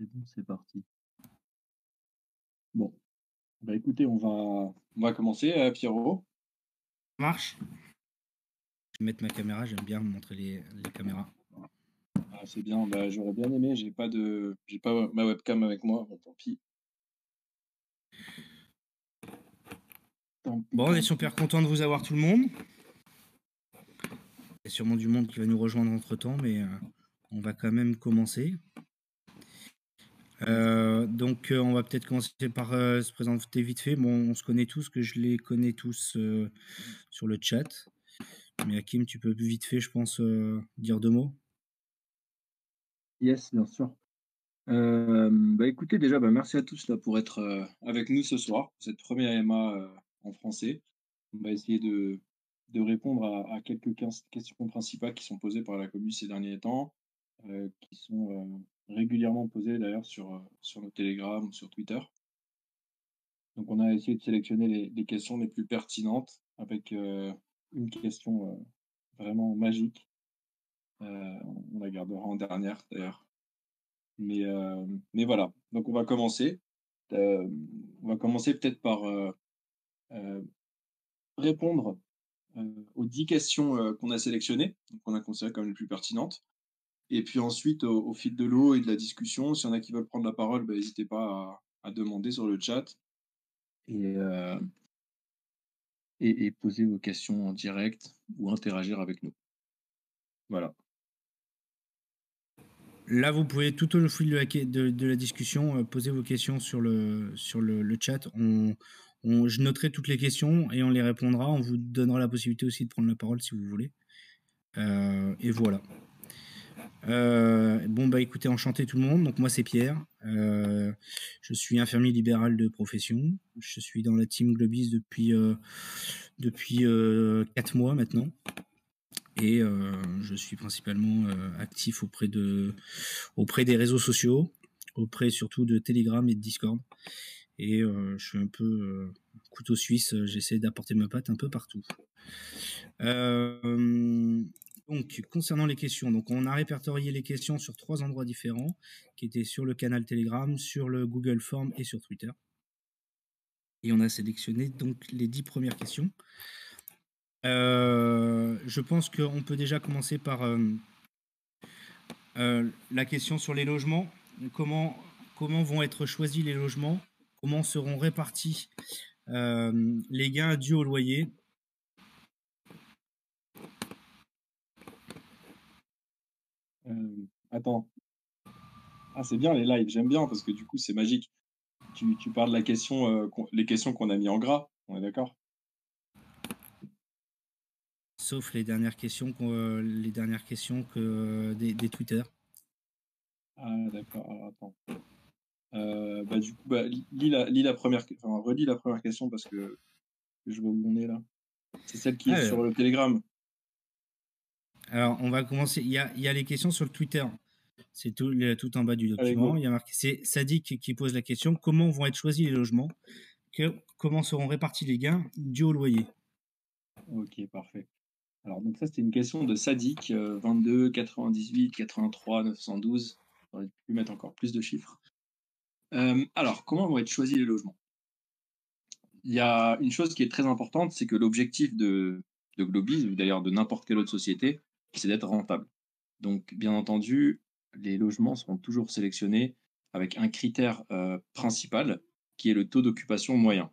C'est bon, c'est parti. Bon. Bah écoutez, on va, on va commencer, euh, Pierrot. Ça marche. Je vais mettre ma caméra, j'aime bien montrer les, les caméras. Ah, c'est bien, bah, j'aurais bien aimé, j'ai pas de j'ai pas ma webcam avec moi, bon tant pis. Tant pis, Bon, on est super content de vous avoir tout le monde. Il y a sûrement du monde qui va nous rejoindre entre temps, mais euh, on va quand même commencer. Euh, donc, euh, on va peut-être commencer par euh, se présenter vite fait. Bon, on se connaît tous, que je les connais tous sur le chat. Mais Hakim, tu peux vite fait, je pense, dire deux mots. Yes, bien sûr. Bah écoutez, déjà, bah, merci à tous là pour être avec nous ce soir, pour cette première AMA en français. On va essayer de, de répondre à, quelques questions principales qui sont posées par la commune ces derniers temps, régulièrement posées d'ailleurs sur, euh, sur nos Telegram ou sur Twitter. Donc on a essayé de sélectionner les, questions les plus pertinentes avec euh, une question euh, vraiment magique. On la gardera en dernière d'ailleurs. Mais, mais voilà, donc on va commencer. On va commencer peut-être par répondre aux 10 questions qu'on a sélectionnées, qu'on a considérées comme les plus pertinentes. Et puis ensuite, au, fil de l'eau et de la discussion, s'il y en a qui veulent prendre la parole, bah, n'hésitez pas à, demander sur le chat et, euh, et, poser vos questions en direct ou interagir avec nous. Voilà. Là, vous pouvez tout au fil de la, discussion euh, poser vos questions sur le, sur le, chat. On, je noterai toutes les questions et on les répondra. On vous donnera la possibilité aussi de prendre la parole si vous voulez. Euh, et voilà. Euh, bon bah écoutez, enchanté tout le monde. Donc moi c'est Pierre. Euh, je suis infirmier libéral de profession. Je suis dans la team Globis depuis euh, depuis euh, quatre mois maintenant. Et je suis principalement actif auprès de auprès des réseaux sociaux, auprès surtout de Telegram et de Discord. Et je suis un peu couteau suisse. J'essaie d'apporter ma patte un peu partout. Donc, concernant les questions, donc on a répertorié les questions sur trois endroits différents, qui étaient sur le canal Telegram, sur le Google Form et sur Twitter. Et on a sélectionné donc les dix premières questions. Euh, je pense qu'on peut déjà commencer par euh, euh, la question sur les logements. Comment, comment vont être choisis les logements? Comment seront répartis les gains dus au loyer? Attends. Ah, c'est bien les lives, j'aime bien parce que du coup, c'est magique. Tu, tu parles de la question, euh, les questions qu'on a mis en gras, on est d'accord? Sauf les dernières questions, euh, les dernières questions que euh, des, des Twitter. Ah, d'accord, alors attends. Euh, bah, du coup, bah, lis, la, lis la première, enfin, relis la première question parce que je vois où on est là. C'est celle qui est sur le Telegram. Alors, on va commencer. Il y a, il y a les questions sur le Twitter. C'est tout, en bas du document. Il y a marqué. C'est Sadik qui pose la question. Comment vont être choisis les logements? Que, Comment seront répartis les gains dus au loyer? Ok, parfait. Alors, donc ça, c'était une question de Sadik, euh, 22, 98, 83, 912. J'aurais pu mettre encore plus de chiffres. Euh, alors, comment vont être choisis les logements? Il y a une chose qui est très importante, c'est que l'objectif de, de Globis, ou d'ailleurs de n'importe quelle autre société, c'est d'être rentable. Donc, bien entendu, les logements seront toujours sélectionnés avec un critère euh, principal, qui est le taux d'occupation moyen.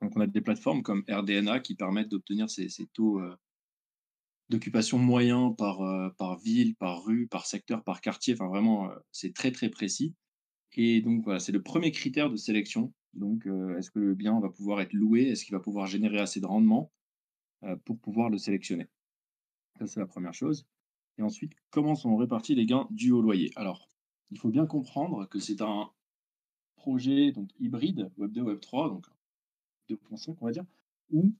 Donc, on a des plateformes comme RDNA qui permettent d'obtenir ces, taux euh, d'occupation moyens par, euh, par ville, par rue, par secteur, par quartier. Enfin, vraiment, c'est très, très précis. Et donc, voilà, c'est le premier critère de sélection. Donc, est-ce que le bien va pouvoir être loué? Est-ce qu'il va pouvoir générer assez de rendement pour pouvoir le sélectionner? Ça, c'est la première chose. Et ensuite, comment sont répartis les gains dus au loyer? Alors, il faut bien comprendre que c'est un projet donc hybride, Web 2, Web 3, donc 2.5, on va dire, où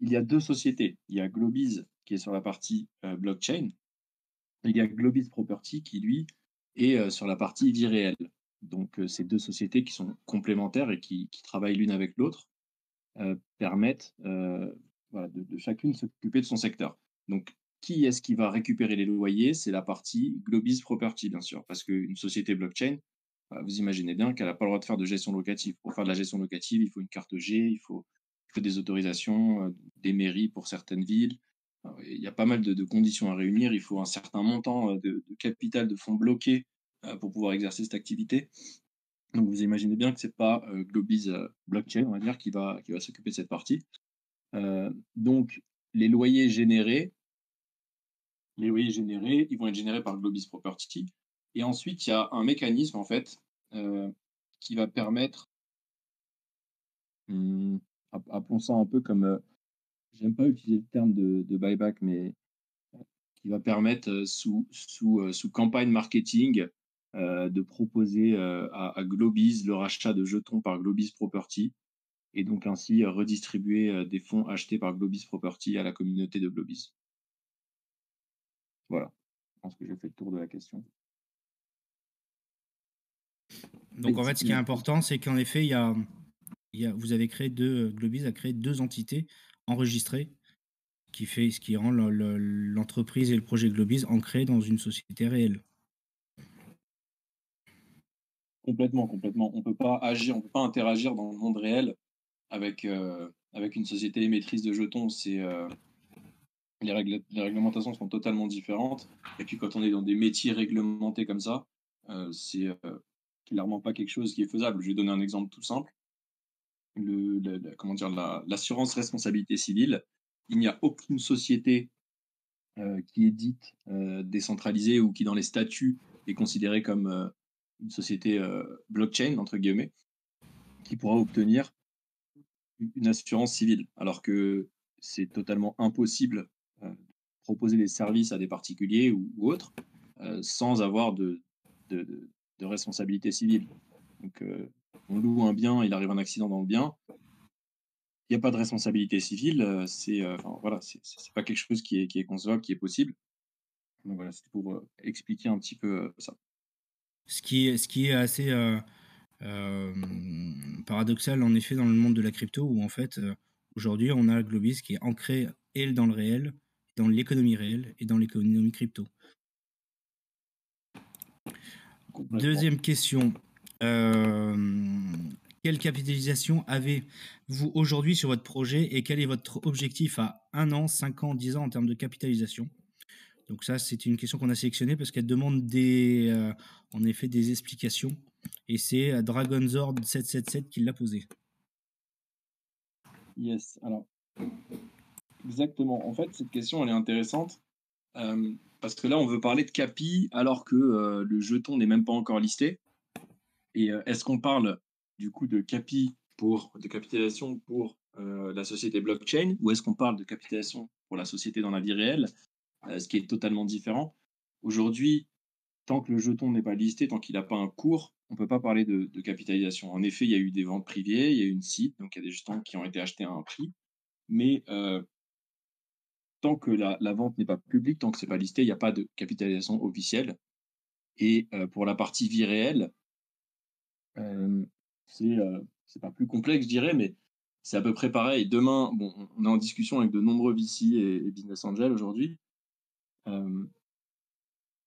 il y a deux sociétés. Il y a Globiz qui est sur la partie euh, blockchain, et il y a Globiz Property qui, lui, est euh, sur la partie vie réelle. Donc, euh, ces deux sociétés qui sont complémentaires et qui, travaillent l'une avec l'autre permettent de, de chacune s'occuper de son secteur. Donc, qui est-ce qui va récupérer les loyers? C'est la partie Globiz Property, bien sûr, parce qu'une société blockchain bah, vous imaginez bien qu'elle n'a pas le droit de faire de gestion locative. Pour faire de la gestion locative, il faut une carte G, il faut, des autorisations, des mairies pour certaines villes. Il y a pas mal de, conditions à réunir. Il faut un certain montant de, capital de fonds bloqués pour pouvoir exercer cette activité. Donc vous imaginez bien que c'est pas Globiz Blockchain, on va dire, qui va s'occuper de cette partie. donc les loyers générés, les loyers générés, ils vont être générés par Globis Property. Et ensuite, il y a un mécanisme, en fait, euh, qui va permettre, hmm, appelons ça un peu comme, euh, j'aime pas utiliser le terme de, buyback, mais euh, qui va permettre sous campagne marketing de proposer à, à, Globis le rachat de jetons par Globis Property et donc ainsi redistribuer des fonds achetés par Globis Property à la communauté de Globis. Voilà, je pense que j'ai fait le tour de la question. Donc en fait, ce qui est important, c'est qu'en effet, il y, a, vous avez créé deux, Globis a créé deux entités enregistrées, qui fait, ce qui rend l'entreprise et le projet Globis ancrés dans une société réelle. Complètement, complètement. On peut pas agir, on peut pas interagir dans le monde réel avec, euh, avec une société émettrice de jetons. C'est euh, les, réglementations sont totalement différentes. Et puis quand on est dans des métiers réglementés comme ça, euh, c'est euh, clairement pas quelque chose qui est faisable. Je vais donner un exemple tout simple. L'assurance responsabilité civile. Il n'y a aucune société euh, qui est dite décentralisée ou qui dans les statuts est considérée comme une société blockchain entre guillemets, qui pourra obtenir une assurance civile, alors que c'est totalement impossible proposer des services à des particuliers ou, autres euh, sans avoir de, de, responsabilité civile. Donc, euh, on loue un bien, il arrive un accident dans le bien, il n'y a pas de responsabilité civile, euh, c'est voilà, c'est pas quelque chose qui est, qui est concevable, qui est possible. Donc voilà, c'est pour expliquer un petit peu ça. Ce qui est, ce qui est assez paradoxal en effet dans le monde de la crypto où en fait aujourd'hui on a Globis qui est ancré et dans le réel dans l'économie réelle et dans l'économie crypto. Deuxième question. Euh, quelle capitalisation avez-vous aujourd'hui sur votre projet et quel est votre objectif à un an, cinq ans, dix ans en termes de capitalisation? Donc ça, c'est une question qu'on a sélectionnée parce qu'elle demande des, euh, en effet des explications. Et c'est Dragonzord 777 qui l'a posée. Yes. Alors, Exactement. En fait, cette question, elle est intéressante euh, parce que là, on veut parler de CAPI alors que euh, le jeton n'est même pas encore listé. Et euh, est-ce qu'on parle du coup de CAPI pour de capitalisation pour la société blockchain ou est-ce qu'on parle de capitalisation pour la société dans la vie réelle, ce qui est totalement différent. Aujourd'hui, tant que le jeton n'est pas listé, tant qu'il n'a pas un cours, on ne peut pas parler de, capitalisation. En effet, il y a eu des ventes privées, il y a eu une site, donc il y a des jetons qui ont été achetés à un prix, mais tant que la, vente n'est pas publique, tant que c'est pas listé, il n'y a pas de capitalisation officielle. Et euh, pour la partie vie réelle, euh, euh, c'est pas plus complexe, je dirais, mais c'est à peu près pareil. Demain, bon, on est en discussion avec de nombreux VC et, business angels aujourd'hui.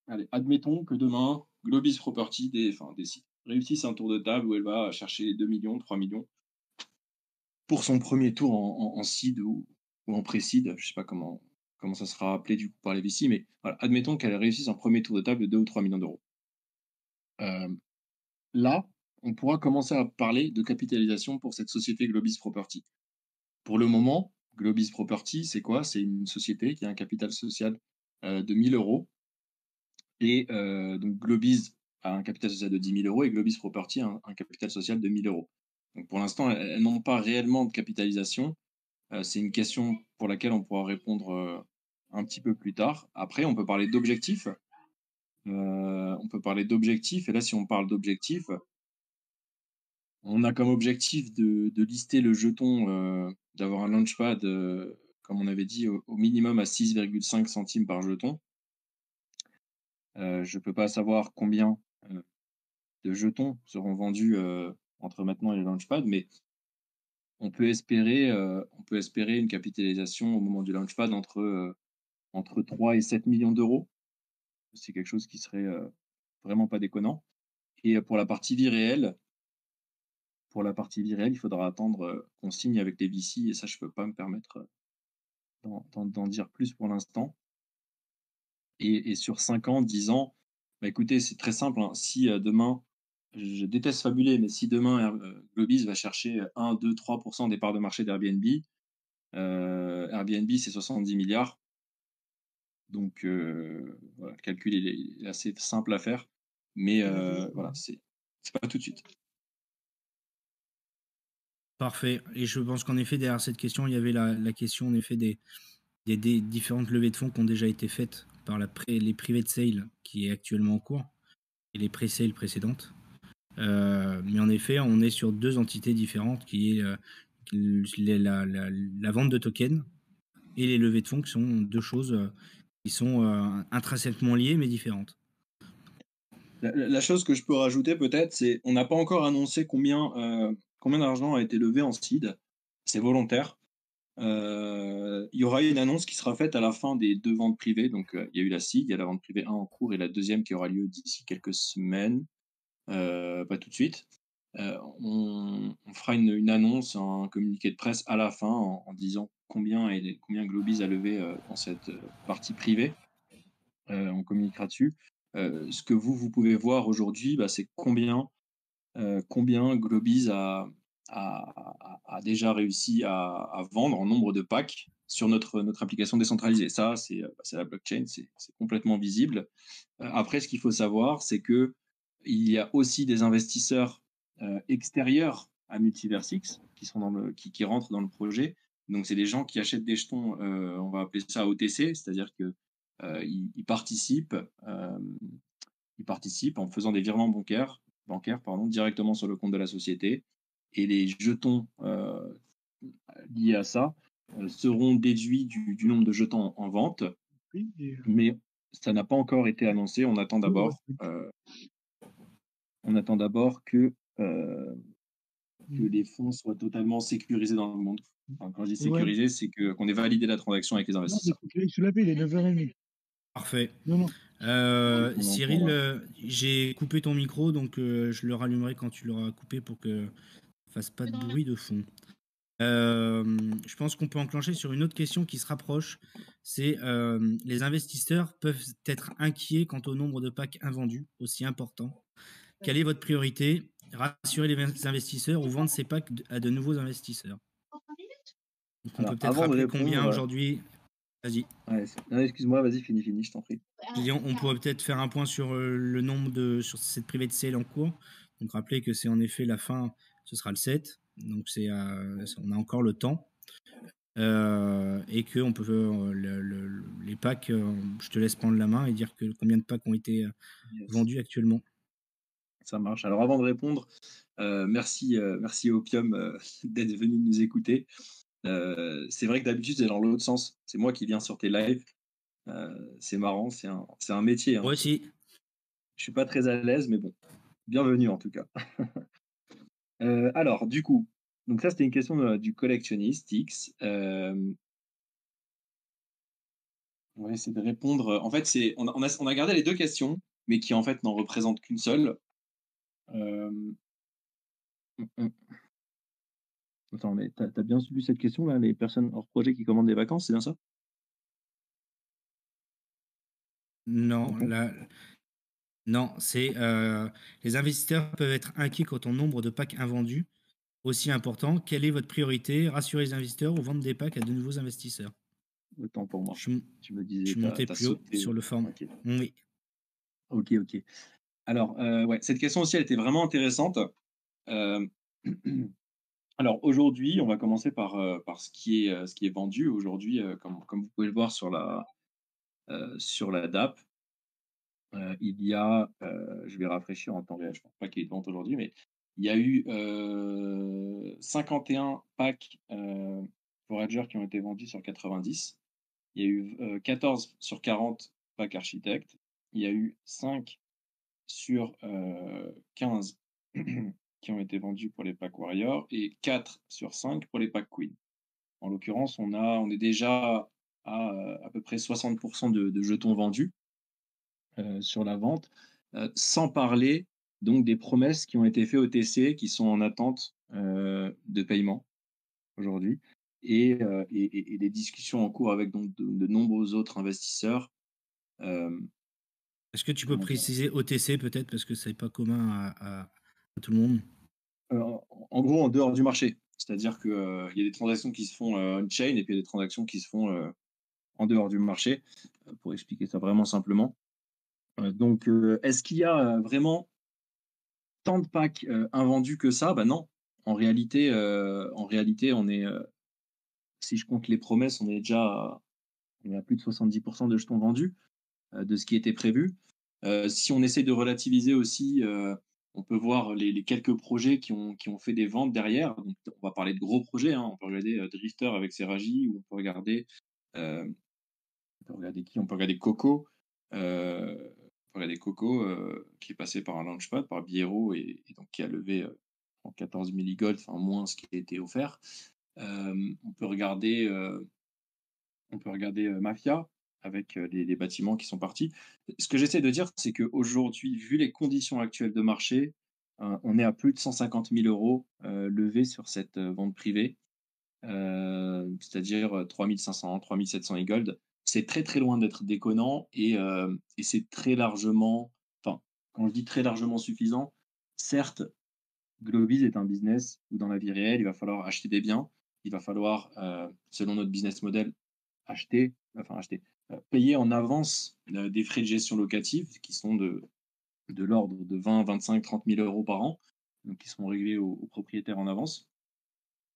allez, admettons que demain, Globis Property des, un tour de table où elle va chercher 2 millions, 3 millions pour son premier tour en, seed ou, en précide, je sais pas comment, comment ça sera appelé du coup par les VC, mais admettons qu'elle réussisse un premier tour de table de 2 ou 3 millions d'euros. Euh, là, on pourra commencer à parler de capitalisation pour cette société Globis Property. Pour le moment, Globis Property, c'est quoi? C'est une société qui a un capital social euh, de 1000 euros. Et euh, donc Globis a un capital social de 10 000 euros et Globis Property a un, capital social de 1000 euros. Donc pour l'instant, elles n'ont pas réellement de capitalisation. Euh, c'est une question pour laquelle on pourra répondre euh, un petit peu plus tard. Après, on peut parler d'objectifs. Euh, on peut parler d'objectifs. Et là, si on parle d'objectifs, on a comme objectif de, lister le jeton, d'avoir un launchpad, comme on avait dit, au, minimum à 6,5 centimes par jeton. je ne peux pas savoir combien de jetons seront vendus entre maintenant et le launchpad, mais on peut espérer, euh, on peut espérer une capitalisation au moment du launchpad entre, euh, entre 3 et 7 millions d'euros. C'est quelque chose qui serait euh, vraiment pas déconnant. Et pour la partie vie réelle, pour la partie vie réelle, il faudra attendre qu'on signe avec les VC et ça, je peux pas me permettre d'en dire plus pour l'instant. Et, sur 5 ans, 10 ans, bah écoutez, c'est très simple. Hein. Si demain, je déteste fabuler, mais si demain Globis va chercher 1, 2, 3% des parts de marché d'Airbnb, Airbnb c'est 70 milliards. Donc le calcul est, assez simple à faire, mais voilà, c'est pas tout de suite. Parfait. Et je pense qu'en effet, derrière cette question, il y avait la, question en effet des, des, différentes levées de fonds qui ont déjà été faites par la les privés de sale qui est actuellement en cours et les pré-sales précédentes. Euh, mais en effet, on est sur deux entités différentes qui est euh, la, vente de tokens et les levées de fonds qui sont deux choses euh, qui sont intrinsèquement liées mais différentes. La, chose que je peux rajouter peut-être, c'est on n'a pas encore annoncé combien, combien d'argent a été levé en seed. C'est volontaire. il y aura une annonce qui sera faite à la fin des deux ventes privées. Donc, il y a eu la seed, il y a la vente privée 1 en cours et la deuxième qui aura lieu d'ici quelques semaines. Euh, pas tout de suite. Euh, on, fera une, annonce, un communiqué de presse à la fin en, disant combien, et, combien Globis a levé euh, dans cette partie privée. on communiquera dessus. ce que vous, vous pouvez voir aujourd'hui, bah, c'est combien, combien Globis a, a, déjà réussi à, vendre en nombre de packs sur notre, notre application décentralisée. Ça, c'est la blockchain, c'est complètement visible. après, ce qu'il faut savoir, c'est que il y a aussi des investisseurs euh, extérieurs à Multiversix qui, sont dans le, qui, qui rentrent dans le projet. Donc, c'est des gens qui achètent des jetons, euh, on va appeler ça OTC, c'est-à-dire qu'ils euh, ils participent, ils participent en faisant des virements bancaires, bancaires pardon, directement sur le compte de la société. Et les jetons liés à ça seront déduits du, du, nombre de jetons en, vente. Mais ça n'a pas encore été annoncé. On attend d'abord on attend d'abord que, euh, que mmh. les fonds soient totalement sécurisés dans le monde. quand je dis sécurisé, c'est qu'on ait validé la transaction avec les investisseurs. Je l'avais, il est 9h30. Parfait. Euh, Cyril, euh, j'ai coupé ton micro, donc je le rallumerai quand tu l'auras coupé pour que ne fasse pas de bruit de fond. je pense qu'on peut enclencher sur une autre question qui se rapproche. C'est les investisseurs peuvent être inquiets quant au nombre de packs invendus, aussi important. Quelle est votre priorité? Rassurer les investisseurs ou vendre ces packs à de nouveaux investisseurs? On peut peut-être rappeler combien aujourd'hui? Vas-y. excuse-moi, vas-y, finis, finis, je t'en prie. On, pourrait peut-être faire un point sur euh, le nombre de sur cette privée de sale en cours. Donc rappeler que c'est en effet la fin, ce sera le 7. Donc c'est on a encore le temps. Euh, et que on peut euh, les packs, je te laisse prendre la main et dire que combien de packs ont été vendus actuellement. Ça marche. Alors avant de répondre, euh, merci, euh, merci Opium euh, d'être venu nous écouter. c'est vrai que d'habitude c'est dans l'autre sens. C'est moi qui viens sur tes lives. c'est marrant, c'est un, un, métier. Hein. Moi aussi. Je suis pas très à l'aise, mais bon, bienvenue en tout cas. alors, du coup, donc ça c'était une question du collectionniste X. on va essayer de répondre. En fait, c'est on, a, on a gardé les deux questions, mais qui en fait n'en représentent qu'une seule. Mmh, mmh. Attends, mais t'as as bien suivi cette question là, les personnes hors projet qui commandent des vacances, c'est bien ça? Non, là, non, c'est euh, les investisseurs peuvent être inquiets quant au nombre de packs invendus. Aussi important, quelle est votre priorité? Rassurer les investisseurs ou vendre des packs à de nouveaux investisseurs? Autant pour moi. Je, tu me disais. Je montais plus haut sur le format. Oui. Ok, ok. Alors, euh, ouais, cette question aussi, elle était vraiment intéressante. Euh, alors aujourd'hui, on va commencer par, euh, par ce, qui est, ce qui est vendu aujourd'hui, comme, comme, vous pouvez le voir sur la, sur la DAP. il y a, je vais rafraîchir en temps réel, je ne pense pas qu'il y ait de vente aujourd'hui, mais il y a eu 51 packs Forager qui ont été vendus sur 90. Il y a eu 14 sur 40 packs architectes. Il y a eu 5 sur 15 qui ont été vendus pour les packs Warrior et 4 sur 5 pour les packs Queen. En l'occurrence, on, est déjà à à peu près 60% de, jetons vendus sur la vente, sans parler donc des promesses qui ont été faites au TC qui sont en attente de paiement aujourd'hui et, des discussions en cours avec de, nombreux autres investisseurs. Est-ce que tu peux préciser OTC peut-être parce que c'est pas commun à, tout le monde? En gros, en dehors du marché. C'est-à-dire qu'il y a des transactions qui se font on-chain et puis il y a des transactions qui se font en dehors du marché, pour expliquer ça vraiment simplement. donc, est-ce qu'il y a vraiment tant de packs invendus que ça? Ben non. En réalité, en réalité, on est, si je compte les promesses, on est déjà à, à plus de 70% de jetons vendus de ce qui était prévu. si on essaie de relativiser aussi on peut voir les, quelques projets qui ont, qui ont fait des ventes derrière. on va parler de gros projets. Hein. On peut regarder euh, Drifter avec Seraji ou on peut regarder, euh, on peut regarder qui? On peut regarder Coco. Euh, on peut regarder Coco qui est passé par un launchpad, par Biero et, donc qui a levé en 14 milligold, enfin moins ce qui a été offert. on peut regarder, on peut regarder Mafia avec les, bâtiments qui sont partis. Ce que j'essaie de dire, c'est qu'aujourd'hui, vu les conditions actuelles de marché, on est à plus de 150 000 euros levés sur cette vente privée, c'est-à-dire 3500, 3700 e gold. C'est très très loin d'être déconnant et, et c'est très largement, enfin, quand je dis très largement suffisant, certes, Globiz est un business où dans la vie réelle, il va falloir acheter des biens, il va falloir, selon notre business model, acheter, enfin acheter, euh, payer en avance euh, des frais de gestion locative qui sont de, de l'ordre de 20, 25, 30 000 euros par an, donc qui sont réglés aux, propriétaires en avance.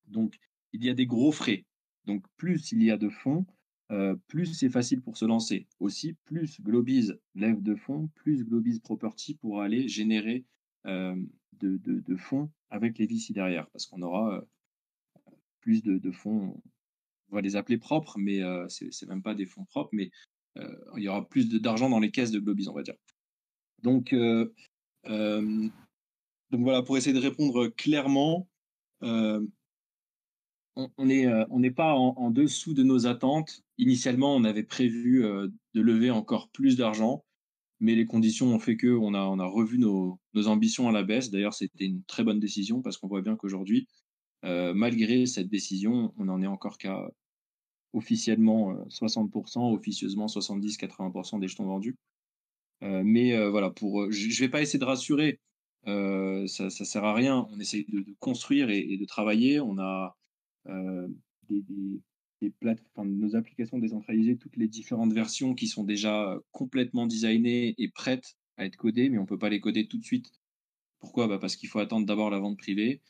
Donc, il y a des gros frais. Donc, plus il y a de fonds, euh, plus c'est facile pour se lancer. Aussi, plus Globiz lève de fonds, plus Globiz Property pourra aller générer de, de, fonds avec les VC derrière, parce qu'on aura plus de, de, fonds on va les appeler propres, mais euh, ce c'est même pas des fonds propres, mais euh, il y aura plus d'argent dans les caisses de Globis, on va dire. Donc, euh, donc voilà, pour essayer de répondre clairement, on n'est pas en, dessous de nos attentes. Initialement, on avait prévu de lever encore plus d'argent, mais les conditions ont fait qu'on a, on a revu nos, ambitions à la baisse. D'ailleurs, c'était une très bonne décision parce qu'on voit bien qu'aujourd'hui, malgré cette décision, on n'en est encore qu'à officiellement 60%, officieusement 70-80% des jetons vendus. mais voilà, pour, je ne vais pas essayer de rassurer, ça ne sert à rien. On essaye de, construire et, de travailler. On a des, des, nos applications décentralisées, toutes les différentes versions qui sont déjà complètement designées et prêtes à être codées, mais on ne peut pas les coder tout de suite. Pourquoi? Bah Parce qu'il faut attendre d'abord la vente privée,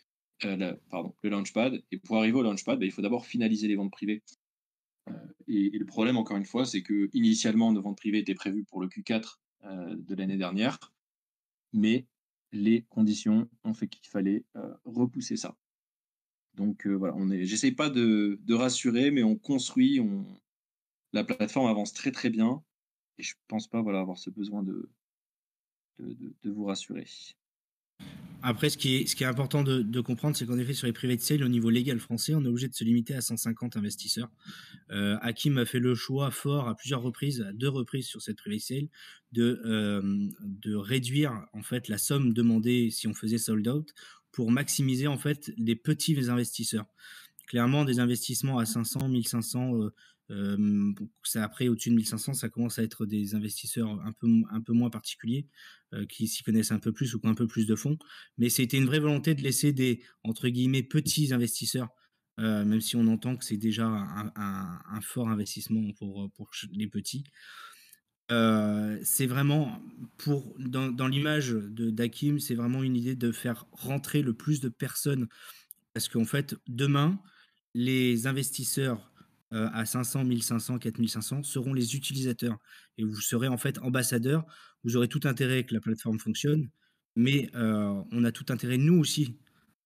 pardon, le launchpad. Et pour arriver au launchpad, bah, il faut d'abord finaliser les ventes privées. Euh, et, le problème, encore une fois, c'est que initialement, nos ventes privées étaient prévues pour le Q4 euh, de l'année dernière, mais les conditions ont fait qu'il fallait euh, repousser ça. Donc voilà, on est. J'essaye pas de, rassurer, mais on construit, on... la plateforme avance très très bien, et je pense pas avoir ce besoin de vous rassurer. Après, ce qui est, important de, comprendre, c'est qu'en effet, sur les private sales, au niveau légal français, on est obligé de se limiter à 150 investisseurs. Euh, Hakim a fait le choix fort à plusieurs reprises, à deux reprises sur cette private sale, de, euh, de réduire en fait la somme demandée si on faisait sold out pour maximiser en fait les petits investisseurs. Clairement, des investissements à 500, 1500, euh, ça après au-dessus de 1500, ça commence à être des investisseurs un peu un peu moins particuliers euh, qui s'y connaissent un peu plus ou qui ont un peu plus de fonds. Mais c'était une vraie volonté de laisser des entre guillemets petits investisseurs, euh, même si on entend que c'est déjà un, fort investissement pour pour les petits. Euh, c'est vraiment pour dans, dans l'image de d'Akim, c'est vraiment une idée de faire rentrer le plus de personnes parce qu'en fait demain les investisseurs euh, à 500, 1500, 4500 seront les utilisateurs. Et vous serez en fait ambassadeur. Vous aurez tout intérêt que la plateforme fonctionne, mais euh, on a tout intérêt, nous aussi,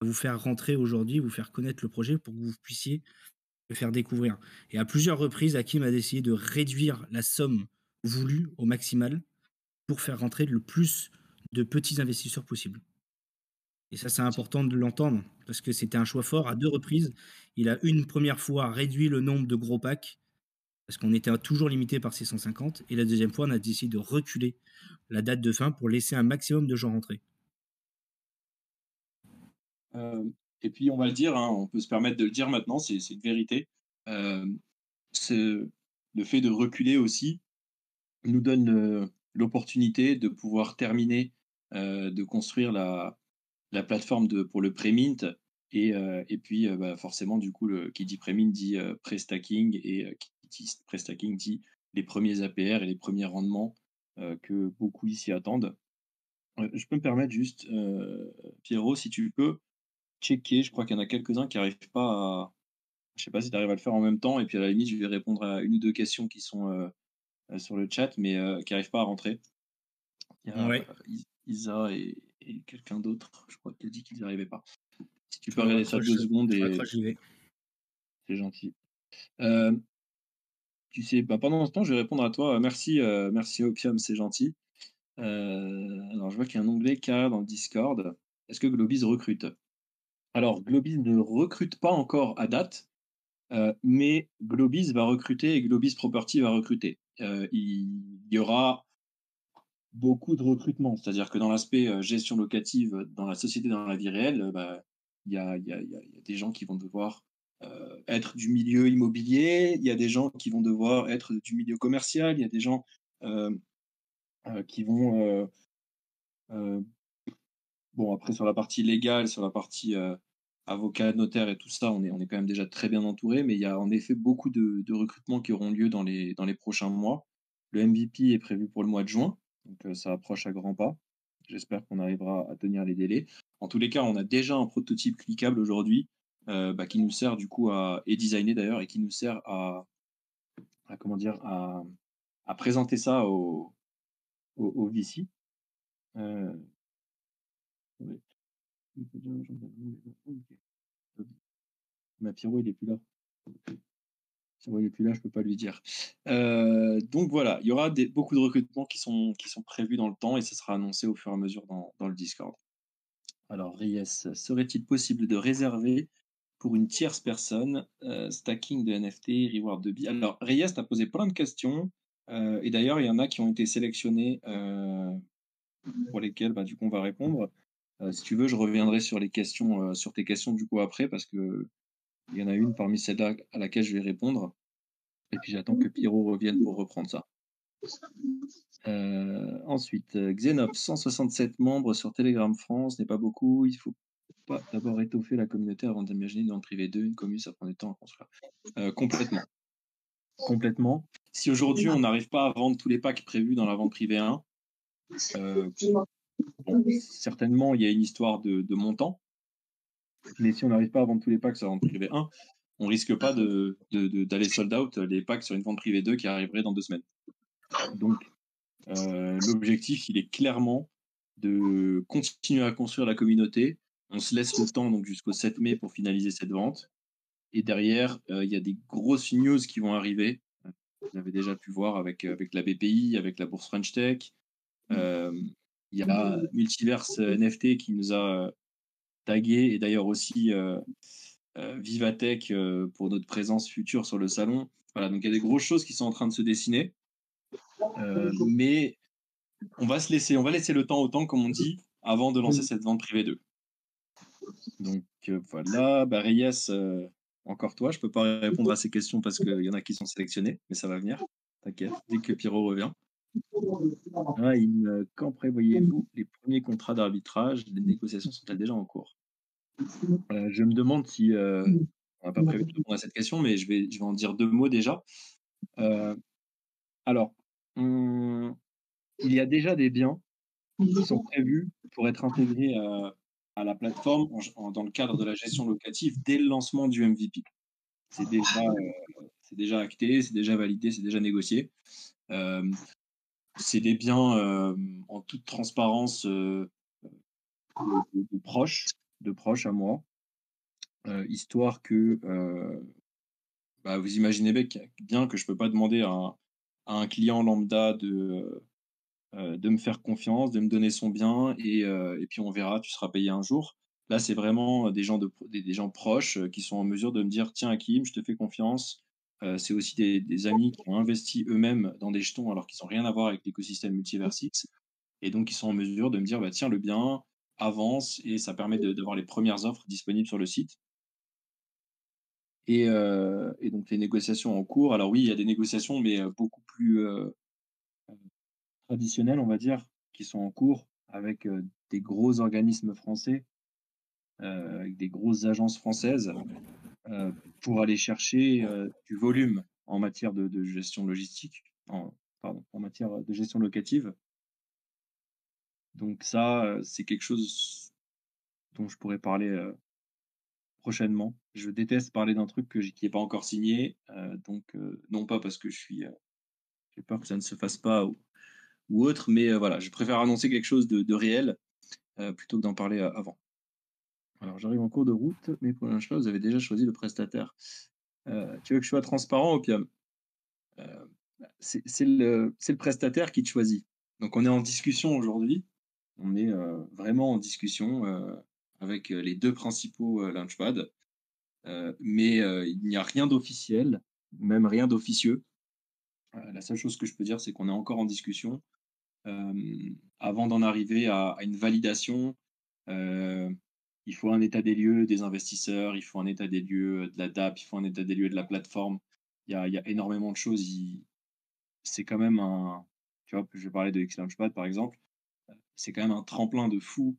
à vous faire rentrer aujourd'hui, vous faire connaître le projet pour que vous puissiez le faire découvrir. Et à plusieurs reprises, Hakim a décidé de réduire la somme voulue au maximal pour faire rentrer le plus de petits investisseurs possible. Et ça, c'est important de l'entendre parce que c'était un choix fort à deux reprises. Il a une première fois réduit le nombre de gros packs parce qu'on était toujours limité par 650. Et la deuxième fois, on a décidé de reculer la date de fin pour laisser un maximum de gens rentrer. et puis on va le dire, hein, on peut se permettre de le dire maintenant, c'est une vérité. c'est le fait de reculer aussi nous donne l'opportunité de pouvoir terminer, de construire la, la plateforme de, pour le pré-mint. Et, et puis, bah, forcément, du coup, le, qui dit pré-mint dit pré-stacking. Et qui dit pré-stacking dit les premiers APR et les premiers rendements que beaucoup ici attendent. je peux me permettre juste, Pierrot, si tu peux checker, je crois qu'il y en a quelques-uns qui n'arrivent pas à. Je sais pas si tu arrives à le faire en même temps, et puis à la limite, je vais répondre à une ou deux questions qui sont sur le chat, mais qui n'arrivent pas à rentrer. Il y a Isa et, quelqu'un d'autre, je crois, qui a dit qu'ils n'y arrivaient pas. Si tu peux regarder ça deux secondes et. C'est gentil. tu sais, bah, pendant ce temps, je vais répondre à toi. Merci, merci Opium, c'est gentil. alors, je vois qu'il y a un onglet carrière dans le Discord. Est-ce que Globis recrute? Alors, Globis ne recrute pas encore à date, mais Globis va recruter et Globis Property va recruter. il y aura beaucoup de recrutement. C'est-à-dire que dans l'aspect euh, gestion locative dans la société, dans la vie réelle, euh, il y, a, des gens qui vont devoir euh, être du milieu immobilier, il y a des gens qui vont devoir être du milieu commercial, il y a des gens qui vont... bon, après, sur la partie légale, sur la partie avocat, notaire et tout ça, on est, quand même déjà très bien entouré, mais il y a en effet beaucoup de, recrutements qui auront lieu dans les prochains mois. Le MVP est prévu pour le mois de juin. Donc ça approche à grands pas. J'espère qu'on arrivera à tenir les délais. En tous les cas, on a déjà un prototype cliquable aujourd'hui bah, qui nous sert du coup à et designé d'ailleurs et qui nous sert à, comment dire à, présenter ça au, au, VC. Ma Pierrot, il est plus là il n'est plus là, je ne peux pas lui dire. Euh, donc voilà, il y aura beaucoup de recrutements qui sont, prévus dans le temps et ça sera annoncé au fur et à mesure dans, le Discord. Alors, Ries, serait-il possible de réserver pour une tierce personne euh, stacking de NFT, reward de billes Alors, Ries a posé plein de questions euh, et d'ailleurs, il y en a qui ont été sélectionnés pour lesquels bah, du coup on va répondre. si tu veux, je reviendrai sur sur tes questions du coup après parce que il y en a une parmi celles-là à laquelle je vais répondre. Et puis j'attends que Pierrot revienne pour reprendre ça. Euh, ensuite, euh, Xenops, 167 membres sur Telegram France n'est pas beaucoup. Il faut pas d'abord étoffer la communauté avant d'imaginer une vente privée 2, une commune, ça prend du temps à construire. Euh, complètement. Complètement. Si aujourd'hui on n'arrive pas à vendre tous les packs prévus dans la vente privée 1, certainement il y a une histoire de montant. Mais si on n'arrive pas à vendre tous les packs sur la vente privée 1, on risque pas d'aller de, sold out les packs sur une vente privée 2 qui arriverait dans deux semaines. Donc, euh, l'objectif, il est clairement de continuer à construire la communauté. On se laisse le temps jusqu'au 7 mai pour finaliser cette vente. Et derrière, euh, il y a des grosses news qui vont arriver. Vous avez déjà pu voir avec, avec la BPI, avec la bourse French Tech. Euh, il y a Multiverse NFT qui nous a tagué et d'ailleurs aussi euh, euh, Vivatech euh, pour notre présence future sur le salon. Voilà, donc il y a des grosses choses qui sont en train de se dessiner. mais on va se laisser, on va laisser le temps au temps, comme on dit, avant de lancer cette vente privée 2. Donc voilà, bah, Reyes, encore toi, je peux pas répondre à ces questions parce qu'il y en a qui sont sélectionnés, mais ça va venir. T'inquiète, dès que Pierrot revient. Ah, quand prévoyez-vous les premiers contrats d'arbitrage? Les négociations sont-elles déjà en cours? Euh, Je me demande si. Euh, on n'a pas prévu de répondre à cette question, mais je vais, je vais en dire deux mots déjà. Euh, alors, il y a déjà des biens qui sont prévus pour être intégrés à, la plateforme dans le cadre de la gestion locative dès le lancement du MVP. C'est déjà, déjà acté, c'est déjà validé, c'est déjà négocié c'est des biens en toute transparence de, proches, de proches à moi, histoire que bah, vous imaginez bien que je ne peux pas demander à un, client lambda de, de me faire confiance, de me donner son bien et, et, puis on verra, tu seras payé un jour. Là, c'est vraiment des gens, de, des, gens proches qui sont en mesure de me dire tiens, Hakim, je te fais confiance, c'est aussi des, amis qui ont investi eux-mêmes dans des jetons alors qu'ils n'ont rien à voir avec l'écosystème Multiversix. Et donc, ils sont en mesure de me dire, bah, tiens, le bien, avance et ça permet d'avoir les premières offres disponibles sur le site. Et, et, donc les négociations en cours. Alors oui, il y a des négociations, mais beaucoup plus traditionnelles, on va dire, qui sont en cours avec des gros organismes français, avec des grosses agences françaises, pour aller chercher du volume en matière de, gestion logistique, en, pardon, en matière de gestion locative. Donc ça, c'est quelque chose dont je pourrais parler prochainement. Je déteste parler d'un truc que qui n'est pas encore signé, donc non pas parce que je suis, j'ai peur que ça ne se fasse pas ou, autre, mais voilà, je préfère annoncer quelque chose de, réel plutôt que d'en parler avant. Alors j'arrive en cours de route, mais pour l'instant, vous avez déjà choisi le prestataire. tu veux que je sois transparent, Opium C'est le, prestataire qui te choisit. Donc on est en discussion aujourd'hui on est vraiment en discussion avec les deux principaux Launchpad, mais il n'y a rien d'officiel, même rien d'officieux. la seule chose que je peux dire, c'est qu'on est encore en discussion. avant d'en arriver à, une validation, il faut un état des lieux des investisseurs, il faut un état des lieux de la DAP, il faut un état des lieux de la plateforme. Il y a, énormément de choses. C'est quand même un. Tu vois, je parler de X-Launchpad par exemple c'est quand même un tremplin de fou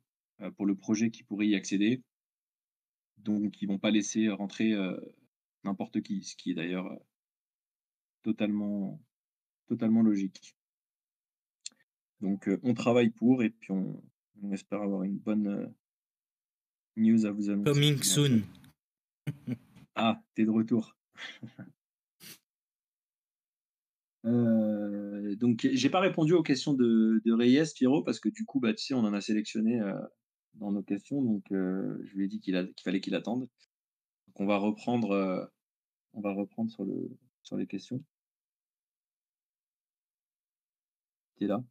pour le projet qui pourrait y accéder. Donc, ils vont pas laisser rentrer n'importe qui, ce qui est d'ailleurs totalement, totalement logique. Donc, on travaille pour et puis on, espère avoir une bonne news à vous annoncer. Coming soon. ah, t'es de retour. Euh, donc, j'ai pas répondu aux questions de, de Reyes, Pierrot, parce que du coup, bah, tu sais, on en a sélectionné euh, dans nos questions, donc euh, je lui ai dit qu'il fallait qu'il attende. Donc, on va reprendre, on va reprendre sur, le, sur les questions. Tu es là?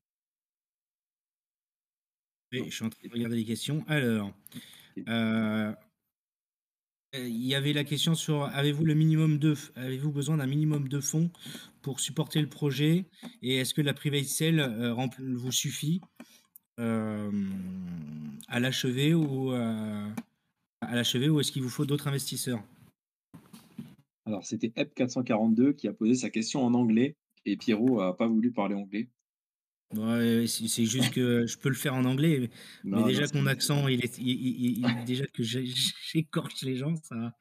Oui, je suis en train de regarder les questions. Alors, il y avait la question sur avez-vous le minimum de avez-vous besoin d'un minimum de fonds pour supporter le projet? Et est-ce que la private sale euh, vous suffit euh, à l'achever ou euh, à l'achever ou est-ce qu'il vous faut d'autres investisseurs? Alors c'était EP442 qui a posé sa question en anglais et Pierrot a pas voulu parler anglais. C'est juste que je peux le faire en anglais, mais déjà que mon accent, il est, déjà que j'écorche les gens, ça.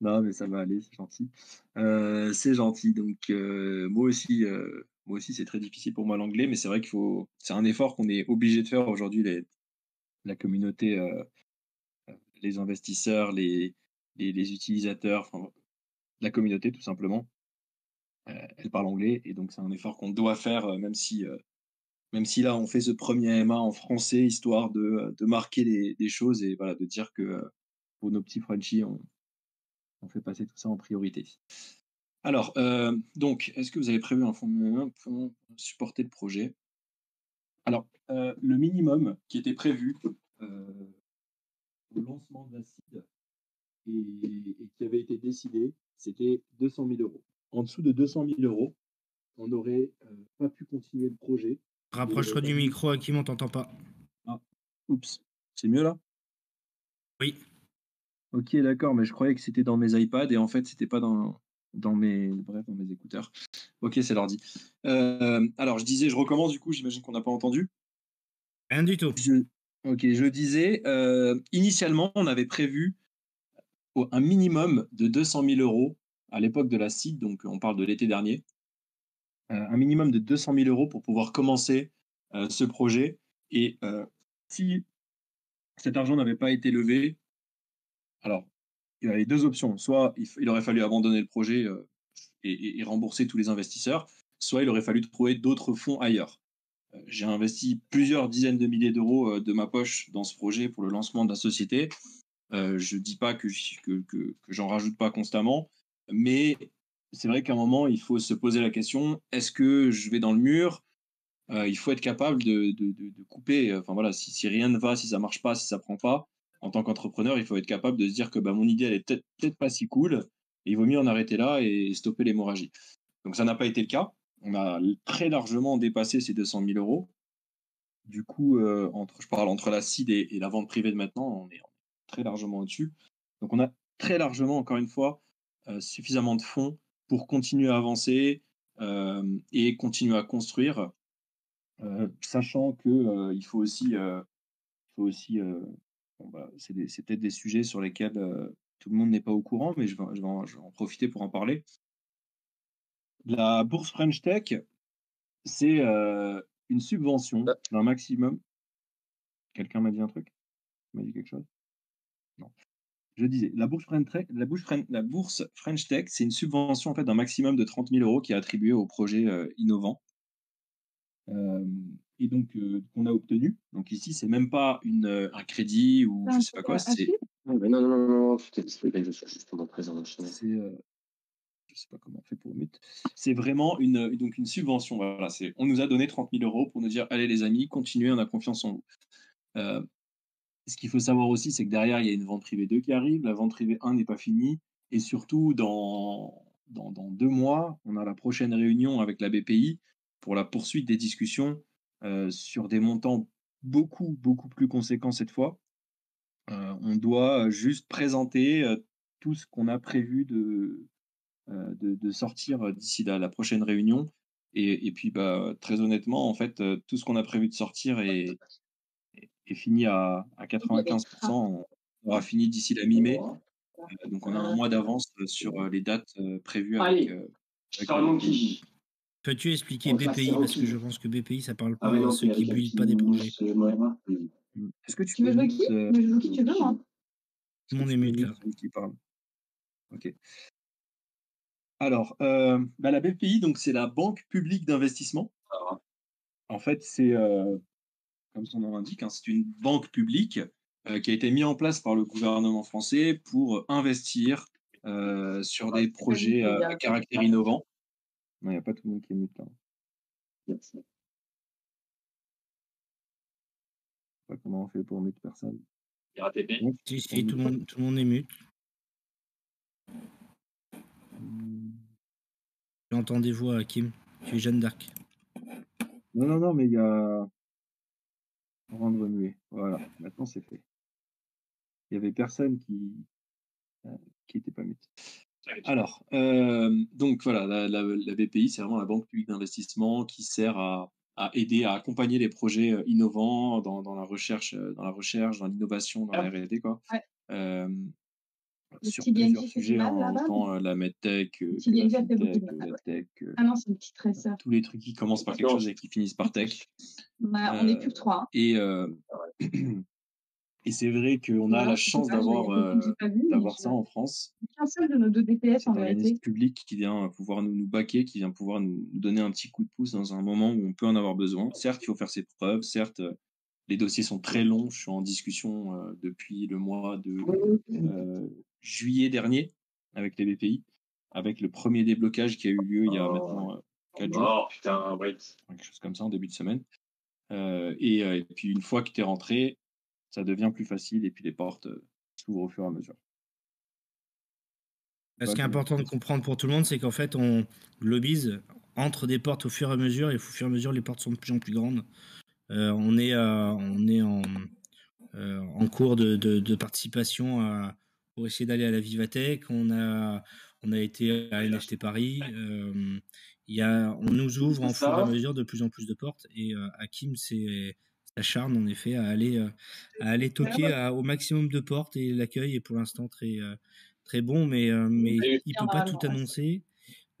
Non, mais ça va aller, c'est gentil. Euh, c'est gentil. Donc, euh, moi aussi, euh, moi aussi, c'est très difficile pour moi l'anglais, mais c'est vrai qu'il faut. C'est un effort qu'on est obligé de faire aujourd'hui, la communauté, les investisseurs, les, les, utilisateurs, la communauté, tout simplement. Elle parle anglais, et donc c'est un effort qu'on doit faire, même si. même si là, on fait ce premier MA en français, histoire de, marquer des choses et de dire que pour nos petits Frenchies, on, fait passer tout ça en priorité. Alors, euh, donc, est-ce que vous avez prévu un fonds pour supporter le projet? Alors, euh, le minimum qui était prévu euh, au lancement de et, qui avait été décidé, c'était 200 000 euros. En dessous de 200 000 euros, on n'aurait pas pu continuer le projet. Rapproche-toi du micro, Hakim, on t'entend pas. Ah, oups, c'est mieux là? Oui. Ok, d'accord, mais je croyais que c'était dans mes iPads et en fait, c'était pas dans, dans mes bref, dans mes écouteurs. Ok, c'est l'ordi. Euh, alors, je disais, je recommence du coup, j'imagine qu'on n'a pas entendu. Rien du tout. ok, je disais, euh, initialement, on avait prévu un minimum de 200 000 euros à l'époque de la CID, donc on parle de l'été dernier. Euh, un minimum de 200 000 euros pour pouvoir commencer ce projet. Et si cet argent n'avait pas été levé, alors, il y avait deux options. Soit il, aurait fallu abandonner le projet euh, et, rembourser tous les investisseurs, soit il aurait fallu trouver d'autres fonds ailleurs. Euh, j'ai investi plusieurs dizaines de milliers d'euros euh, de ma poche dans ce projet pour le lancement de la société. je ne dis pas que, que, que, j'en rajoute pas constamment, mais c'est vrai qu'à un moment, il faut se poser la question est-ce que je vais dans le mur? Il faut être capable de, couper. Enfin voilà, si, si, rien ne va, si ça marche pas, si ça prend pas, en tant qu'entrepreneur, il faut être capable de se dire que bah, mon idée, elle est peut-être pas si cool, il vaut mieux en arrêter là et stopper l'hémorragie. Donc ça n'a pas été le cas. On a très largement dépassé ces 200 000 euros. du coup, entre, je parle entre la CID et, et, la vente privée de maintenant, on est très largement au-dessus. Donc on a très largement, encore une fois, suffisamment de fonds pour continuer à avancer et continuer à construire, sachant que il faut aussi, faut aussi bah, c'est peut-être des sujets sur lesquels tout le monde n'est pas au courant, mais je vais, je vais, en, profiter pour en parler. La bourse French Tech, c'est une subvention ah. d'un maximum. Quelqu'un m'a dit un truc? M'a dit quelque chose? Non. Je disais, la bourse French Tech, la bourse, la bourse French Tech, c'est une subvention en fait d'un maximum de 30 000 euros qui est attribuée aux projets innovants. et donc qu'on a obtenu. Donc ici, c'est même pas une, un crédit ou je sais pas quoi. C'est non, non, non, non, non, je suis justement présent. C'est je sais pas comment on fait pour mute. C'est vraiment une, donc une subvention. Voilà, c'est, on nous a donné 30 000 euros pour nous dire allez les amis, continuez, on a confiance en vous. Euh, ce qu'il faut savoir aussi, c'est que derrière, il y a une vente privée 2 qui arrive. La vente privée 1 n'est pas finie. Et surtout, dans, dans, deux mois, on a la prochaine réunion avec la BPI pour la poursuite des discussions euh, sur des montants beaucoup, beaucoup plus conséquents cette fois. Euh, on doit juste présenter tout ce qu'on a prévu de, euh, de, sortir d'ici la, la, prochaine réunion. Et, puis, bah, très honnêtement, en fait, euh, tout ce qu'on a prévu de sortir est, est, fini à, à 95%. On aura fini d'ici la mi-mai. Euh, donc, on a un mois d'avance sur les dates prévues avec. avec Peux-tu expliquer BPI Parce que je pense que BPI, ça parle ah pas à ceux qui ne buillent pas des projets. Est-ce que tu, tu veux jouer qui? Tu veux jouer qui tu veux, moi Tout le monde est muté là. Qui parle? Ok. Alors, euh, bah, la BPI, donc c'est la Banque publique d'investissement. Ah. En fait, c'est, euh, comme son nom l'indique, hein, c'est une banque publique euh, qui a été mise en place par le gouvernement français pour investir sur des projets à caractère innovant. Il n'y a pas tout le monde qui est muté. Je ne sais pas comment on fait pour muter personne. Si, si, tout, le monde, tout le monde est mute. J'entends des voix, Kim. Tu es Jeanne d'Arc. Non, non, non, mais il y a. Rendre muet. Voilà, maintenant c'est fait. Il y avait personne qui euh, qui n'était pas muet. Alors, euh, donc voilà, la, la, BPI, c'est vraiment la banque publique d'investissement qui sert à, à, aider, à accompagner les projets euh, innovants dans, dans la recherche, dans la recherche, dans l'innovation, dans la R&D, quoi. Ouais sur plusieurs sujets en même temps la medtech, la tech, ah non, c'est une petite tous les trucs qui commencent par quelque chose et qui finissent par tech. Bah, on n'est plus que trois. Hein. Et, et c'est vrai qu'on a la chance d'avoir d'avoir ça en France. Un seul de nos deux DPS en vérité. public qui vient pouvoir nous, nous baquer, qui vient pouvoir nous donner un petit coup de pouce dans un moment où on peut en avoir besoin. Certes, il faut faire ses preuves, certes, les dossiers sont très longs. Je suis en discussion depuis le mois de juillet dernier avec les BPI, avec le premier déblocage qui a eu lieu il y a oh. maintenant 4 jours. Oh putain, Quelque chose comme ça en début de semaine. et, puis une fois que tu es rentré, ça devient plus facile et puis les portes s'ouvrent au fur et à mesure. Ce qui est important de comprendre pour tout le monde, c'est qu'en fait, on globise entre des portes au fur et à mesure, et au fur et à mesure, les portes sont de plus en plus grandes. Euh, on est, on est en, euh, en cours de, participation à, pour essayer d'aller à la Vivatech. On a, on a été à NFT Paris. Euh, y a, on nous ouvre en fur et à mesure de plus en plus de portes. Et Hakim s'acharne en effet à aller, à aller toquer au maximum de portes. Et l'accueil est pour l'instant très, très bon, mais, mais il peut pas tout annoncer.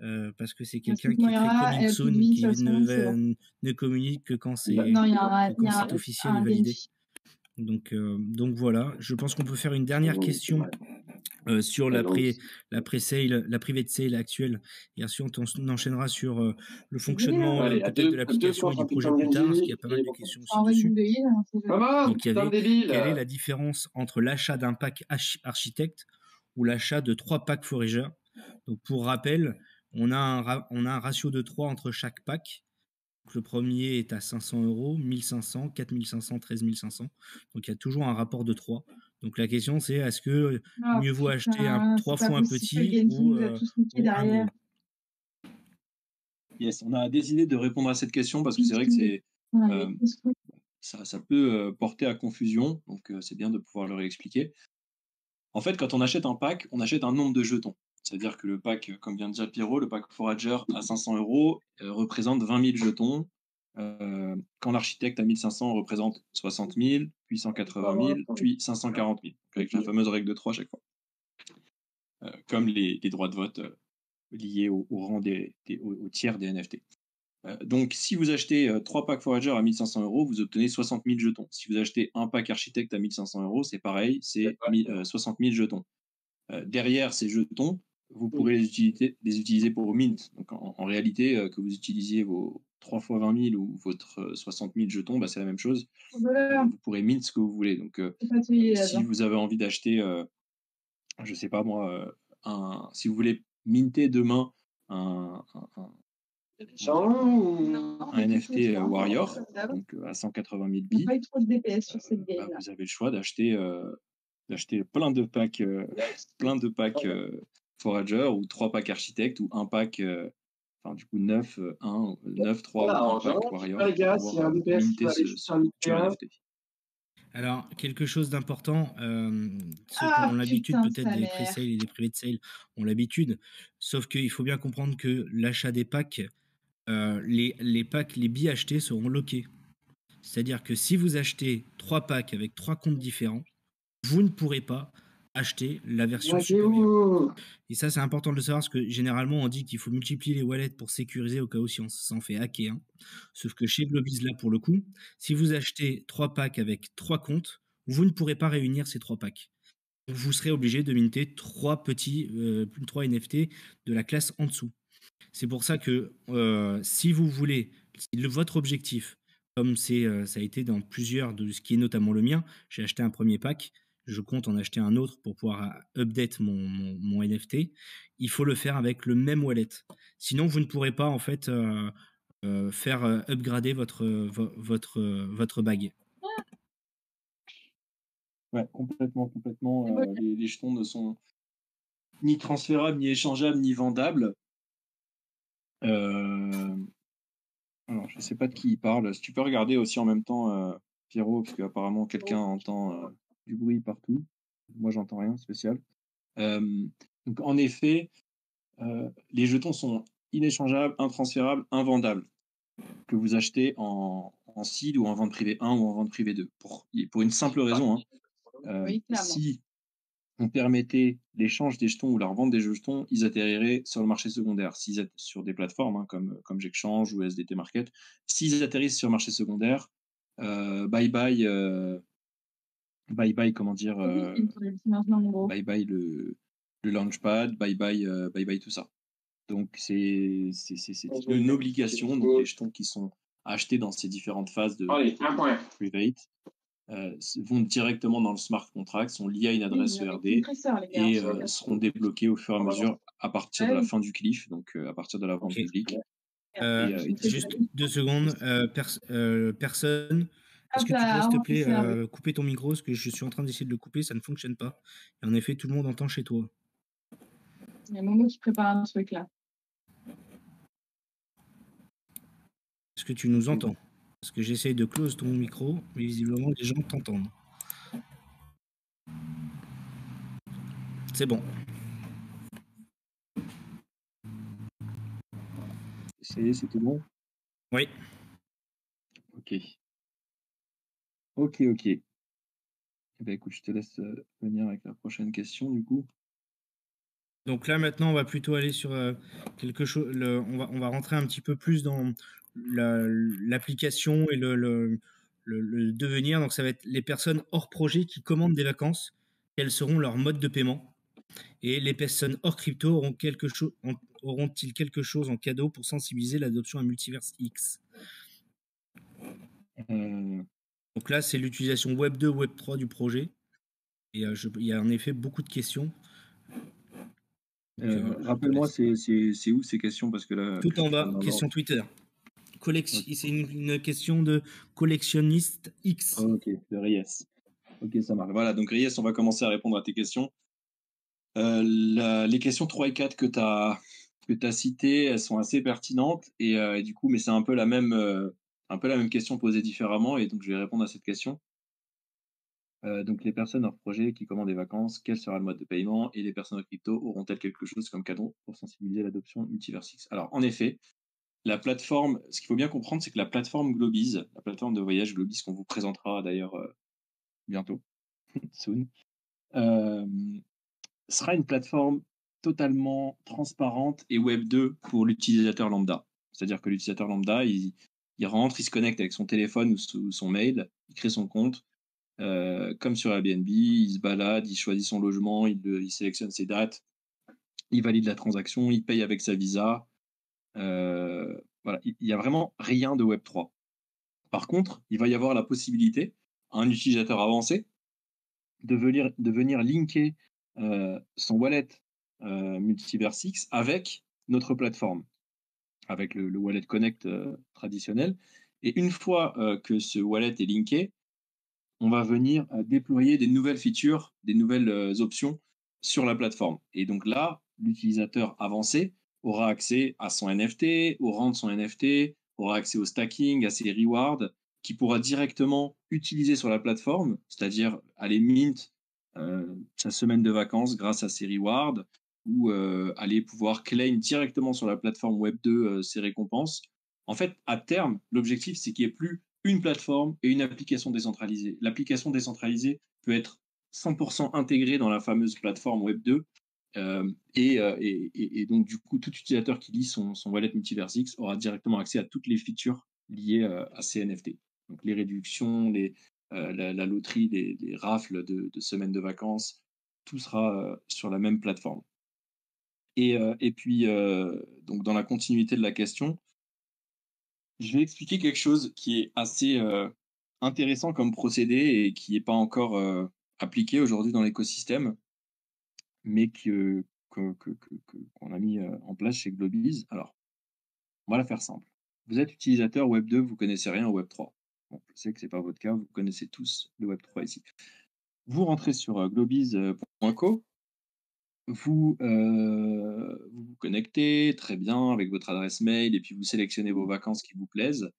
Euh, parce que c'est quelqu'un qui est très qui ne, ne, communique que quand c'est officiel et validé. Donc, euh, donc voilà, je pense qu'on peut faire une dernière question euh, sur la pré la sale la private sale actuelle, et ensuite on enchaînera sur le fonctionnement peut-être de l'application et du projet plus tard, parce qu'il y a pas mal de questions aussi dessus. Hein, donc il y avait quelle est la différence entre l'achat d'un pack architecte ou l'achat de trois packs forager Donc pour rappel, on a, un, on a un ratio de 3 entre chaque pack. Le premier est à 500 euros, 1500, 4500, 13500. Donc il y a toujours un rapport de 3. Donc la question c'est est-ce que ah, mieux vaut acheter un, 3 fois un petit ou, euh, un Yes, on a décidé de répondre à cette question parce que c'est vrai que c'est. Euh, ça, ça peut porter à confusion, donc c'est bien de pouvoir le réexpliquer. En fait, quand on achète un pack, on achète un nombre de jetons. C'est-à-dire que le pack, comme vient de dire Pierrot, le pack Forager à 500 euros représente 20 000 jetons. quand l'architecte à 1500 représente 60 000, puis 180 000, puis 540 000, avec la fameuse règle de 3 à chaque fois. comme les, droits de vote liés au, rang des, au, tiers des NFT. Euh, donc, si vous achetez 3 euh, packs Forager à 1500 euros, vous obtenez 60 000 jetons. Si vous achetez un pack Architecte à 1500 euros, c'est pareil, c'est 60 000 jetons. Euh, derrière ces jetons, vous pourrez les utiliser, les utiliser pour mint. Donc, en, réalité, que vous utilisiez vos 3 fois 20 000 ou votre 60 000 jetons, bah, c'est la même chose. Vous pourrez mint ce que vous voulez. Donc, si vous avez envie d'acheter, je sais pas moi, un, si vous voulez minter demain un, un NFT euh, Warrior, donc euh, à 180 000 billes. Vous avez le choix d'acheter euh, d'acheter plein de packs, plein de packs Forager ou trois packs Architecte ou un pack, enfin du coup 9, 1, 9, 3 packs Warrior. Alors, quelque chose d'important, euh, ceux qui ah, ont l'habitude peut-être des pré-sales et des privés de sale ont l'habitude, sauf qu'il faut bien comprendre que l'achat des packs, euh, les, les, packs, les billets achetés seront loqués. C'est-à-dire que si vous achetez trois packs avec trois comptes différents, vous ne pourrez pas acheter la version supérieure. Et ça, c'est important de le savoir parce que généralement, on dit qu'il faut multiplier les wallets pour sécuriser au cas où si on s'en fait hacker. Hein. Sauf que chez Globiz, là, pour le coup, si vous achetez trois packs avec trois comptes, vous ne pourrez pas réunir ces trois packs. Vous serez obligé de minter trois petits, euh, trois NFT de la classe en dessous. C'est pour ça que euh, si vous voulez, si votre objectif, comme c'est, euh, ça a été dans plusieurs de ce qui est notamment le mien, j'ai acheté un premier pack je compte en acheter un autre pour pouvoir euh, update mon, mon, NFT, il faut le faire avec le même wallet. Sinon, vous ne pourrez pas en fait euh, euh, faire upgrader votre, votre, votre bague. Ouais, complètement, complètement. les, jetons ne sont ni transférables, ni échangeables, ni vendables. Alors, je ne sais pas de qui il parle. Si tu peux regarder aussi en même temps, Pierrot, parce qu'apparemment quelqu'un entend du bruit partout. Moi, j'entends rien de spécial. donc, en effet, les jetons sont inéchangeables, intransférables, invendables, que vous achetez en, en seed ou en vente privée 1 ou en vente privée 2. Pour, pour une simple raison, hein. si on permettait l'échange des jetons ou la revente des jetons, ils atterriraient sur le marché secondaire. S'ils sur des plateformes hein, comme, comme J'Exchange ou SDT Market, s'ils atterrissent sur le marché secondaire, bye bye bye bye, comment dire, euh, bye bye le, le launchpad, bye bye, euh, bye bye tout ça. Donc c'est une obligation. Donc les jetons qui sont achetés dans ces différentes phases de private euh, vont directement dans le smart contract, sont liés à une adresse ERD et seront débloqués au fur et à mesure à partir de la fin du cliff, donc à partir de la vente publique. juste deux secondes. personne est-ce que tu peux, s'il te plaît, euh, couper ton micro? Parce que je suis en train d'essayer de le couper, ça ne fonctionne pas. Et en effet, tout le monde entend chez toi. Il y a Momo qui prépare un truc là. Est-ce que tu nous entends? Parce que j'essaye de close ton micro, mais visiblement les gens t'entendent. C'est bon. C'est tout bon? Oui. Ok. Ok, ok. Eh ben, écoute, je te laisse venir avec la prochaine question du coup. Donc là maintenant, on va plutôt aller sur quelque chose. On va, on va rentrer un petit peu plus dans l'application et le, le, le, devenir. Donc ça va être les personnes hors projet qui commandent des vacances. Quels seront leurs modes de paiement? Et les personnes hors crypto auront quelque chose, auront-ils quelque chose en cadeau pour sensibiliser l'adoption à Multiverse X? Euh, donc là, c'est l'utilisation Web 2, Web 3 du projet. Et euh, il y a en effet beaucoup de questions. Euh, euh, rappelle-moi, c'est où ces questions? Parce que là, Tout en bas, question Twitter. C'est une, question de collectionniste X. Ah, ok, de Reyes. Ok, ça marche. Voilà, donc Reyes, on va commencer à répondre à tes questions. les questions 3 et 4 que tu as, que as citées, elles sont assez pertinentes. Et, du coup, mais c'est un peu la même, Un peu la même question posée différemment, et donc je vais répondre à cette question. Euh, donc les personnes hors projet qui commandent des vacances, quel sera le mode de paiement et les personnes en crypto auront-elles quelque chose comme cadeau pour sensibiliser l'adoption Multiversix? Alors en effet, la plateforme, ce qu'il faut bien comprendre, c'est que la plateforme Globiz, la plateforme de voyage Globiz qu'on vous présentera d'ailleurs euh, bientôt, soon, euh, sera une plateforme totalement transparente et Web 2 pour l'utilisateur lambda. C'est-à-dire que l'utilisateur lambda, il, rentre, il se connecte avec son téléphone ou son mail, il crée son compte, euh, comme sur Airbnb, il se balade, il choisit son logement, il, il, sélectionne ses dates, il valide la transaction, il paye avec sa visa. Euh, voilà, il n'y a vraiment rien de Web3. Par contre, il va y avoir la possibilité à un utilisateur avancé de venir, de venir linker euh, son wallet Multiversix avec notre plateforme, avec le, le wallet Connect traditionnel. Et une fois que ce wallet est linké, on va venir euh, déployer des nouvelles features, des nouvelles euh, options sur la plateforme. Et donc là, l'utilisateur avancé aura accès à son NFT, au rang de son NFT, aura accès au stacking, à ses rewards, qui pourra directement utiliser sur la plateforme, c'est-à-dire aller mint euh, sa semaine de vacances grâce à ses rewards, ou aller pouvoir claim directement sur la plateforme Web2 ses récompenses. En fait, à terme, l'objectif, c'est qu'il n'y ait plus une plateforme et une application décentralisée. L'application décentralisée peut être 100% intégrée dans la fameuse plateforme Web 2. Euh, euh, et, donc, du coup, tout utilisateur qui lit son, wallet Multiversix aura directement accès à toutes les features liées euh, à ces NFT. Donc, les réductions, les, la, loterie, les, rafles de, semaines de vacances, tout sera sur la même plateforme. Et, et puis, donc, dans la continuité de la question, je vais expliquer quelque chose qui est assez euh, intéressant comme procédé et qui n'est pas encore euh, appliqué aujourd'hui dans l'écosystème, mais que, qu'on a mis euh, en place chez Globiz. Alors, on va la faire simple. Vous êtes utilisateur Web 2, vous connaissez rien au Web 3. Bon, je sais que ce n'est pas votre cas, vous connaissez tous le Web 3 ici. Vous rentrez sur globiz.co, vous, euh, vous vous connectez très bien avec votre adresse mail et puis vous sélectionnez vos vacances qui vous plaisent.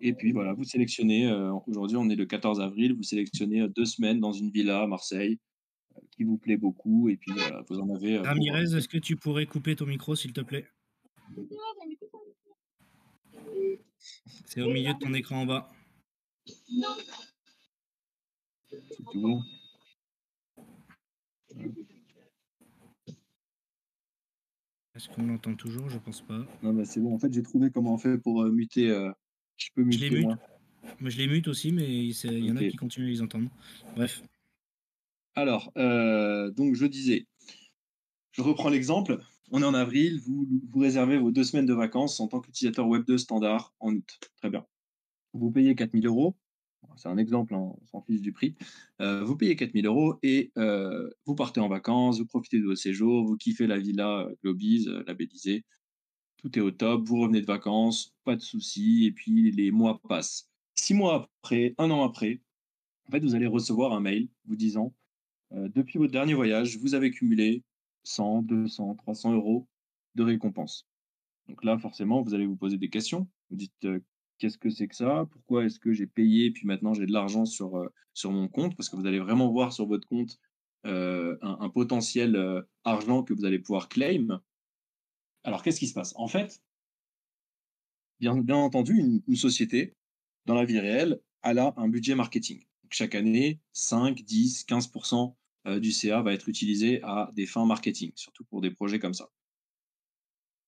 Et puis voilà, vous sélectionnez, euh, aujourd'hui on est le 14 avril, vous sélectionnez euh, deux semaines dans une villa à Marseille qui vous plaît beaucoup et puis voilà, vous en avez. Ramirez, est-ce que tu pourrais couper ton micro s'il te plaît? C'est au milieu de ton écran en bas. C'est tout bon? Est-ce qu'on l'entend toujours? Je pense pas. Non, mais c'est bon. En fait, j'ai trouvé comment on fait pour euh, muter. Euh, je peux muter. Je les moi. je les mute aussi, mais il y en a qui continuent à les entendre. Bref. Alors, euh, donc je disais, je reprends l'exemple. On est en avril, vous, vous réservez vos deux semaines de vacances en tant qu'utilisateur Web 2 standard en août. Très bien. Vous payez 4000 euros c'est un exemple, hein, on s'en fiche du prix. Euh, vous payez 4000 euros et euh, vous partez en vacances, vous profitez de vos séjours, vous kiffez la villa euh, Globiz, labellisée. Tout est au top, vous revenez de vacances, pas de soucis, et puis les mois passent. Six mois après, un an après, vous allez recevoir un mail vous disant depuis votre dernier voyage, vous avez cumulé 100, 200, 300 euros de récompense. Donc là, forcément, vous allez vous poser des questions. Vous dites qu'est-ce que c'est que ça? Pourquoi est-ce que j'ai payé puis maintenant j'ai de l'argent sur, euh, sur mon compte? Parce que vous allez vraiment voir sur votre compte euh, un, potentiel euh, argent que vous allez pouvoir claim. Alors qu'est-ce qui se passe? En fait, bien, bien entendu, une, société, dans la vie réelle, elle a un budget marketing. chaque année, 5, 10, 15% du CA va être utilisé à des fins marketing, surtout pour des projets comme ça.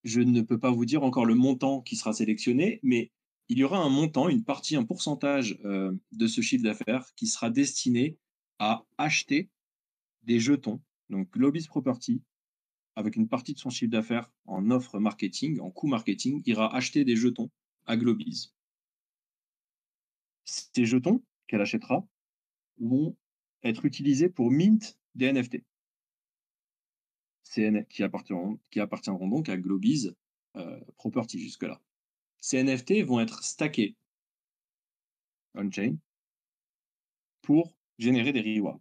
Je ne peux pas vous dire encore le montant qui sera sélectionné, mais il y aura un montant, une partie, un pourcentage euh, de ce chiffre d'affaires qui sera destiné à acheter des jetons. Donc Globis Property, avec une partie de son chiffre d'affaires en offre marketing, en coût marketing, ira acheter des jetons à Globis. Ces jetons qu'elle achètera vont être utilisés pour mint des NFT. qui appartiendront, donc à Globis euh, Property jusque-là ces NFT vont être stackés on-chain pour générer des rewards.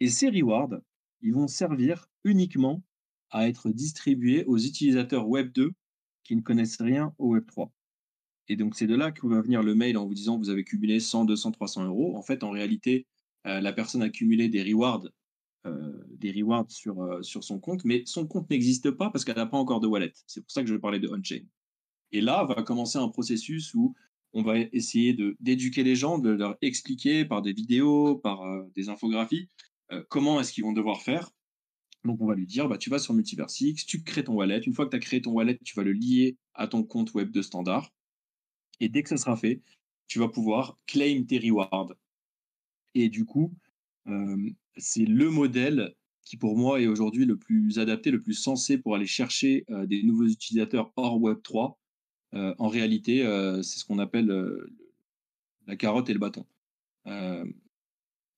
Et ces rewards, ils vont servir uniquement à être distribués aux utilisateurs Web 2 qui ne connaissent rien au Web 3. Et donc, c'est de là que va venir le mail en vous disant vous avez cumulé 100, 200, 300 euros. En fait, en réalité, euh, la personne a cumulé des rewards, euh, sur, euh, sur son compte, mais son compte n'existe pas parce qu'elle n'a pas encore de wallet. C'est pour ça que je parlais de on-chain. Et là, va commencer un processus où on va essayer d'éduquer les gens, de leur expliquer par des vidéos, par des infographies, comment est-ce qu'ils vont devoir faire. Donc, on va lui dire, bah, tu vas sur Multiversix, tu crées ton wallet. Une fois que tu as créé ton wallet, tu vas le lier à ton compte web de standard. Et dès que ça sera fait, tu vas pouvoir claim tes rewards. Et du coup, euh, c'est le modèle qui pour moi est aujourd'hui le plus adapté, le plus sensé pour aller chercher euh, des nouveaux utilisateurs hors Web3. Euh, en réalité, c'est ce qu'on appelle la carotte et le bâton.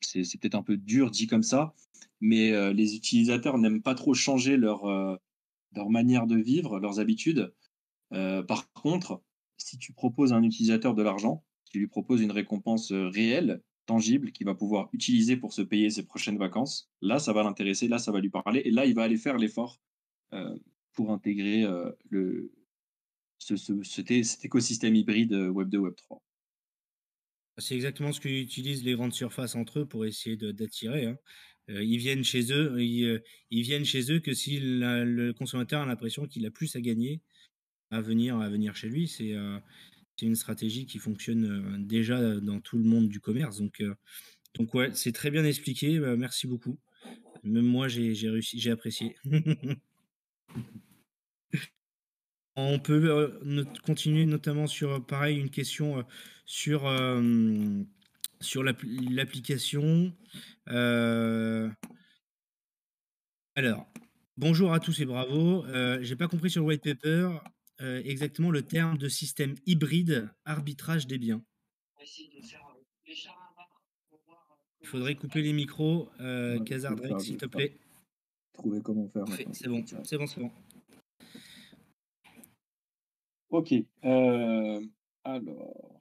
c'est peut-être un peu dur dit comme ça, mais les utilisateurs n'aiment pas trop changer leur, leur manière de vivre, leurs habitudes. par contre, si tu proposes à un utilisateur de l'argent, tu lui proposes une récompense euh, réelle, tangible, qu'il va pouvoir utiliser pour se payer ses prochaines vacances, là, ça va l'intéresser, là, ça va lui parler, et là, il va aller faire l'effort euh, pour intégrer euh, le, ce, cet écosystème hybride Web 2, Web 3. C'est exactement ce qu'utilisent les grandes surfaces entre eux pour essayer d'attirer. Hein. ils viennent chez eux, ils, viennent chez eux que si le consommateur a l'impression qu'il a plus à gagner à venir, à venir chez lui. C'est euh, une stratégie qui fonctionne euh, déjà dans tout le monde du commerce. Donc, euh, donc ouais, c'est très bien expliqué. Bah, merci beaucoup. Même moi, j'ai j'ai apprécié. On peut continuer notamment sur, pareil, une question sur, sur l'application. alors, bonjour à tous et bravo. j'ai pas compris sur le white paper. Euh, exactement le terme de système hybride arbitrage des biens. Il faudrait couper les micros, euh, s'il te plaît. Trouver comment faire. C'est bon, c'est bon, c'est bon. Ok. Euh, alors.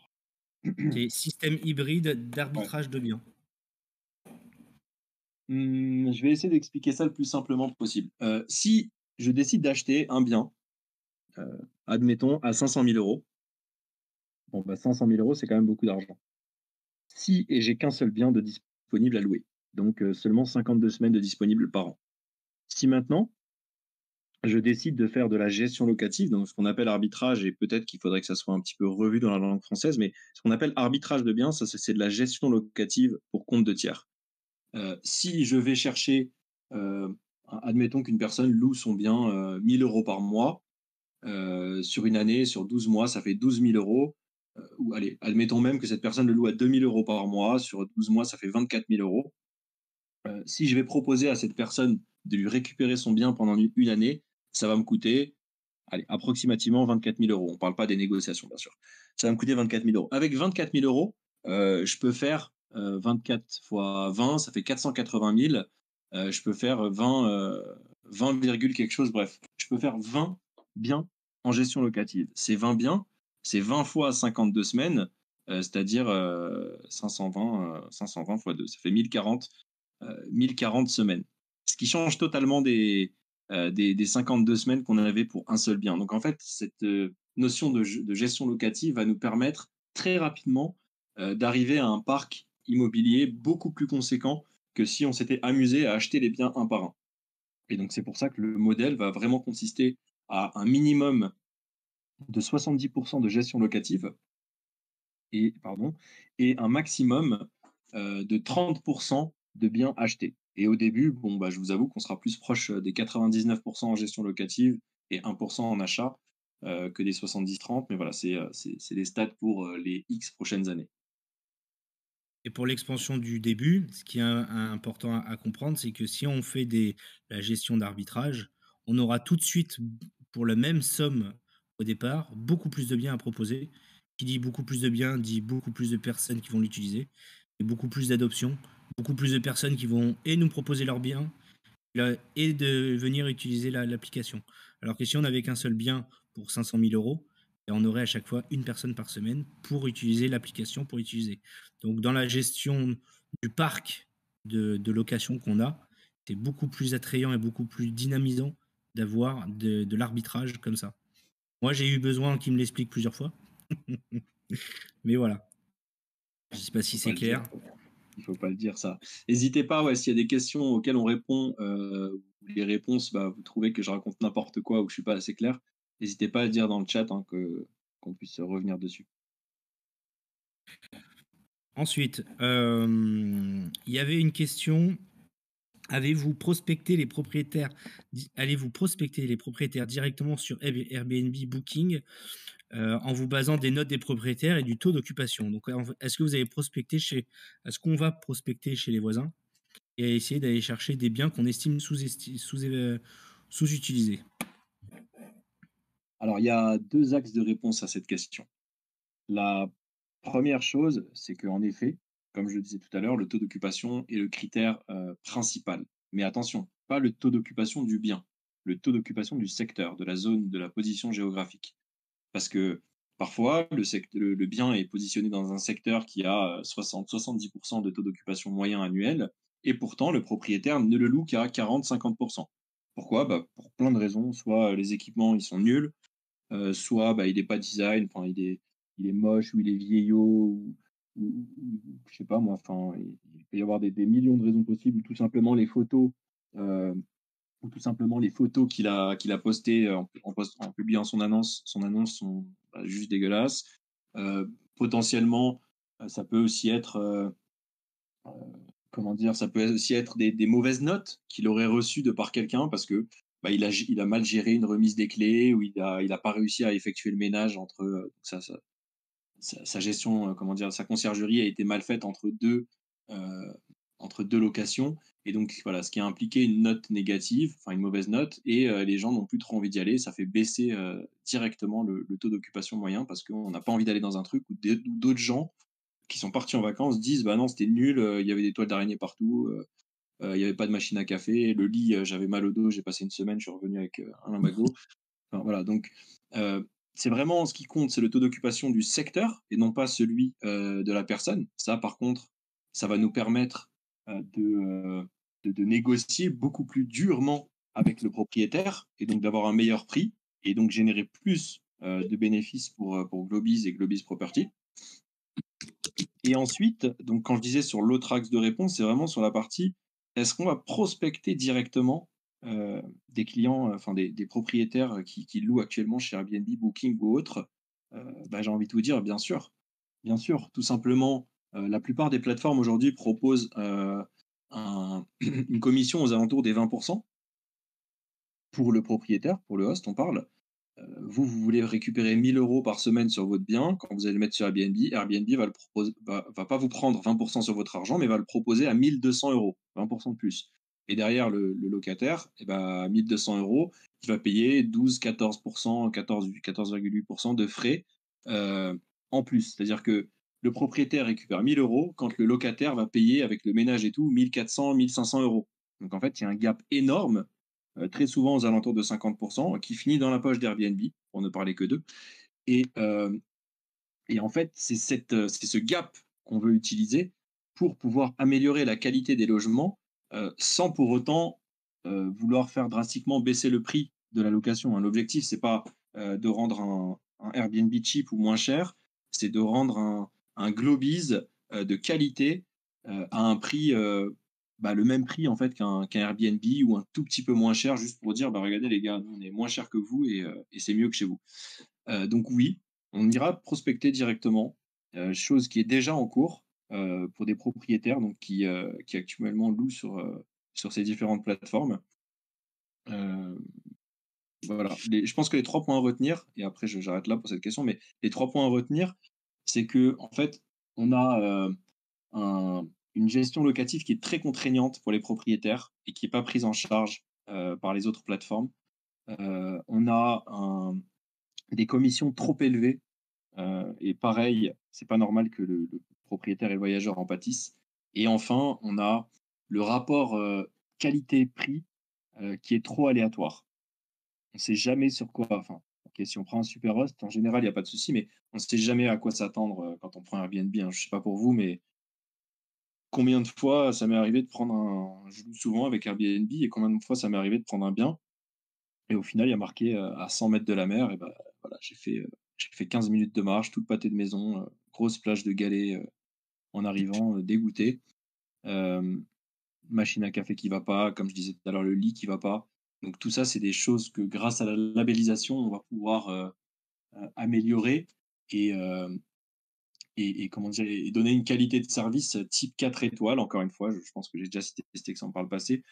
C'est système hybride d'arbitrage de biens. Hmm, je vais essayer d'expliquer ça le plus simplement possible. Euh, si je décide d'acheter un bien euh, admettons, à 500 000 euros. Bon, bah 500 000 euros, c'est quand même beaucoup d'argent. Si et j'ai qu'un seul bien de disponible à louer, donc seulement 52 semaines de disponible par an. Si maintenant, je décide de faire de la gestion locative, donc ce qu'on appelle arbitrage, et peut-être qu'il faudrait que ça soit un petit peu revu dans la langue française, mais ce qu'on appelle arbitrage de biens, ça c'est de la gestion locative pour compte de tiers. Euh, si je vais chercher, admettons qu'une personne loue son bien 1000 euros par mois, euh, sur une année, sur 12 mois, ça fait 12 000 euros. Euh, ou allez, admettons même que cette personne le loue à 2 000 euros par mois, sur 12 mois, ça fait 24 000 euros. Euh, si je vais proposer à cette personne de lui récupérer son bien pendant une, année, ça va me coûter allez, approximativement 24 000 euros. On ne parle pas des négociations, bien sûr. Ça va me coûter 24 000 euros. Avec 24 000 euros, je peux faire 24 fois 20, ça fait 480 000. je peux faire 20, 20, quelque chose, bref. Je peux faire 20 biens en gestion locative. C'est 20 biens, c'est 20 fois 52 semaines, euh, c'est-à-dire 520, 520 fois 2, ça fait 1040, 1040 euh, semaines. Ce qui change totalement des, euh, des, 52 semaines qu'on avait pour un seul bien. Donc en fait, cette notion de, gestion locative va nous permettre très rapidement d'arriver à un parc immobilier beaucoup plus conséquent que si on s'était amusé à acheter les biens un par un. Et donc c'est pour ça que le modèle va vraiment consister à un minimum de 70% de gestion locative et, un maximum euh, de 30% de biens achetés. Et au début, bon, bah, je vous avoue qu'on sera plus proche des 99% en gestion locative et 1% en achat que des 70-30. Mais voilà, c'est, des stats pour les X prochaines années. Et pour l'expansion du début, ce qui est important à, comprendre, c'est que si on fait des, la gestion d'arbitrage, on aura tout de suite pour la même somme au départ, beaucoup plus de biens à proposer. Qui dit beaucoup plus de biens dit beaucoup plus de personnes qui vont l'utiliser et beaucoup plus d'adoptions, beaucoup plus de personnes qui vont et nous proposer leurs biens et de venir utiliser l'application. Alors que si on n'avait qu'un seul bien pour 500 000 euros, on aurait à chaque fois une personne par semaine pour utiliser l'application, pour utiliser. Donc dans la gestion du parc de, de location qu'on a, c'est beaucoup plus attrayant et beaucoup plus dynamisant d'avoir de, l'arbitrage comme ça. Moi, j'ai eu besoin qu'il me l'explique plusieurs fois. Mais voilà. Je sais pas si c'est clair. dire. Il faut pas le dire ça. N'hésitez pas, ouais, s'il y a des questions auxquelles on répond, euh, les réponses, bah, vous trouvez que je raconte n'importe quoi ou que je suis pas assez clair, n'hésitez pas à le dire dans le chat hein, que qu'on puisse revenir dessus. Ensuite, euh, il y avait une question. Avez-vous prospecté les propriétaires Allez-vous prospecter les propriétaires directement sur Air- Airbnb Booking? Euh, en vous basant des notes des propriétaires et du taux d'occupation Donc, est-ce que vous avez prospecté chez Est-ce qu'on va prospecter chez les voisins et essayer d'aller chercher des biens qu'on estime sous, euh, sous-utilisés? Alors, il y a deux axes de réponse à cette question. La première chose, c'est qu'en effet, comme je le disais tout à l'heure, le taux d'occupation est le critère euh, principal. Mais attention, pas le taux d'occupation du bien, le taux d'occupation du secteur, de la zone, de la position géographique. Parce que parfois, le, bien est positionné dans un secteur qui a 60-70% de taux d'occupation moyen annuel, et pourtant le propriétaire ne le loue qu'à 40-50%. Pourquoi? Bah, Pour plein de raisons. Soit les équipements ils sont nuls, euh, soit bah, il n'est pas design, enfin il est, il est moche ou il est vieillot, ou, ou, ou- je sais pas moi, enfin il, peut y avoir des, millions de raisons possibles, ou tout simplement les photos, euh, ou tout simplement les photos qu'il a, qu'il a postées en, en, post- en publiant son annonce, son annonce sont bah, juste dégueulasses. Euh, potentiellement, euh, ça peut aussi être euh, euh, comment dire, ça peut aussi être des, des mauvaises notes qu'il aurait reçues de par quelqu'un parce que bah, il, a, il a mal géré une remise des clés ou il a, il a pas réussi à effectuer le ménage entre euh, sa, gestion, euh, comment dire, sa conciergerie a été mal faite entre deux, euh, entre deux locations. Et donc, voilà, ce qui a impliqué une note négative, enfin une mauvaise note, et euh, les gens n'ont plus trop envie d'y aller. Ça fait baisser euh, directement le, taux d'occupation moyen parce qu'on n'a pas envie d'aller dans un truc où d'autres gens qui sont partis en vacances disent Bah non, c'était nul, euh, il y avait des toiles d'araignée partout, il n'y avait pas de machine à café, le lit, j'avais mal au dos, j'ai passé une semaine, je suis revenu avec un lumbago. Voilà, donc c'est vraiment ce qui compte, c'est le taux d'occupation du secteur et non pas celui de la personne. Ça, par contre, ça va nous permettre de, euh, de, négocier beaucoup plus durement avec le propriétaire et donc d'avoir un meilleur prix et donc générer plus euh, de bénéfices pour, euh, pour Globiz et Globiz Property. Et ensuite, donc quand je disais sur l'autre axe de réponse, c'est vraiment sur la partie est-ce qu'on va prospecter directement euh, des clients, euh, enfin des, propriétaires qui, louent actuellement chez Airbnb, Booking ou autre? Euh, bah, J'ai envie de vous dire, bien sûr. Bien sûr, tout simplement, euh, la plupart des plateformes aujourd'hui proposent euh, un- une commission aux alentours des 20% pour le propriétaire, pour le host, on parle. Euh, vous, vous voulez récupérer 1000 euros par semaine sur votre bien, quand vous allez le mettre sur Airbnb, Airbnb va va, pas vous prendre 20% sur votre argent, mais va le proposer à 1200 euros, 20% de plus. Et derrière le, locataire, eh ben, 1200 euros, il va payer 12, 14%, 14, 14,8% de frais euh, en plus. C'est-à-dire que le propriétaire récupère 1000 euros quand le locataire va payer avec le ménage et tout 1400, 1500 euros. Donc en fait, il y a un gap énorme euh, très souvent aux alentours de 50%, qui finit dans la poche d'Airbnb, pour ne parler que d'eux. Et, euh, en fait, euh, c'est ce gap qu'on veut utiliser pour pouvoir améliorer la qualité des logements sans pour autant vouloir faire drastiquement baisser le prix de la location. hein. L'objectif, c'est pas de rendre un, un Airbnb cheap ou moins cher, c'est de rendre un, un Globiz euh, de qualité euh, à un prix euh, bah, le même prix en fait qu'un Airbnb ou un tout petit peu moins cher, juste pour dire bah regardez les gars, on est moins cher que vous et, et c'est mieux que chez vous. Donc oui, on ira prospecter directement, chose qui est déjà en cours pour des propriétaires donc qui, qui actuellement louent sur, sur ces différentes plateformes. Voilà, je pense que les trois points à retenir, et après j'arrête là pour cette question, mais les trois points à retenir, c'est que en fait, on a euh, un, une gestion locative qui est très contraignante pour les propriétaires et qui n'est pas prise en charge euh, par les autres plateformes. Euh, on a des commissions trop élevées et pareil, c'est pas normal que le, propriétaire et le voyageur en pâtissent. Et enfin, on a le rapport qualité-prix qui est trop aléatoire. On ne sait jamais sur quoi. Si on prend un super host, en général, il n'y a pas de souci, mais on ne sait jamais à quoi s'attendre euh, quand on prend Airbnb. hein. Je ne sais pas pour vous, mais combien de fois ça m'est arrivé de prendre un. Je loue souvent avec Airbnb et combien de fois ça m'est arrivé de prendre un bien. Et au final, il y a marqué euh, à 100 mètres de la mer. Et ben voilà, j'ai fait, euh, fait 15 minutes de marche, tout le pâté de maison, grosse plage de galets en arrivant, dégoûté. machine à café qui va pas, comme je disais tout à l'heure, le lit qui va pas. Donc tout ça, c'est des choses que grâce à la labellisation, on va pouvoir améliorer et, et, comment dire, et donner une qualité de service type 4 étoiles. Encore une fois, je, pense que j'ai déjà cité ça par le passé.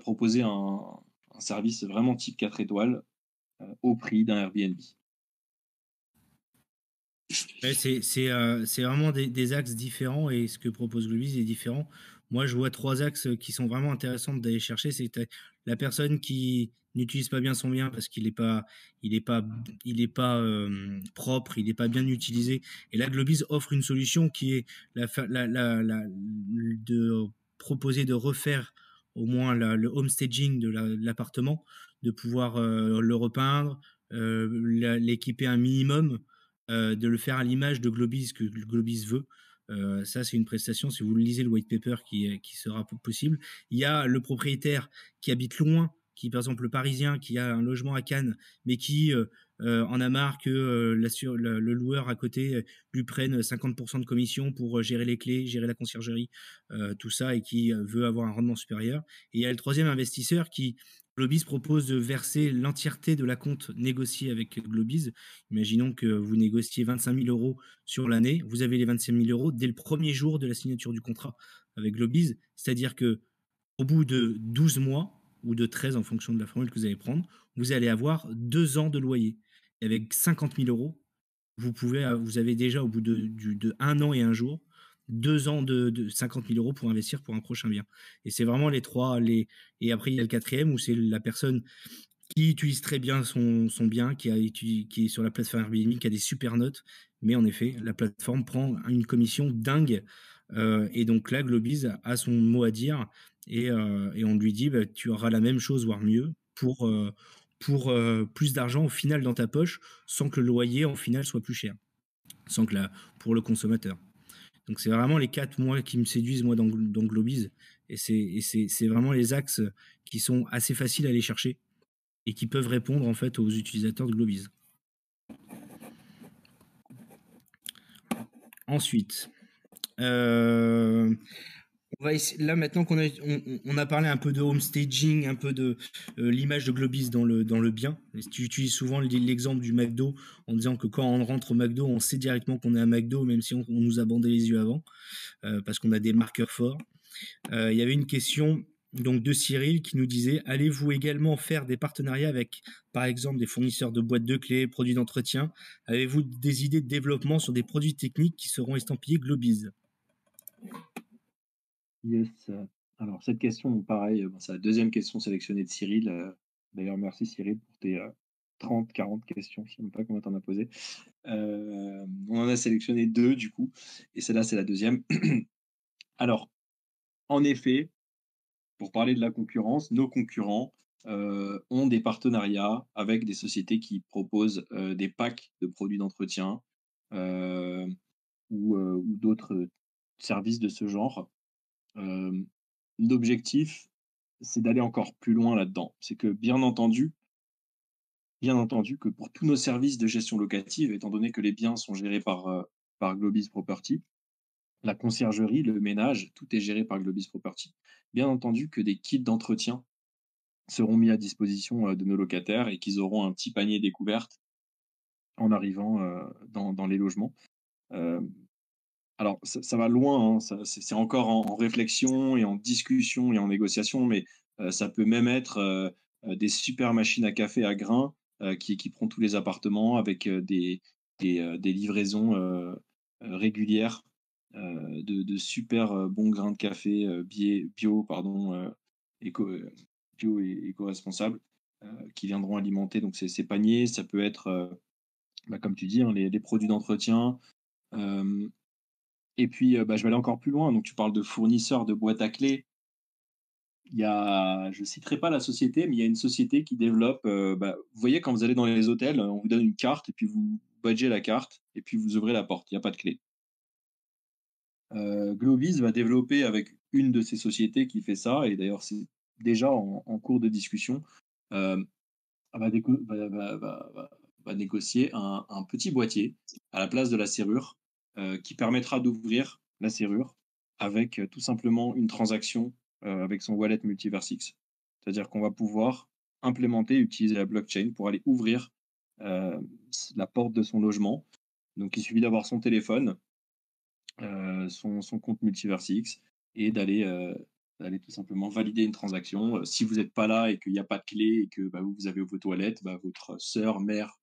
proposer un, un, service vraiment type 4 étoiles au prix d'un Airbnb. c'est vraiment des, axes différents et ce que propose Globis est différent. Moi, je vois trois axes qui sont vraiment intéressants d'aller chercher. C'est la personne qui n'utilise pas bien son bien parce qu'il n'est pas, il est pas, il est pas propre, il n'est pas bien utilisé. Et là, Globis offre une solution qui est de proposer de refaire au moins le home staging de l'appartement, de pouvoir le repeindre, l'équiper un minimum, de le faire à l'image de Globis que Globis veut. Euh, ça, c'est une prestation, si vous lisez le white paper, qui, sera possible. Il y a le propriétaire qui habite loin, qui, par exemple, le Parisien, qui a un logement à Cannes, mais qui euh, euh en a marre que le loueur à côté lui prenne 50% de commission pour gérer les clés, gérer la conciergerie, tout ça, et qui veut avoir un rendement supérieur. Et il y a le troisième investisseur qui Globis propose de verser l'entièreté de la compte négociée avec Globis. Imaginons que vous négociez 25 000 euros sur l'année. Vous avez les 25 000 euros dès le premier jour de la signature du contrat avec Globis. C'est-à-dire que au bout de 12 mois, ou de 13 en fonction de la formule que vous allez prendre, vous allez avoir deux ans de loyer. Et avec 50 000 euros, vous, avez déjà au bout de, de un an et un jour deux ans de, de 50 000 euros pour investir pour un prochain bien. Et c'est vraiment les trois. Les... Et après, il y a le quatrième où c'est la personne qui utilise très bien son, son bien, qui, a, qui est sur la plateforme Airbnb, qui a des super notes. Mais en effet, la plateforme prend une commission dingue. Euh, et donc là, Globis a son mot à dire. Et, euh, et on lui dit, bah, tu auras la même chose, voire mieux, pour, euh, pour plus d'argent au final dans ta poche, sans que le loyer, en final, soit plus cher. Sans que pour le consommateur. Donc c'est vraiment les quatre mois qui me séduisent moi dans, dans Globiz. Et c'est vraiment les axes qui sont assez faciles à aller chercher et qui peuvent répondre en fait aux utilisateurs de Globiz. Ensuite, euh, là maintenant qu'on a on, parlé un peu de home staging, un peu de euh, l'image de Globis dans le bien. Tu utilises souvent l'exemple du McDo en disant que quand on rentre au McDo, on sait directement qu'on est à McDo même si on, nous a bandé les yeux avant euh, parce qu'on a des marqueurs forts. Euh, il y avait une question donc de Cyril qui nous disait allez-vous également faire des partenariats avec par exemple des fournisseurs de boîtes de clés, produits d'entretien? Avez-vous des idées de développement sur des produits techniques qui seront estampillés Globiz Yes. Alors, cette question, pareil, c'est la deuxième question sélectionnée de Cyril. D'ailleurs, merci Cyril pour tes 30, 40 questions. Je ne sais même pas comment tu en as posé. on en a sélectionné deux, du coup. Et celle-là, c'est la deuxième. Alors, en effet, pour parler de la concurrence, nos concurrents ont des partenariats avec des sociétés qui proposent des packs de produits d'entretien ou d'autres services de ce genre. L'objectif, c'est d'aller encore plus loin là-dedans. C'est que, bien entendu, bien entendu que pour tous nos services de gestion locative, étant donné que les biens sont gérés par, Globis Property, la conciergerie, le ménage, tout est géré par Globis Property. Bien entendu que des kits d'entretien seront mis à disposition de nos locataires et qu'ils auront un petit panier découverte en arrivant dans, les logements. Alors, ça, va loin, hein, c'est encore en, réflexion et en discussion et en négociation, mais euh, ça peut même être euh, euh, des super machines à café à grains qui équiperont tous les appartements avec des, livraisons régulières de, super bons grains de café bio, pardon, éco, bio et éco-responsables qui viendront alimenter donc ces, paniers. Ça peut être, bah, comme tu dis, hein, les, produits d'entretien. Et puis, bah, je vais aller encore plus loin. Donc, tu parles de fournisseurs de boîtes à clés. Il y a, je ne citerai pas la société, mais il y a une société qui développe. Bah, vous voyez, quand vous allez dans les hôtels, on vous donne une carte et puis vous badgez la carte et puis vous ouvrez la porte. Il n'y a pas de clé. Euh, Globis va développer avec une de ces sociétés qui fait ça, et d'ailleurs c'est déjà en, cours de discussion, va, va négocier un, petit boîtier à la place de la serrure euh, qui permettra d'ouvrir la serrure avec euh, tout simplement une transaction euh, avec son wallet Multiversix. C'est-à-dire qu'on va pouvoir implémenter, utiliser la blockchain pour aller ouvrir euh, la porte de son logement. Donc il suffit d'avoir son téléphone, euh, son, son compte Multiversix et d'aller euh, tout simplement valider une transaction. Euh, Si vous n'êtes pas là et qu'il n'y a pas de clé et que bah, vous avez vos toilettes, bah, votre sœur, mère,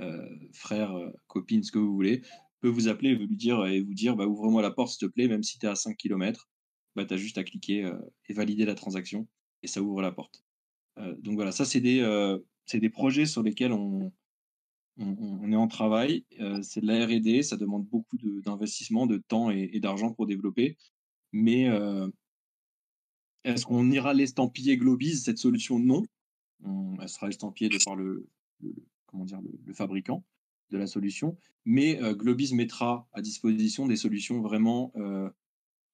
euh, frère, euh, copine, ce que vous voulez, peut vous appeler et vous lui dire et vous dire bah, ouvre-moi la porte s'il te plaît, même si tu es à 5 km, bah, tu as juste à cliquer euh, et valider la transaction et ça ouvre la porte. Euh, donc voilà, ça c'est des, euh, des projets sur lesquels on, on, est en travail. C'est de la R&D, ça demande beaucoup d'investissement, de, temps et, d'argent pour développer. Mais est-ce qu'on ira l'estampiller Globis cette solution? Non. On- elle sera estampillée de par le, le- comment dire, le fabricant de la solution. Mais euh, Globis mettra à disposition des solutions vraiment euh,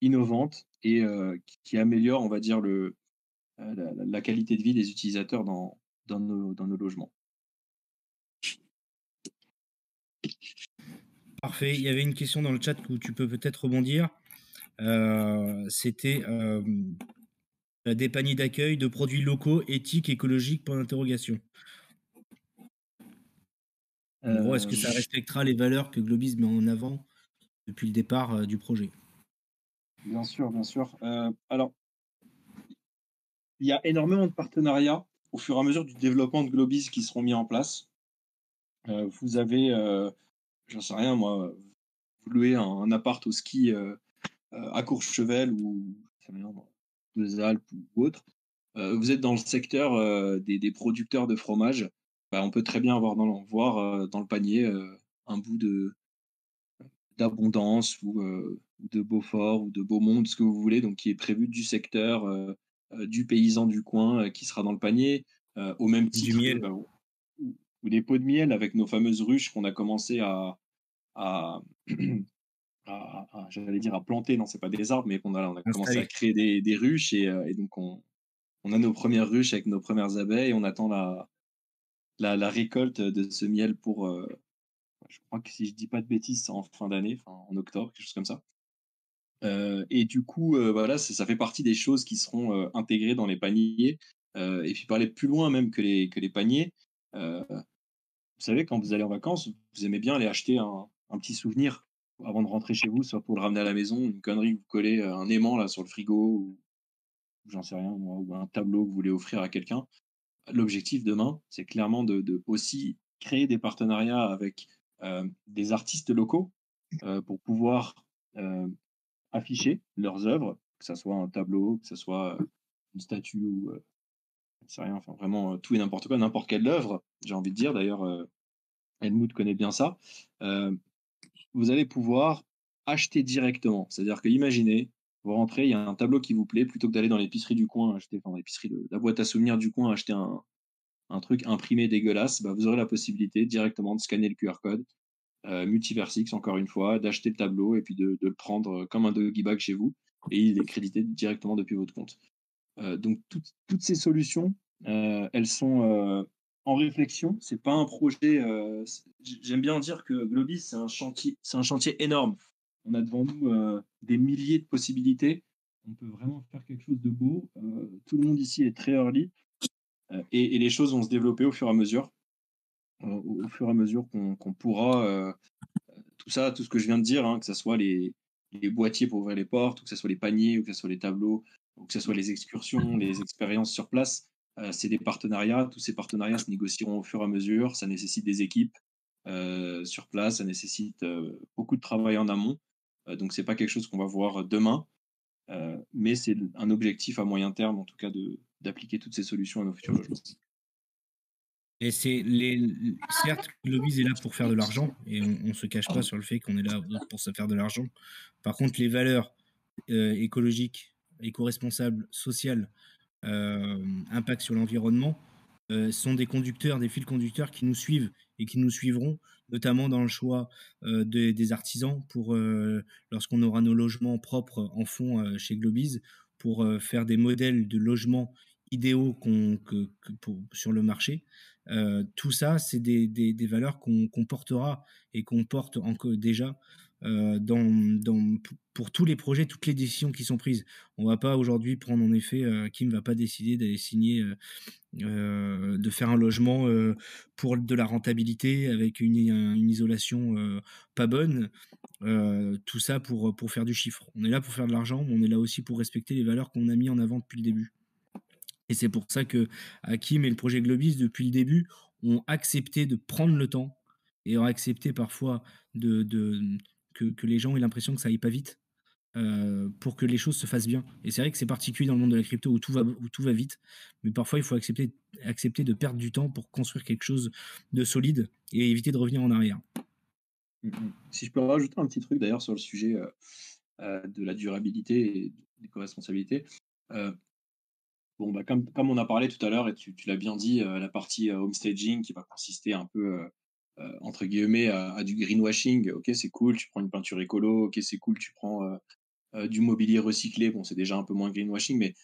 innovantes et euh, qui, améliorent, on va dire, la, qualité de vie des utilisateurs dans, nos, logements. Parfait. Il y avait une question dans le chat où tu peux peut-être rebondir. C'était des paniers d'accueil de produits locaux, éthiques, écologiques, point d'interrogation. En gros, est-ce que ça Euh, respectera les valeurs que Globis met en avant depuis le départ euh, du projet? Bien sûr, bien sûr. Euh, alors, il y a énormément de partenariats au fur et à mesure du développement de Globis qui seront mis en place. Euh, vous avez, euh, j'en sais rien moi, vous louez un, un appart au ski euh, euh, à Courchevel ou deux Alpes ou autre. Euh, vous êtes dans le secteur euh, des, des producteurs de fromage. Bah, on peut très bien avoir dans, le- voir euh, dans le panier euh, un bout de d'abondance ou de Beaufort ou de Beaumont, ce que vous voulez, donc qui est prévu du secteur, du paysan du coin qui sera dans le panier, au même titre miel. bah, ou, ou des pots de miel avec nos fameuses ruches qu'on a commencé à, à, à- à- j'allais dire à planter, non, c'est pas des arbres, mais qu'on a, on a commencé à créer des, des ruches et, et donc on, on a nos premières ruches avec nos premières abeilles et on attend la, la, récolte de ce miel pour, euh, je crois que si je dis pas de bêtises, c'est en fin d'année, en octobre, quelque chose comme ça. Euh, et du coup, euh, voilà, ça fait partie des choses qui seront intégrées dans les paniers. Et puis, pour aller plus loin même que les, paniers, vous savez, quand vous allez en vacances, vous aimez bien aller acheter un, petit souvenir avant de rentrer chez vous, soit pour le ramener à la maison, une connerie vous collez un aimant là sur le frigo, j'en sais rien, ou un tableau que vous voulez offrir à quelqu'un. L'objectif demain, c'est clairement de, aussi créer des partenariats avec euh, des artistes locaux euh, pour pouvoir euh, afficher leurs œuvres, que ce soit un tableau, que ce soit une statue ou sais rien, vraiment tout et n'importe quoi, n'importe quelle œuvre, j'ai envie de dire. D'ailleurs, Helmut connaît bien ça. Vous allez pouvoir acheter directement. C'est-à-dire que imaginez, vous rentrez, il y a un tableau qui vous plaît, plutôt que d'aller dans l'épicerie du coin, acheter, enfin l'épicerie de la boîte à souvenirs du coin, acheter un, truc imprimé dégueulasse, bah, vous aurez la possibilité directement de scanner le QR code, euh, Multiversix encore une fois, d'acheter le tableau et puis de, le prendre comme un doggy chez vous et il est crédité directement depuis votre compte. Euh, donc toutes, ces solutions, euh, elles sont euh, en réflexion. C'est pas un projet. euh, J'aime bien dire que Globis c'est un c'est un chantier énorme. On a devant nous euh, des milliers de possibilités. On peut vraiment faire quelque chose de beau. Euh, tout le monde ici est très early euh, et, les choses vont se développer au fur et à mesure, au, fur et à mesure qu'on pourra tout ça, tout ce que je viens de dire, hein, que ce soit les, boîtiers pour ouvrir les portes, ou que ce soit les paniers, ou que ce soit les tableaux, ou que ce soit les excursions, les expériences sur place, c'est des partenariats. Tous ces partenariats se négocieront au fur et à mesure. Ça nécessite des équipes sur place, ça nécessite beaucoup de travail en amont. Euh, donc c'est pas quelque chose qu'on va voir demain, euh, mais c'est un objectif à moyen terme, en tout cas, d'appliquer toutes ces solutions à nos futurs logements. Et c'est les certes Globis est là pour faire de l'argent et on, on se cache pas sur le fait qu'on est là pour se faire de l'argent. Par contre, les valeurs euh, écologiques, éco-responsables, sociales, euh, impact sur l'environnement euh, sont des conducteurs, des fils conducteurs qui nous suivent et qui nous suivront, notamment dans le choix euh, des, artisans pour euh, lorsqu'on aura nos logements propres en fond euh, chez Globis pour faire des modèles de logements idéaux sur le marché. Tout ça, c'est des, valeurs qu'on portera et qu'on porte déjà euh, pour tous les projets, toutes les décisions qui sont prises. On va pas aujourd'hui prendre en effet, euh, Kim va pas décider d'aller signer, euh, euh de faire un logement pour de la rentabilité avec une, isolation pas bonne. tout ça pour, pour faire du chiffre. On est là pour faire de l'argent, mais on est là aussi pour respecter les valeurs qu'on a mis en avant depuis le début. Et c'est pour ça que Hakim et le projet Globis, depuis le début, ont accepté de prendre le temps et ont accepté parfois de que, les gens aient l'impression que ça aille pas vite euh, pour que les choses se fassent bien. Et c'est vrai que c'est particulier dans le monde de la crypto où tout va, où tout va vite, mais parfois il faut accepter, accepter de perdre du temps pour construire quelque chose de solide et éviter de revenir en arrière. Mmh, mmh. Si je peux rajouter un petit truc d'ailleurs sur le sujet euh, euh, de la durabilité et des co-responsabilités. Bon, bah, comme, comme on a parlé tout à l'heure, et tu, l'as bien dit, la partie home staging qui va consister un peu euh, entre guillemets, à, du greenwashing. Ok, c'est cool, tu prends une peinture écolo. Ok, c'est cool, tu prends euh, euh, du mobilier recyclé. Bon, c'est déjà un peu moins greenwashing, mais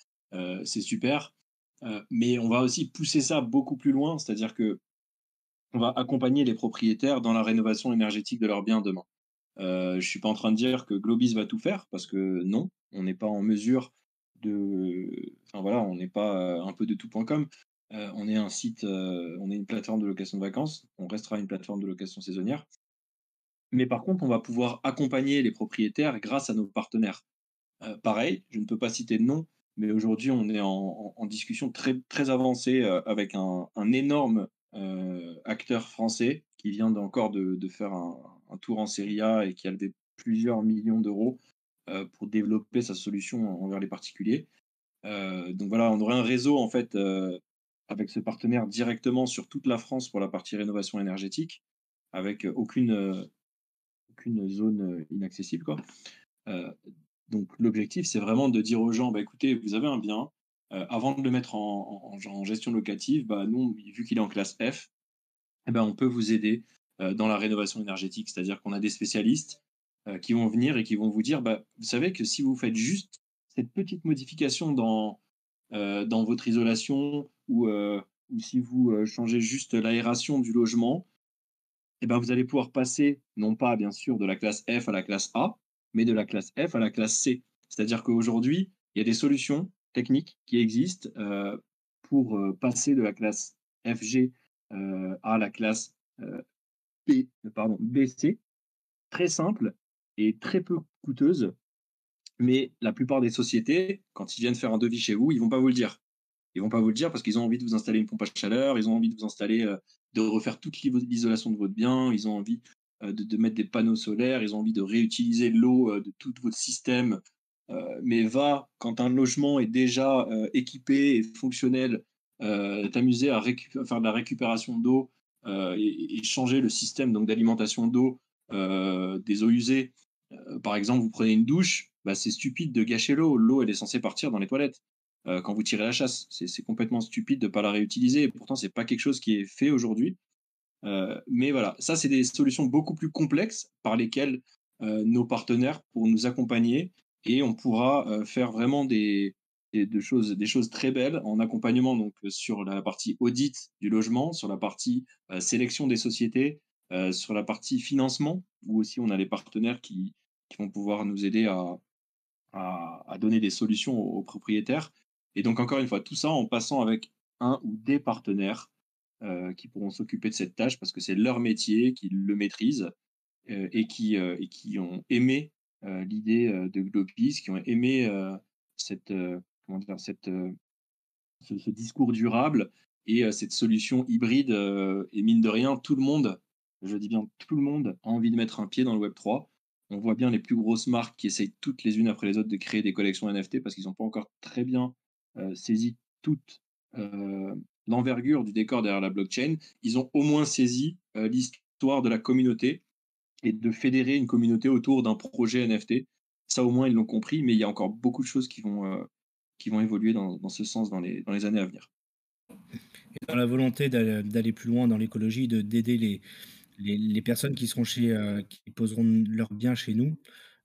c'est super. mais on va aussi pousser ça beaucoup plus loin, c'est-à-dire que on va accompagner les propriétaires dans la rénovation énergétique de leurs biens demain. Je suis pas en train de dire que Globis va tout faire parce que non, on n'est pas en mesure de. Enfin voilà, on n'est pas un peu de tout.com. Euh, on est un site, euh, on est une plateforme de location de vacances, on restera une plateforme de location saisonnière. Mais par contre, on va pouvoir accompagner les propriétaires grâce à nos partenaires. Euh, pareil, je ne peux pas citer de nom, mais aujourd'hui, on est en, discussion très, très avancée avec un, énorme acteur français qui vient encore de, faire un, tour en Serie A et qui a levé plusieurs millions d'euros pour développer sa solution envers les particuliers. donc voilà, on aurait un réseau en fait avec ce partenaire directement sur toute la France pour la partie rénovation énergétique, avec aucune, aucune zone inaccessible. Quoi. donc l'objectif, c'est vraiment de dire aux gens, bah, écoutez, vous avez un bien, avant de le mettre en, en, gestion locative, bah, nous, vu qu'il est en classe F, eh ben, on peut vous aider dans la rénovation énergétique. C'est-à-dire qu'on a des spécialistes qui vont venir et qui vont vous dire, bah, vous savez que si vous faites juste cette petite modification dans, dans votre isolation ou, euh, ou si vous euh, changez juste l'aération du logement, eh ben vous allez pouvoir passer, non pas bien sûr de la classe F à la classe A, mais de la classe F à la classe C. C'est-à-dire qu'aujourd'hui, il y a des solutions techniques qui existent euh, pour passer de la classe FG à la classe BC. Très simple et très peu coûteuse. Mais la plupart des sociétés, quand ils viennent faire un devis chez vous, ils vont pas vous le dire. Ils vont pas vous le dire parce qu'ils ont envie de vous installer une pompe à chaleur, ils ont envie de vous installer, euh, de refaire toute l'isolation de votre bien, ils ont envie euh, de, mettre des panneaux solaires, ils ont envie de réutiliser l'eau euh, de tout votre système. mais va, quand un logement est déjà équipé et fonctionnel, t'amuser à faire de la récupération d'eau et, changer le système d'alimentation d'eau des eaux usées. par exemple, vous prenez une douche, bah, c'est stupide de gâcher l'eau. L'eau, elle est censée partir dans les toilettes. Euh, quand vous tirez la chasse. C'est complètement stupide de ne pas la réutiliser. Et pourtant, c'est pas quelque chose qui est fait aujourd'hui. Euh, mais voilà, ça, c'est des solutions beaucoup plus complexes par lesquelles euh, nos partenaires pourront nous accompagner et on pourra faire vraiment des, choses, des choses très belles en accompagnement donc sur la partie audit du logement, sur la partie sélection des sociétés, sur la partie financement, où aussi on a les partenaires qui, vont pouvoir nous aider à donner des solutions aux propriétaires et donc, encore une fois, tout ça en passant avec un ou des partenaires euh, qui pourront s'occuper de cette tâche parce que c'est leur métier, qu'ils le maîtrisent euh, et, qui, euh, et qui ont aimé l'idée de Globis, qui ont aimé cette, comment dire, cette, ce, discours durable et cette solution hybride. et mine de rien, tout le monde, je dis bien tout le monde, a envie de mettre un pied dans le Web 3 on voit bien les plus grosses marques qui essayent toutes les unes après les autres de créer des collections NFT parce qu'ils n'ont pas encore très bien saisi toute euh, l'envergure du décor derrière la blockchain, ils ont au moins saisi euh, l'histoire de la communauté et de fédérer une communauté autour d'un projet NFT. Ça, au moins, ils l'ont compris, mais il y a encore beaucoup de choses qui vont, qui vont évoluer dans, ce sens dans les, dans les années à venir. Et dans la volonté d'aller plus loin dans l'écologie, d'aider les, les, les, personnes qui seront chez, qui poseront leurs biens chez nous,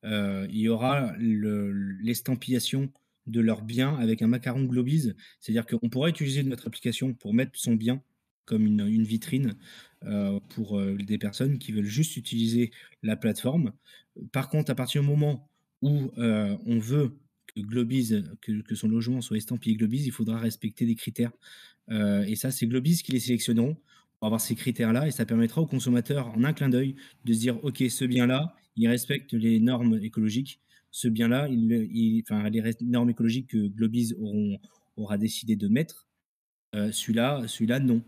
il y aura l'estampillation de leur bien avec un macaron Globiz. C'est-à-dire qu'on pourra utiliser notre application pour mettre son bien comme une, une vitrine euh, pour euh, des personnes qui veulent juste utiliser la plateforme. Par contre, à partir du moment où euh, on veut que que, que, son logement soit estampillé Globiz, il faudra respecter des critères. et ça, c'est Globiz qui les sélectionneront pour avoir ces critères-là et ça permettra aux consommateurs en un clin d'œil de se dire ok ce bien-là il respecte les normes écologiques ce bien-là il, il, les normes écologiques que auront, aura décidé de mettre euh, celui-là celui-là non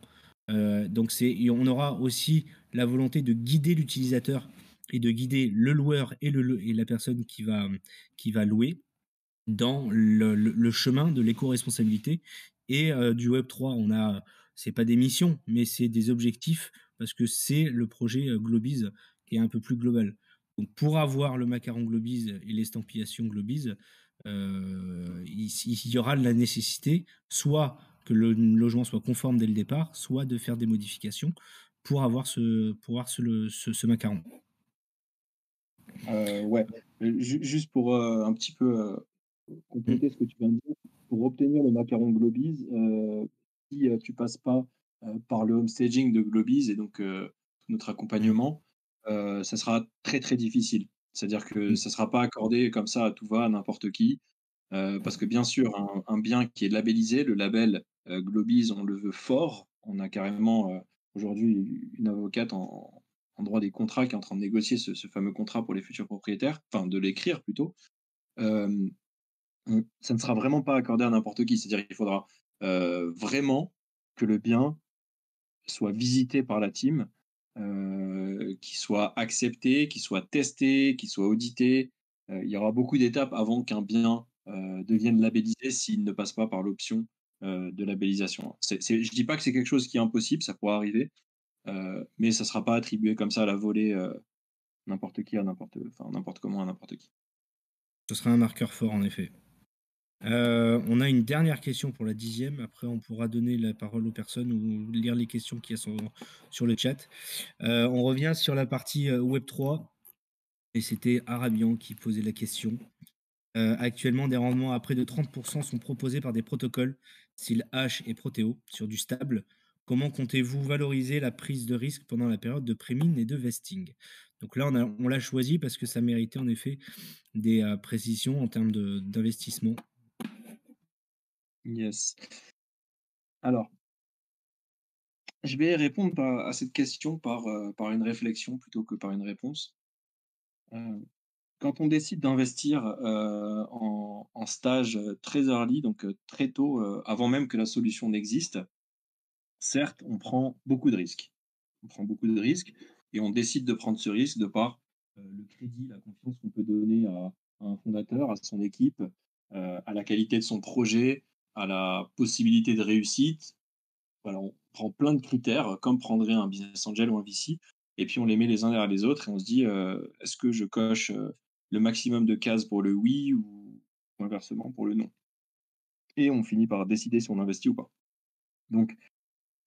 euh, donc c'est on aura aussi la volonté de guider l'utilisateur et de guider le loueur et, la personne qui va louer dans le, chemin de l'éco-responsabilité et euh, du Web 3 on a c'est pas des missions, mais c'est des objectifs parce que c'est le projet Globiz qui est un peu plus global. Donc pour avoir le macaron Globiz et l'estampillation Globiz, euh, il, il, y aura la nécessité soit que le logement soit conforme dès le départ, soit de faire des modifications pour avoir ce, pour avoir ce, ce, ce macaron. Euh, ouais, juste pour euh, un petit peu euh, compléter mmh. ce que tu viens de dire, pour obtenir le macaron Globiz, si tu passes pas par le home staging de Globiz et donc notre accompagnement, ça sera très très difficile. C'est-à-dire que mmh. ça ne sera pas accordé comme ça à tout va, à n'importe qui. parce que bien sûr, un, un, bien qui est labellisé, le label euh, Globiz, on le veut fort. On a carrément aujourd'hui une avocate en, en, droit des contrats qui est en train de négocier ce, ce fameux contrat pour les futurs propriétaires, enfin de l'écrire plutôt. Euh, ça ne sera vraiment pas accordé à n'importe qui. C'est-à-dire qu'il faudra euh, vraiment que le bien soit visité par la team, euh, qu'il soit accepté, qu'il soit testé, qu'il soit audité. Euh, il y aura beaucoup d'étapes avant qu'un bien euh, devienne labellisé s'il ne passe pas par l'option de labellisation. Je ne dis pas que c'est quelque chose qui est impossible, ça pourra arriver, mais ça ne sera pas attribué comme ça à la volée n'importe qui à n'importe comment à n'importe qui. Ce sera un marqueur fort en effet. Euh, on a une dernière question pour la dixième. Après, on pourra donner la parole aux personnes ou lire les questions qui sont sur le chat. Euh, on revient sur la partie euh, Web 3. Et c'était Arabian qui posait la question. Actuellement, des rendements à près de 30% sont proposés par des protocoles style H et Proteo sur du stable. Comment comptez-vous valoriser la prise de risque pendant la période de prémine et de vesting? Donc là, on l'a choisi parce que ça méritait en effet des précisions en termes d'investissement Yes. Alors, je vais répondre à cette question par, euh, par une réflexion plutôt que par une réponse. Quand on décide d'investir en, en, stage très early, donc très tôt, avant même que la solution n'existe, certes, on prend beaucoup de risques. On prend beaucoup de risques et on décide de prendre ce risque de par le crédit, la confiance qu'on peut donner à, un fondateur, à son équipe, à la qualité de son projet, à la possibilité de réussite. Voilà, on prend plein de critères, comme prendrait un business angel ou un VC, et puis on les met les uns derrière les autres et on se dit euh, est-ce que je coche euh, le maximum de cases pour le oui ou inversement pour le non? Et on finit par décider si on investit ou pas. Donc,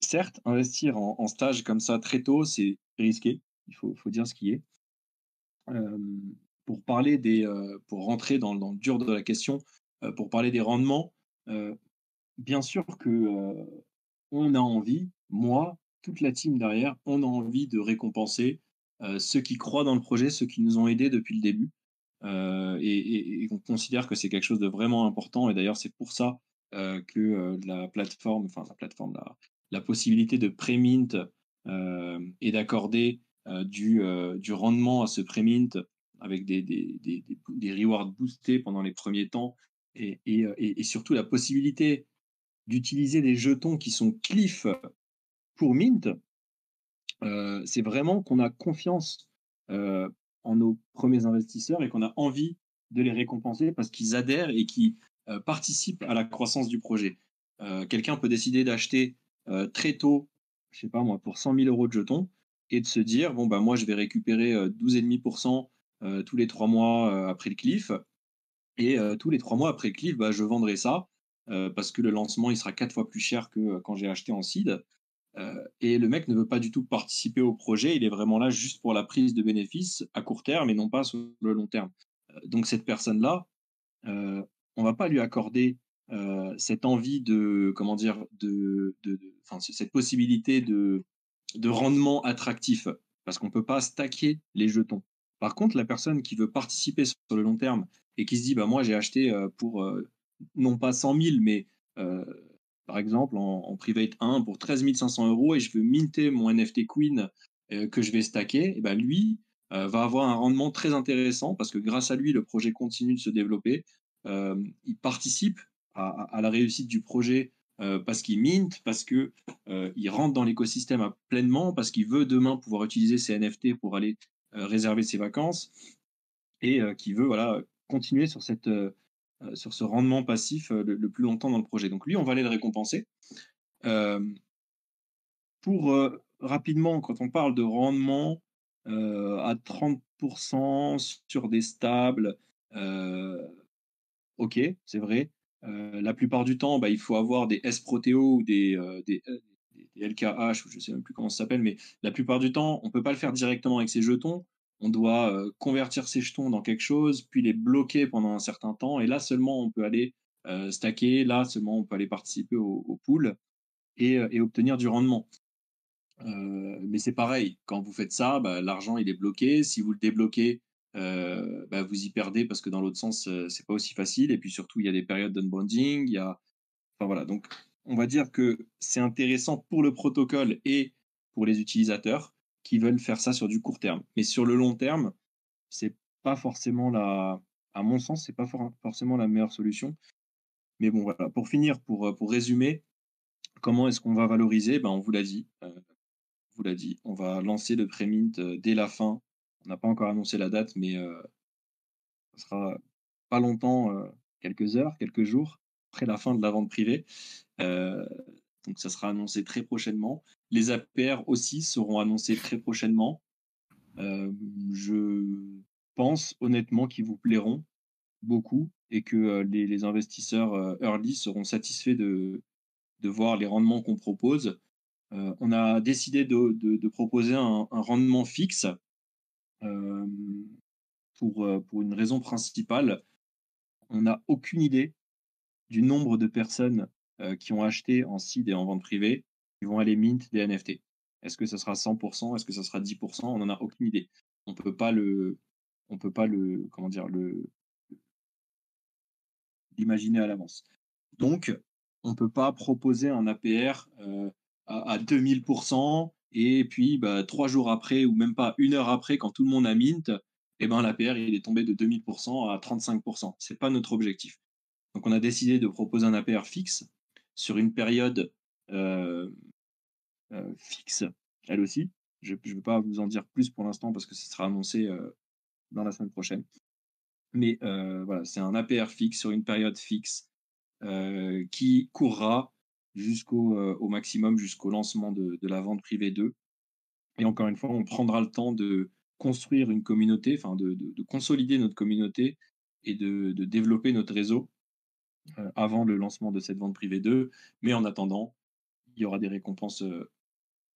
certes, investir en, stage comme ça très tôt, c'est risqué, il faut, dire ce qui est. Euh, pour parler des, euh, pour rentrer dans, le dur de la question, euh, pour parler des rendements, euh, bien sûr que on a envie, moi, toute la team derrière, on a envie de récompenser ceux qui croient dans le projet, ceux qui nous ont aidés depuis le début. Et, on considère que c'est quelque chose de vraiment important. Et d'ailleurs, c'est pour ça que la plateforme, enfin la plateforme, la, possibilité de pré-mint et d'accorder du, rendement à ce pré-mint avec des, des, des, rewards boostés pendant les premiers temps et, et, surtout la possibilité d'utiliser des jetons qui sont cliff pour Mint, euh, c'est vraiment qu'on a confiance euh, en nos premiers investisseurs et qu'on a envie de les récompenser parce qu'ils adhèrent et qui euh, participent à la croissance du projet. Euh, quelqu'un peut décider d'acheter euh, très tôt, je sais pas moi, pour 100 000 euros de jetons et de se dire bon bah moi je vais récupérer 12,5% tous les trois mois après le cliff et euh, tous les trois mois après Cliff, bah, je vendrai ça euh, parce que le lancement il sera quatre fois plus cher que euh, quand j'ai acheté en seed. et le mec ne veut pas du tout participer au projet, il est vraiment là juste pour la prise de bénéfices à court terme et non pas sur le long terme. donc cette personne-là, on va pas lui accorder cette envie de, comment dire, de, de, cette possibilité de, de rendement attractif, parce qu'on peut pas stacker les jetons. Par contre, la personne qui veut participer sur le long terme et qui se dit, bah moi j'ai acheté euh, pour euh, non pas 100 000, mais euh, par exemple en, private 1 pour 13 500 euros et je veux minter mon NFT Queen que je vais stacker, et ben lui va avoir un rendement très intéressant parce que grâce à lui, le projet continue de se développer. Il participe à, la réussite du projet parce qu'il mint, parce que il rentre dans l'écosystème pleinement, parce qu'il veut demain pouvoir utiliser ses NFT pour aller réserver ses vacances et qui veut voilà continuer sur cette euh, euh, sur ce rendement passif euh, le, plus longtemps dans le projet. Donc lui, on va aller le récompenser. Pour rapidement, quand on parle de rendement à 30% sur des stables, ok, c'est vrai. La plupart du temps, bah, il faut avoir des S-Proteo ou des, des LKH, ou je ne sais même plus comment ça s'appelle, mais la plupart du temps, on ne peut pas le faire directement avec ses jetons. On doit euh, convertir ces jetons dans quelque chose, puis les bloquer pendant un certain temps, et là seulement on peut aller euh, stacker, là seulement on peut aller participer au, au pool et, euh, obtenir du rendement. Mais c'est pareil, quand vous faites ça, bah, l'argent il est bloqué. Si vous le débloquez, bah, vous y perdez parce que dans l'autre sens, c'est pas aussi facile. Et puis surtout, il y a des périodes d'unbonding. Il y a, enfin voilà. Donc, on va dire que c'est intéressant pour le protocole et pour les utilisateurs qui veulent faire ça sur du court terme. Mais sur le long terme, c'est pas forcément la, à mon sens, c'est pas for- forcément la meilleure solution. Mais bon, voilà. Pour finir, pour, pour résumer, comment est-ce qu'on va valoriser? Ben, On vous l'a dit. euh, vous l'a dit. On va lancer le pré-mint euh, dès la fin. On n'a pas encore annoncé la date, mais euh, ce sera pas longtemps, euh, quelques heures, quelques jours après la fin de la vente privée. Donc ça sera annoncé très prochainement. Les APR aussi seront annoncés très prochainement. Euh, je pense honnêtement qu'ils vous plairont beaucoup et que euh, les, investisseurs euh, early seront satisfaits de, de voir les rendements qu'on propose. On a décidé de, de- proposer un, un rendement fixe pour, pour une raison principale. On n'a aucune idée du nombre de personnes qui ont acheté en seed et en vente privée qui vont aller mint des NFT. Est-ce que ça sera 100% Est-ce que ça sera 10% On n'en a aucune idée. On peut pas le, on peut pas le, comment dire, le, l'imaginer à l'avance. Donc, on peut pas proposer un APR euh, à, à 2000% et puis bah, trois jours après ou même pas une heure après, quand tout le monde a mint, eh ben, l'APR il est tombé de 2000% à 35%. C'est pas notre objectif. Donc, on a décidé de proposer un APR fixe sur une période fixe, elle aussi. Je ne vais pas vous en dire plus pour l'instant parce que ce sera annoncé dans la semaine prochaine. Mais voilà, c'est un APR fixe sur une période fixe qui courra jusqu'au au maximum, jusqu'au lancement de, la vente privée 2. Et encore une fois, on prendra le temps de construire une communauté, enfin de, de- de consolider notre communauté et de, développer notre réseau avant le lancement de cette vente privée 2. Mais en attendant, il y aura des récompenses euh,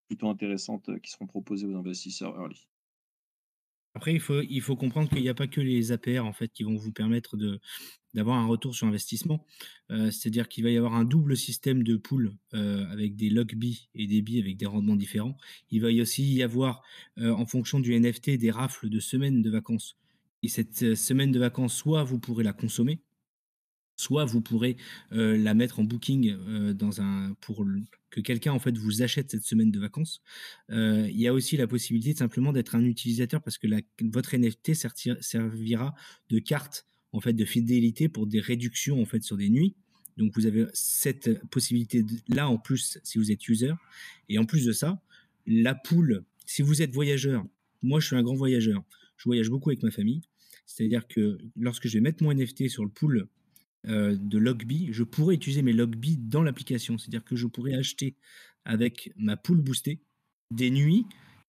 plutôt intéressantes euh, qui seront proposées aux investisseurs early. Après, il faut, comprendre qu'il n'y a pas que les APR en fait qui vont vous permettre de d'avoir un retour sur investissement. Euh, C'est-à-dire qu'il va y avoir un double système de pool euh, avec des log B et des B avec des rendements différents. Il va y aussi y avoir, euh, en fonction du NFT, des rafles de semaines de vacances. Et cette euh, semaine de vacances, soit vous pourrez la consommer, soit vous pourrez euh, la mettre en booking euh, dans un pour que quelqu'un en fait vous achète cette semaine de vacances. Euh, il y a aussi la possibilité simplement d'être un utilisateur parce que votre NFT servira de carte en fait de fidélité pour des réductions en fait sur des nuits. Donc vous avez cette possibilité là en plus si vous êtes user et en plus de ça, la pool si vous êtes voyageur, moi je suis un grand voyageur, je voyage beaucoup avec ma famille, c'est-à-dire que lorsque je vais mettre mon NFT sur le pool euh, de Logby, je pourrais utiliser mes Logby dans l'application. C'est-à-dire que je pourrais acheter avec ma pool boostée des nuits.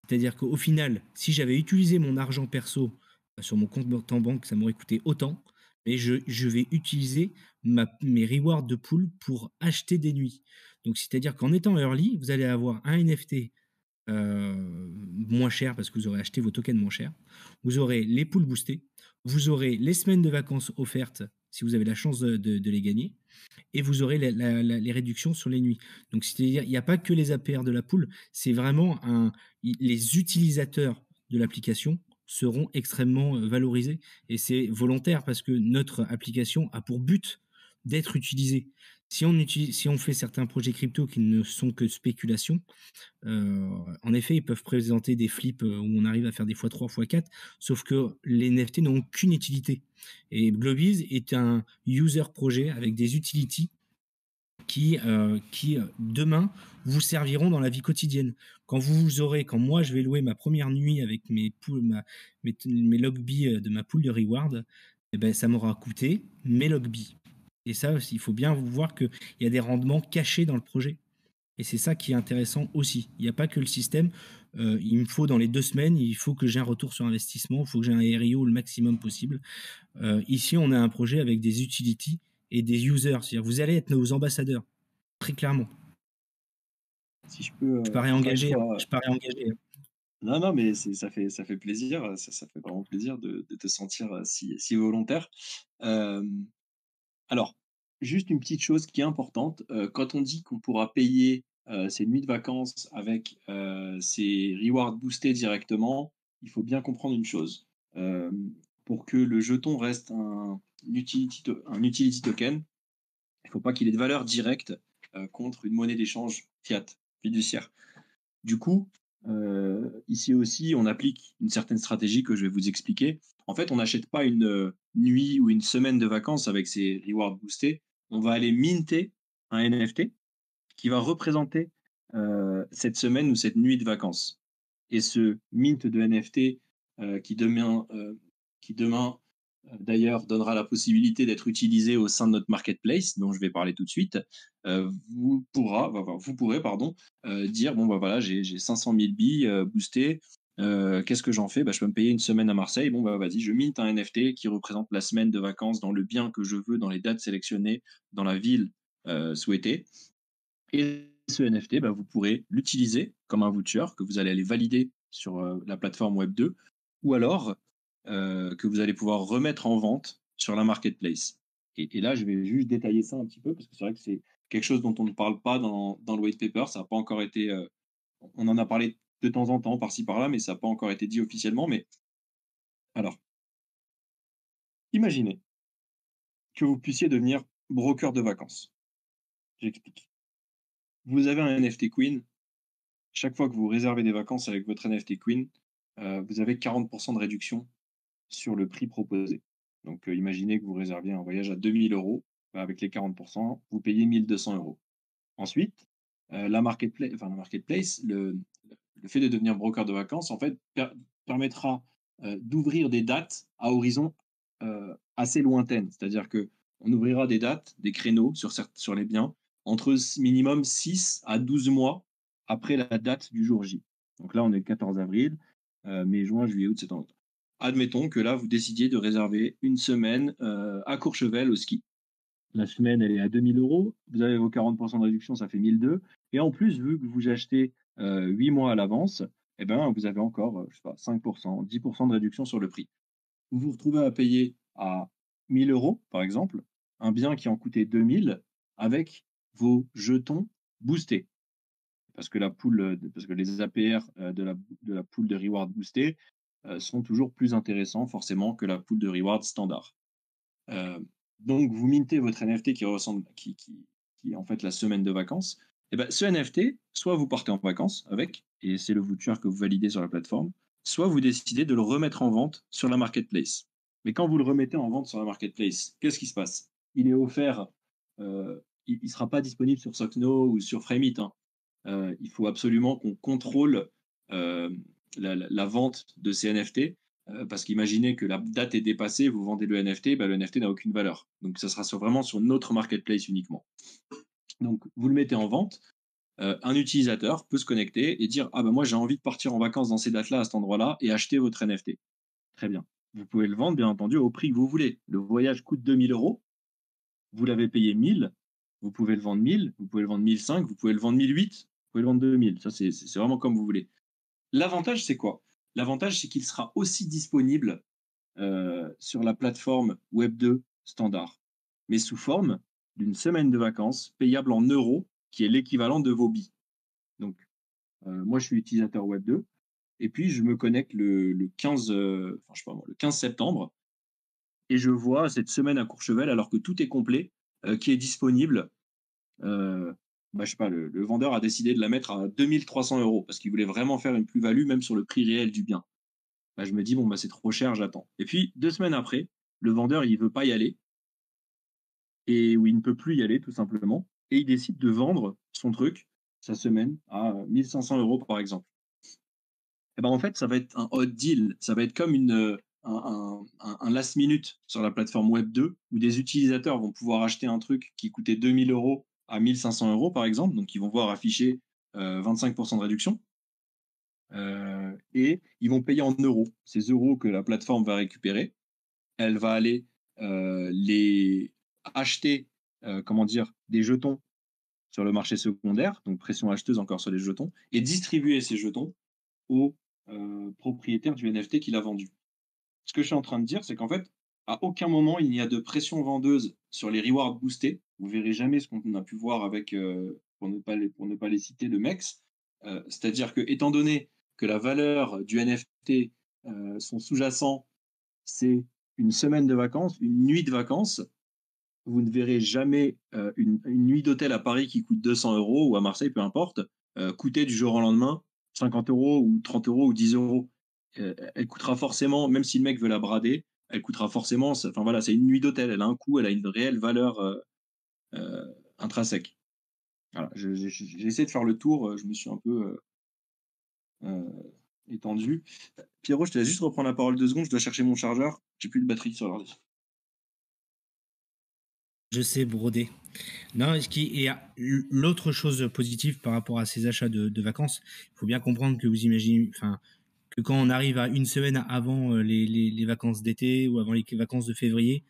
C'est-à-dire qu'au final, si j'avais utilisé mon argent perso euh, sur mon compte en banque, ça m'aurait coûté autant. Mais je, vais utiliser mes rewards de pool pour acheter des nuits. Donc, c'est-à-dire qu'en étant early, vous allez avoir un NFT euh, moins cher parce que vous aurez acheté vos tokens moins cher. Vous aurez les pools boostés. Vous aurez les semaines de vacances offertes si vous avez la chance de, les gagner, et vous aurez les réductions sur les nuits. Donc, c'est-à-dire, il n'y a pas que les APR de la poule, c'est vraiment un, les utilisateurs de l'application seront extrêmement euh, valorisés, et c'est volontaire parce que notre application a pour but d'être utilisée. Si on, fait certains projets crypto qui ne sont que spéculation, euh, en effet, ils peuvent présenter des flips euh, où on arrive à faire des x3, x4, sauf que les NFT n'ont qu'une utilité. Et Globiz est un user projet avec des utilities qui, euh, qui demain vous serviront dans la vie quotidienne. Quand vous aurez, quand moi je vais louer ma première nuit avec mes poules, euh, de ma pool de reward, eh ben, ça m'aura coûté mes logby. Et ça, il faut bien voir qu'il y a des rendements cachés dans le projet. Et c'est ça qui est intéressant aussi. Il n'y a pas que le système. Euh, il me faut dans les deux semaines, il faut que j'ai un retour sur investissement, il faut que j'ai un RIO le maximum possible. Euh, ici, on a un projet avec des utilities et des users. C'est-à-dire, vous allez être nos ambassadeurs, très clairement. Si je peux. Je euh, parais engagé. Je parais engagé. Non, non, mais ça fait, ça fait plaisir, ça, ça fait vraiment plaisir de, de te sentir si, si volontaire. Euh, alors, juste une petite chose qui est importante, euh, quand on dit qu'on pourra payer euh, ses nuits de vacances avec euh, ses rewards boostés directement, il faut bien comprendre une chose. Euh, pour que le jeton reste un utility, token, il ne faut pas qu'il ait de valeur directe euh, contre une monnaie d'échange fiat, fiduciaire. Du coup, euh, ici aussi, on applique une certaine stratégie que je vais vous expliquer. En fait, on n'achète pas une euh, nuit ou une semaine de vacances avec ces rewards boostés. On va aller minter un NFT qui va représenter euh, cette semaine ou cette nuit de vacances. Et ce mint de NFT euh, qui demain, euh, qui demain d'ailleurs donnera la possibilité d'être utilisé au sein de notre marketplace, dont je vais parler tout de suite, vous, pourra, vous pourrez pardon, dire bon bah voilà j'ai j'ai 500 000 billes boostées euh, qu'est-ce que j'en fais? Bah, je peux me payer une semaine à Marseille bon bah vas-y je mint un NFT qui représente la semaine de vacances dans le bien que je veux dans les dates sélectionnées dans la ville euh, souhaitée et ce NFT bah, vous pourrez l'utiliser comme un voucher que vous allez aller valider sur euh, la plateforme Web 2 ou alors que vous allez pouvoir remettre en vente sur la marketplace et, là je vais juste détailler ça un petit peu parce que c'est vrai que c'est quelque chose dont on ne parle pas dans, dans le white paper. Ça n'a pas encore été. on en a parlé de temps en temps, par-ci par-là, mais ça n'a pas encore été dit officiellement. Mais alors, imaginez que vous puissiez devenir broker de vacances. J'explique. Vous avez un NFT Queen. Chaque fois que vous réservez des vacances avec votre NFT Queen, euh, vous avez 40% de réduction sur le prix proposé. Donc, euh, imaginez que vous réserviez un voyage à 2000 euros bah, avec les 40%, vous payez 1200 euros. Ensuite, euh, la, enfin, la marketplace, le, le fait de devenir broker de vacances, en fait, per permettra euh, d'ouvrir des dates à horizon euh, assez lointaine. C'est-à-dire que on ouvrira des dates, des créneaux sur, les biens entre minimum 6 à 12 mois après la date du jour J. Donc là, on est le 14 avril, euh, mai, juin, juillet, août, septembre. Admettons que là, vous décidiez de réserver une semaine à Courchevel au ski la semaine, elle est à 2000 euros. Vous avez vos 40% de réduction, ça fait 1002. Et en plus, vu que vous achetez euh, 8 mois à l'avance, eh ben, vous avez encore je sais pas, 5%, 10% de réduction sur le prix. Vous vous retrouvez à payer à 1000 euros, par exemple, un bien qui en coûtait 2000 avec vos jetons boostés. Parce que, la poule, parce que les APR de la, de la pool de reward boosté euh, sont toujours plus intéressants forcément que la pool de reward standard. Euh, donc vous mintez votre NFT qui ressemble, qui, qui, qui est en fait la semaine de vacances, et ben ce NFT, soit vous partez en vacances avec, et c'est le voucher que vous validez sur la plateforme, soit vous décidez de le remettre en vente sur la marketplace. Mais quand vous le remettez en vente sur la marketplace, qu'est-ce qui se passe? Il est offert, euh, il ne sera pas disponible sur Sockno ou sur Frameit. Hein. Euh, il faut absolument qu'on contrôle euh, la, vente de ces NFT parce qu'imaginez que la date est dépassée, vous vendez le NFT, bah, le NFT n'a aucune valeur. Donc ça sera vraiment sur notre marketplace uniquement. Donc vous le mettez en vente, euh, un utilisateur peut se connecter et dire ah ben moi j'ai envie de partir en vacances dans ces dates-là à cet endroit-là et acheter votre NFT. Très bien. Vous pouvez le vendre bien entendu au prix que vous voulez. Le voyage coûte 2000 euros, vous l'avez payé 1000, vous pouvez le vendre 1000, vous pouvez le vendre 1005, vous pouvez le vendre 1008, vous pouvez le vendre 2000. Ça c'est vraiment comme vous voulez. L'avantage c'est quoi? L'avantage, c'est qu'il sera aussi disponible euh, sur la plateforme Web 2 standard. mais sous forme d'une semaine de vacances payable en euros, qui est l'équivalent de vos billes. Donc, euh, moi, je suis utilisateur Web 2, et puis je me connecte le, 15, euh, enfin, je sais pas le 15 septembre, et je vois cette semaine à Courchevel, alors que tout est complet, euh, qui est disponible. Bah, je sais pas, le, le, vendeur a décidé de la mettre à 2300 euros parce qu'il voulait vraiment faire une plus-value, même sur le prix réel du bien. Bah, je me dis, bon, bah, c'est trop cher, j'attends. Et puis, deux semaines après, le vendeur, il veut pas y aller. Où il ne peut plus y aller, tout simplement. Et il décide de vendre son truc, sa semaine, à 1500 euros, par exemple. Et ben, en fait, ça va être un hot deal. Ça va être comme une, un, un, last minute sur la plateforme Web 2, où des utilisateurs vont pouvoir acheter un truc qui coûtait 2000 euros à 1500 euros, par exemple. Donc, ils vont voir afficher 25% euh, de réduction. Euh, et ils vont payer en euros. Ces euros que la plateforme va récupérer, elle va aller euh, les acheter, euh, comment dire, des jetons sur le marché secondaire, donc pression acheteuse encore sur les jetons, et distribuer ces jetons aux propriétaires du NFT qu'il a vendu. Ce que je suis en train de dire, c'est qu'en fait, à aucun moment il n'y a de pression vendeuse sur les rewards boostés. Vous verrez jamais ce qu'on a pu voir avec, pour, ne pas les, pour ne pas les citer, le MEX. C'est-à-dire que, étant donné que la valeur du NFT, euh, son sous-jacent, c'est une semaine de vacances, une nuit de vacances, vous ne verrez jamais une, nuit d'hôtel à Paris qui coûte 200 euros ou à Marseille, peu importe, coûter du jour au lendemain 50 euros ou 30 euros ou 10 euros. elle coûtera forcément, même si le mec veut la brader, elle coûtera forcément, enfin voilà, c'est une nuit d'hôtel, elle a un coût, elle a une réelle valeur intrinsèque. Voilà, j'ai essayé de faire le tour, je me suis un peu étendu. Pierrot, je te laisse juste reprendre la parole deux secondes. Je dois chercher mon chargeur. J'ai plus de batterie sur l'ordi. Je sais broder. Non, et l'autre chose positive par rapport à ces achats de, vacances, il faut bien comprendre que vous imaginez, enfin, que quand on arrive à une semaine avant euh, les, vacances d'été ou avant les vacances de février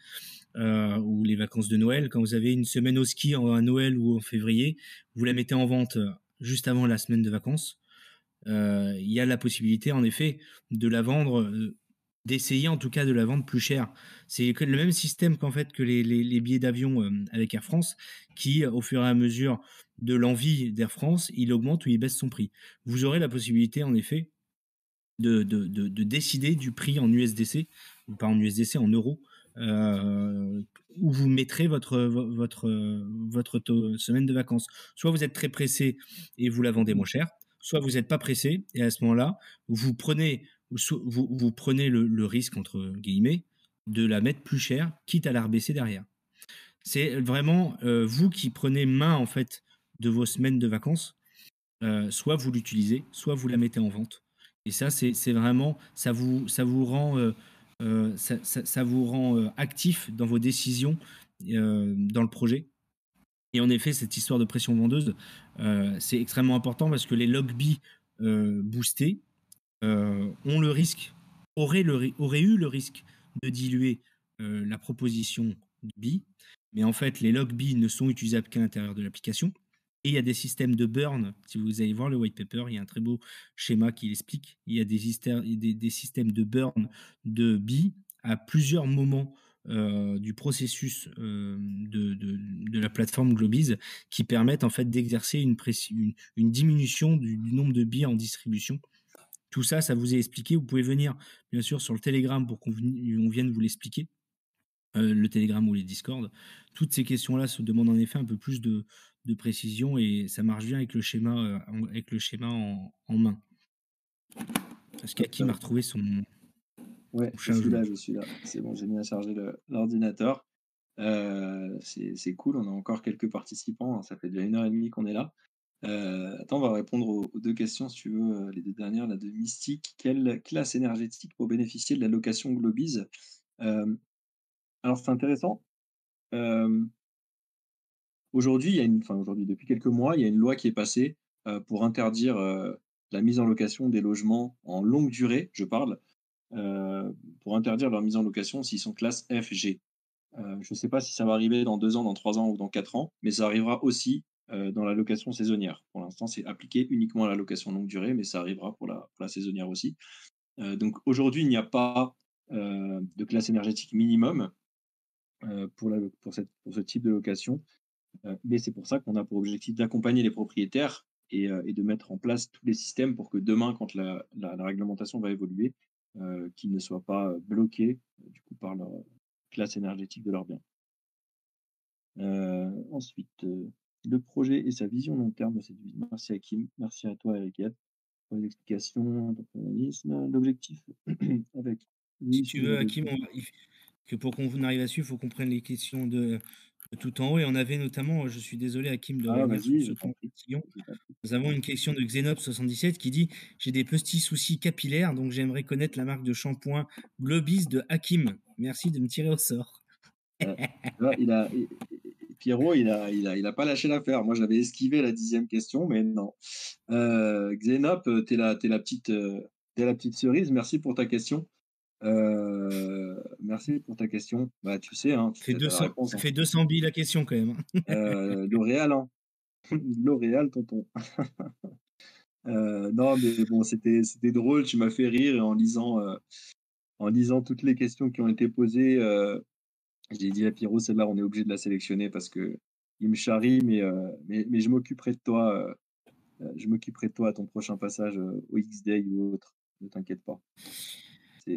euh, ou les vacances de Noël, quand vous avez une semaine au ski en à Noël ou en février, vous la mettez en vente juste avant la semaine de vacances. Euh, il y a la possibilité, en effet, de la vendre, euh, d'essayer en tout cas de la vendre plus cher. C'est le même système qu'en fait que les, billets d'avion euh, avec Air France, qui, au fur et à mesure de l'envie d'Air France, il augmente ou il baisse son prix. Vous aurez la possibilité, en effet, de, de, décider du prix en USDC, ou pas en USDC, en euros, où vous mettrez votre, votre, votre semaine de vacances. Soit vous êtes très pressé et vous la vendez moins cher, soit vous n'êtes pas pressé, et à ce moment-là, vous prenez, vous, vous prenez le, risque, entre guillemets, de la mettre plus chère, quitte à la rebaisser derrière. C'est vraiment euh, vous qui prenez main, en fait, de vos semaines de vacances. Euh, soit vous l'utilisez, soit vous la mettez en vente. Et ça, c'est vraiment, ça vous, ça vous rend, euh, ça, vous rend actif dans vos décisions dans le projet. Et en effet, cette histoire de pression vendeuse, c'est extrêmement important parce que les log euh, boostés ont le risque, auraient, eu le risque de diluer euh, la proposition de BI. Mais en fait, les log ne sont utilisables qu'à l'intérieur de l'application. Et il y a des systèmes de burn. Si vous allez voir le white paper, il y a un très beau schéma qui l'explique. Il y a des, systèmes de burn de BI à plusieurs moments euh, du processus euh, de, la plateforme Globiz qui permettent en fait d'exercer une, diminution du, nombre de billets en distribution. Tout ça, ça vous est expliqué. Vous pouvez venir bien sûr sur le Telegram pour qu'on vienne vous l'expliquer. Euh, le Telegram ou les Discord. Toutes ces questions-là se demandent en effet un peu plus de, de, précision et ça marche bien avec le schéma, avec le schéma en, en main. Est-ce qu'Aki m'a retrouvé son, Ouais, je suis là, je suis là. C'est bon, j'ai mis à charger l'ordinateur. Euh, c'est cool, on a encore quelques participants, hein, ça fait déjà une heure et demie qu'on est là. Euh, attends, on va répondre aux, deux questions, si tu veux, euh, les deux dernières, la de Mystique. Quelle classe énergétique pour bénéficier de la location Globiz? Alors, c'est intéressant. aujourd'hui, il y a une, enfin aujourd'hui, depuis quelques mois, il y a une loi qui est passée pour interdire la mise en location des logements en longue durée, je parle, euh, pour interdire leur mise en location s'ils sont classe F, G. Euh, je ne sais pas si ça va arriver dans deux ans, dans trois ans ou dans quatre ans, mais ça arrivera aussi euh, dans la location saisonnière. Pour l'instant, c'est appliqué uniquement à la location longue durée, mais ça arrivera pour la, saisonnière aussi. donc aujourd'hui, il n'y a pas de classe énergétique minimum. pour, ce type de location. mais c'est pour ça qu'on a pour objectif d'accompagner les propriétaires et, de mettre en place tous les systèmes pour que demain, quand la, réglementation va évoluer, qu'ils ne soient pas bloqués par leur classe énergétique de leurs biens. ensuite, le projet et sa vision long terme de cette vie. Merci à Kim, merci à toi Eric pour les explications, ton analysme. L'objectif avec si tu veux, Hakim, que pour qu'on arrive à suivre, il faut qu'on prenne les questions de, tout en haut. Et on avait notamment, je suis désolé, Hakim, de ah, Nous avons une question de Xenop77 qui dit J'ai des petits soucis capillaires, donc j'aimerais connaître la marque de shampoing Globis de Hakim. Merci de me tirer au sort. il a, Pierrot, il a, il a, il a pas lâché l'affaire. Moi, j'avais esquivé la dixième question, mais non. Euh, Xenop, t'es la, es la petite, euh, es la petite cerise. Merci pour ta question. Euh, merci pour ta question. Bah, tu sais, hein, tu fais 200, réponse, hein. fait 200 billes la question quand même. Euh, L'Oréal, hein. L'Oréal, tonton. euh, non, mais bon, c'était drôle. Tu m'as fait rire en lisant, euh, en lisant toutes les questions qui ont été posées, euh, j'ai dit à Pierrot, celle-là, on est obligé de la sélectionner parce que il me charrie, mais, euh, mais, mais, je m'occuperai de toi. je m'occuperai de toi à ton prochain passage au X-Day ou autre. Ne t'inquiète pas.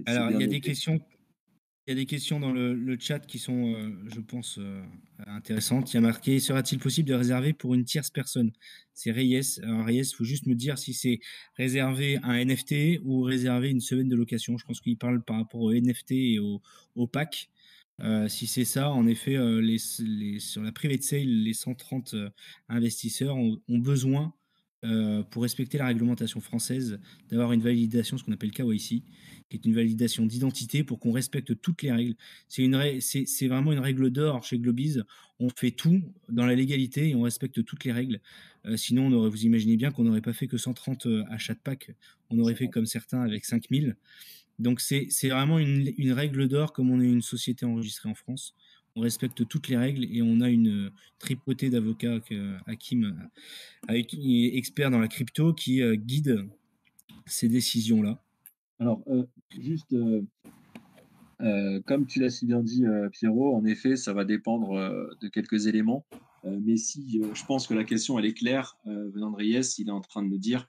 Alors, il y a des questions. Il y a des questions dans le, chat qui sont, euh, je pense, euh, intéressantes. Il y a marqué Sera-t-il possible de réserver pour une tierce personne? C'est Reyes. Alors, Reyes, il faut juste me dire si c'est réservé un NFT ou réservé une semaine de location. Je pense qu'il parle par rapport au NFT et au, au pack. Euh, si c'est ça, en effet, les, les, sur la private sale, les 130 investisseurs ont, ont besoin pour respecter la réglementation française, d'avoir une validation, ce qu'on appelle KYC, qui est une validation d'identité pour qu'on respecte toutes les règles. C'est vraiment une règle d'or chez Globiz. On fait tout dans la légalité et on respecte toutes les règles. Euh, sinon, on aurait, vous imaginez bien qu'on n'aurait pas fait que 130 euh, achats de pack. On aurait fait comme certains avec 5000. Donc c'est vraiment une, une règle d'or comme on est une société enregistrée en France. On respecte toutes les règles et on a une tripotée d'avocats, Hakim, expert dans la crypto, qui euh, guide ces décisions-là. Alors, euh, juste, euh, euh, comme tu l'as si bien dit, Pierrot, en effet, ça va dépendre de quelques éléments. mais si je pense que la question, elle est claire, venant de il est en train de me dire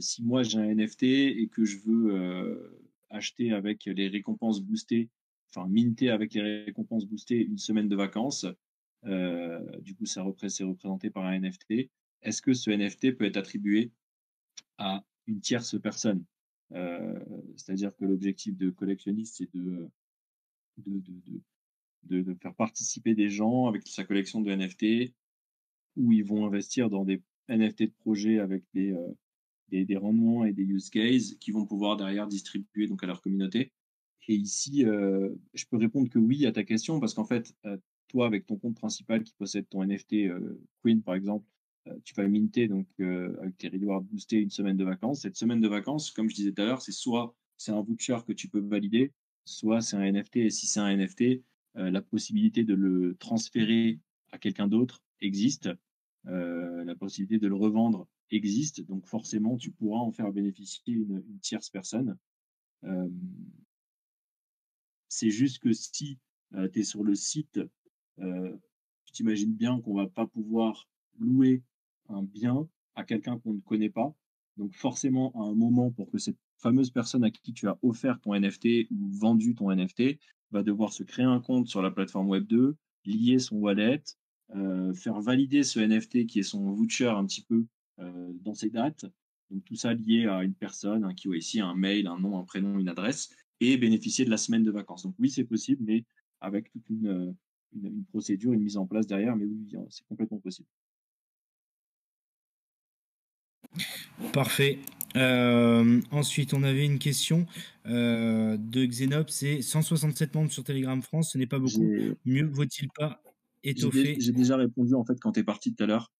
si moi j'ai un NFT et que je veux acheter avec les récompenses boostées, enfin minter avec les récompenses boostées une semaine de vacances, du coup, ça c'est représenté par un NFT. Est-ce que ce NFT peut être attribué à une tierce personne? Euh, c'est-à-dire que l'objectif de collectionniste, c'est de faire participer des gens avec sa collection de NFT, où ils vont investir dans des NFT de projets avec des, euh, des, rendements et des use cases qui vont pouvoir derrière distribuer donc à leur communauté. Et ici, euh, je peux répondre que oui à ta question parce qu'en fait, toi, avec ton compte principal qui possède ton NFT Queen, par exemple, euh, tu vas minter donc euh, avec tes rewards boostés une semaine de vacances. Cette semaine de vacances, comme je disais tout à l'heure, c'est soit c'est un voucher que tu peux valider, soit c'est un NFT. Et si c'est un NFT, euh, la possibilité de le transférer à quelqu'un d'autre existe. la possibilité de le revendre existe. Donc forcément, tu pourras en faire bénéficier une, tierce personne. c'est juste que si tu es sur le site, tu t'imagines bien qu'on va pas pouvoir louer un bien à quelqu'un qu'on ne connaît pas. Donc forcément, à un moment, pour que cette fameuse personne à qui tu as offert ton NFT ou vendu ton NFT va devoir se créer un compte sur la plateforme Web 2, lier son wallet, euh, faire valider ce NFT qui est son voucher un petit peu euh, dans ses dates. Donc tout ça lié à une personne, un KYC, un mail, un nom, un prénom, une adresse, et bénéficier de la semaine de vacances. Donc oui, c'est possible, mais avec toute une, euh, une, une procédure, une mise en place derrière, mais oui, c'est complètement possible. Parfait. Euh, ensuite, on avait une question euh, de Xenop, c'est 167 membres sur Telegram France, ce n'est pas beaucoup. Mieux vaut-il pas étoffer J'ai déjà répondu en fait quand tu es parti tout à l'heure.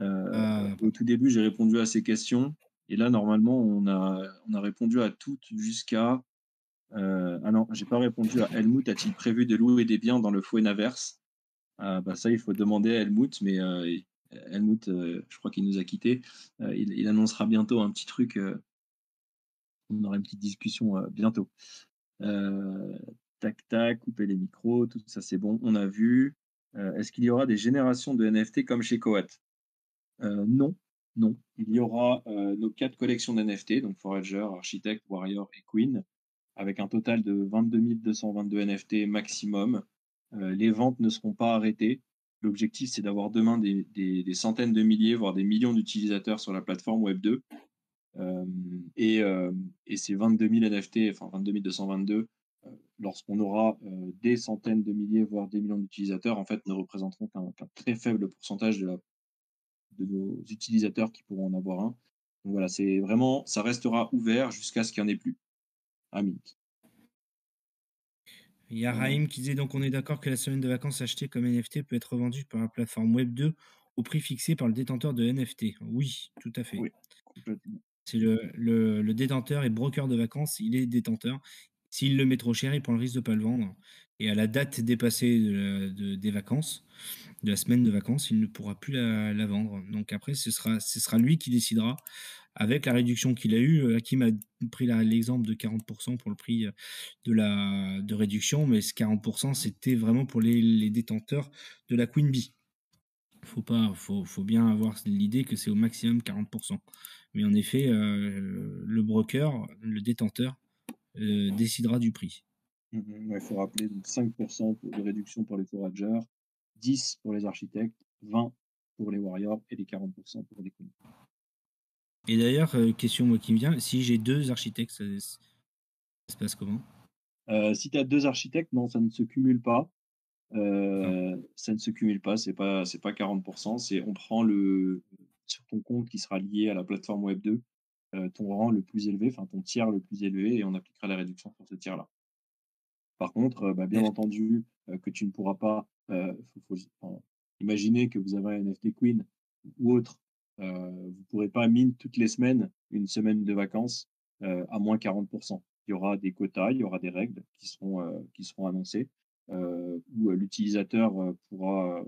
Euh, ah. Au tout début, j'ai répondu à ces questions. Et là, normalement, on a, on a répondu à toutes jusqu'à. ah non, j'ai pas répondu à Helmut. A-t-il prévu de louer des biens dans le Fouenaverse ah, bah Ça, il faut demander à Helmut, mais Helmut, euh, je crois qu'il nous a quittés. Euh, il, annoncera bientôt un petit truc. Euh, on aura une petite discussion bientôt. Tac, tac, couper les micros, tout ça c'est bon, on a vu. Euh, Est-ce qu'il y aura des générations de NFT comme chez Coat? Euh, Non, non. Il y aura euh, nos quatre collections d'NFT, donc Forager, Architect, Warrior et Queen, avec un total de 22 222 NFT maximum. Euh, les ventes ne seront pas arrêtées. L'objectif, c'est d'avoir demain des, centaines de milliers, voire des millions d'utilisateurs sur la plateforme Web2. Euh, et, euh, ces 22 000 NFT, enfin 22 222, euh, lorsqu'on aura euh, des centaines de milliers, voire des millions d'utilisateurs, en fait, ne représenteront qu'un qu'un très faible pourcentage de, la, de nos utilisateurs qui pourront en avoir un. Donc voilà, c'est vraiment, ça restera ouvert jusqu'à ce qu'il n'y en ait plus. À Mint. Il y a. Raïm qui disait donc on est d'accord que la semaine de vacances achetée comme NFT peut être revendue par la plateforme Web2 au prix fixé par le détenteur de NFT. Oui, tout à fait. Oui. C'est le, le, le détenteur et broker de vacances, il est détenteur. S'il le met trop cher, il prend le risque de ne pas le vendre. Et à la date dépassée de la- de- des vacances, de la semaine de vacances, il ne pourra plus la, vendre. Donc après, ce sera, lui qui décidera avec la réduction qu'il a eue. Hakim a pris l'exemple de 40% pour le prix de la de réduction, mais ce 40%, c'était vraiment pour les, détenteurs de la Queen Bee. Faut pas, faut, bien avoir l'idée que c'est au maximum 40%. Mais en effet, euh, le broker, le détenteur, euh, décidera du prix. Ouais, Il faut rappeler donc 5% pour- de réduction pour les foragers, 10 pour les architectes, 20 pour les warriors et les 40% pour les queens. Et d'ailleurs, euh, question moi qui me vient, si j'ai deux architectes, ça, ça se passe comment? Euh, si tu as deux architectes, non, ça ne se cumule pas. Euh, ça ne se cumule pas, c'est pas c'est pas 40%, c'est on prend le sur ton compte qui sera lié à la plateforme Web 2, euh, ton rang le plus élevé, enfin ton tiers le plus élevé, et on appliquera la réduction sur ce tiers-là. Par contre, euh, bah, bien Et- entendu euh, que tu ne pourras pas euh, faut, faut- enfin, imaginer que vous avez un NFT Queen ou autre, vous pourrez pas mine toutes les semaines une semaine de vacances à moins 40%. Il y aura des quotas, il y aura des règles qui seront qui seront annoncées où l'utilisateur pourra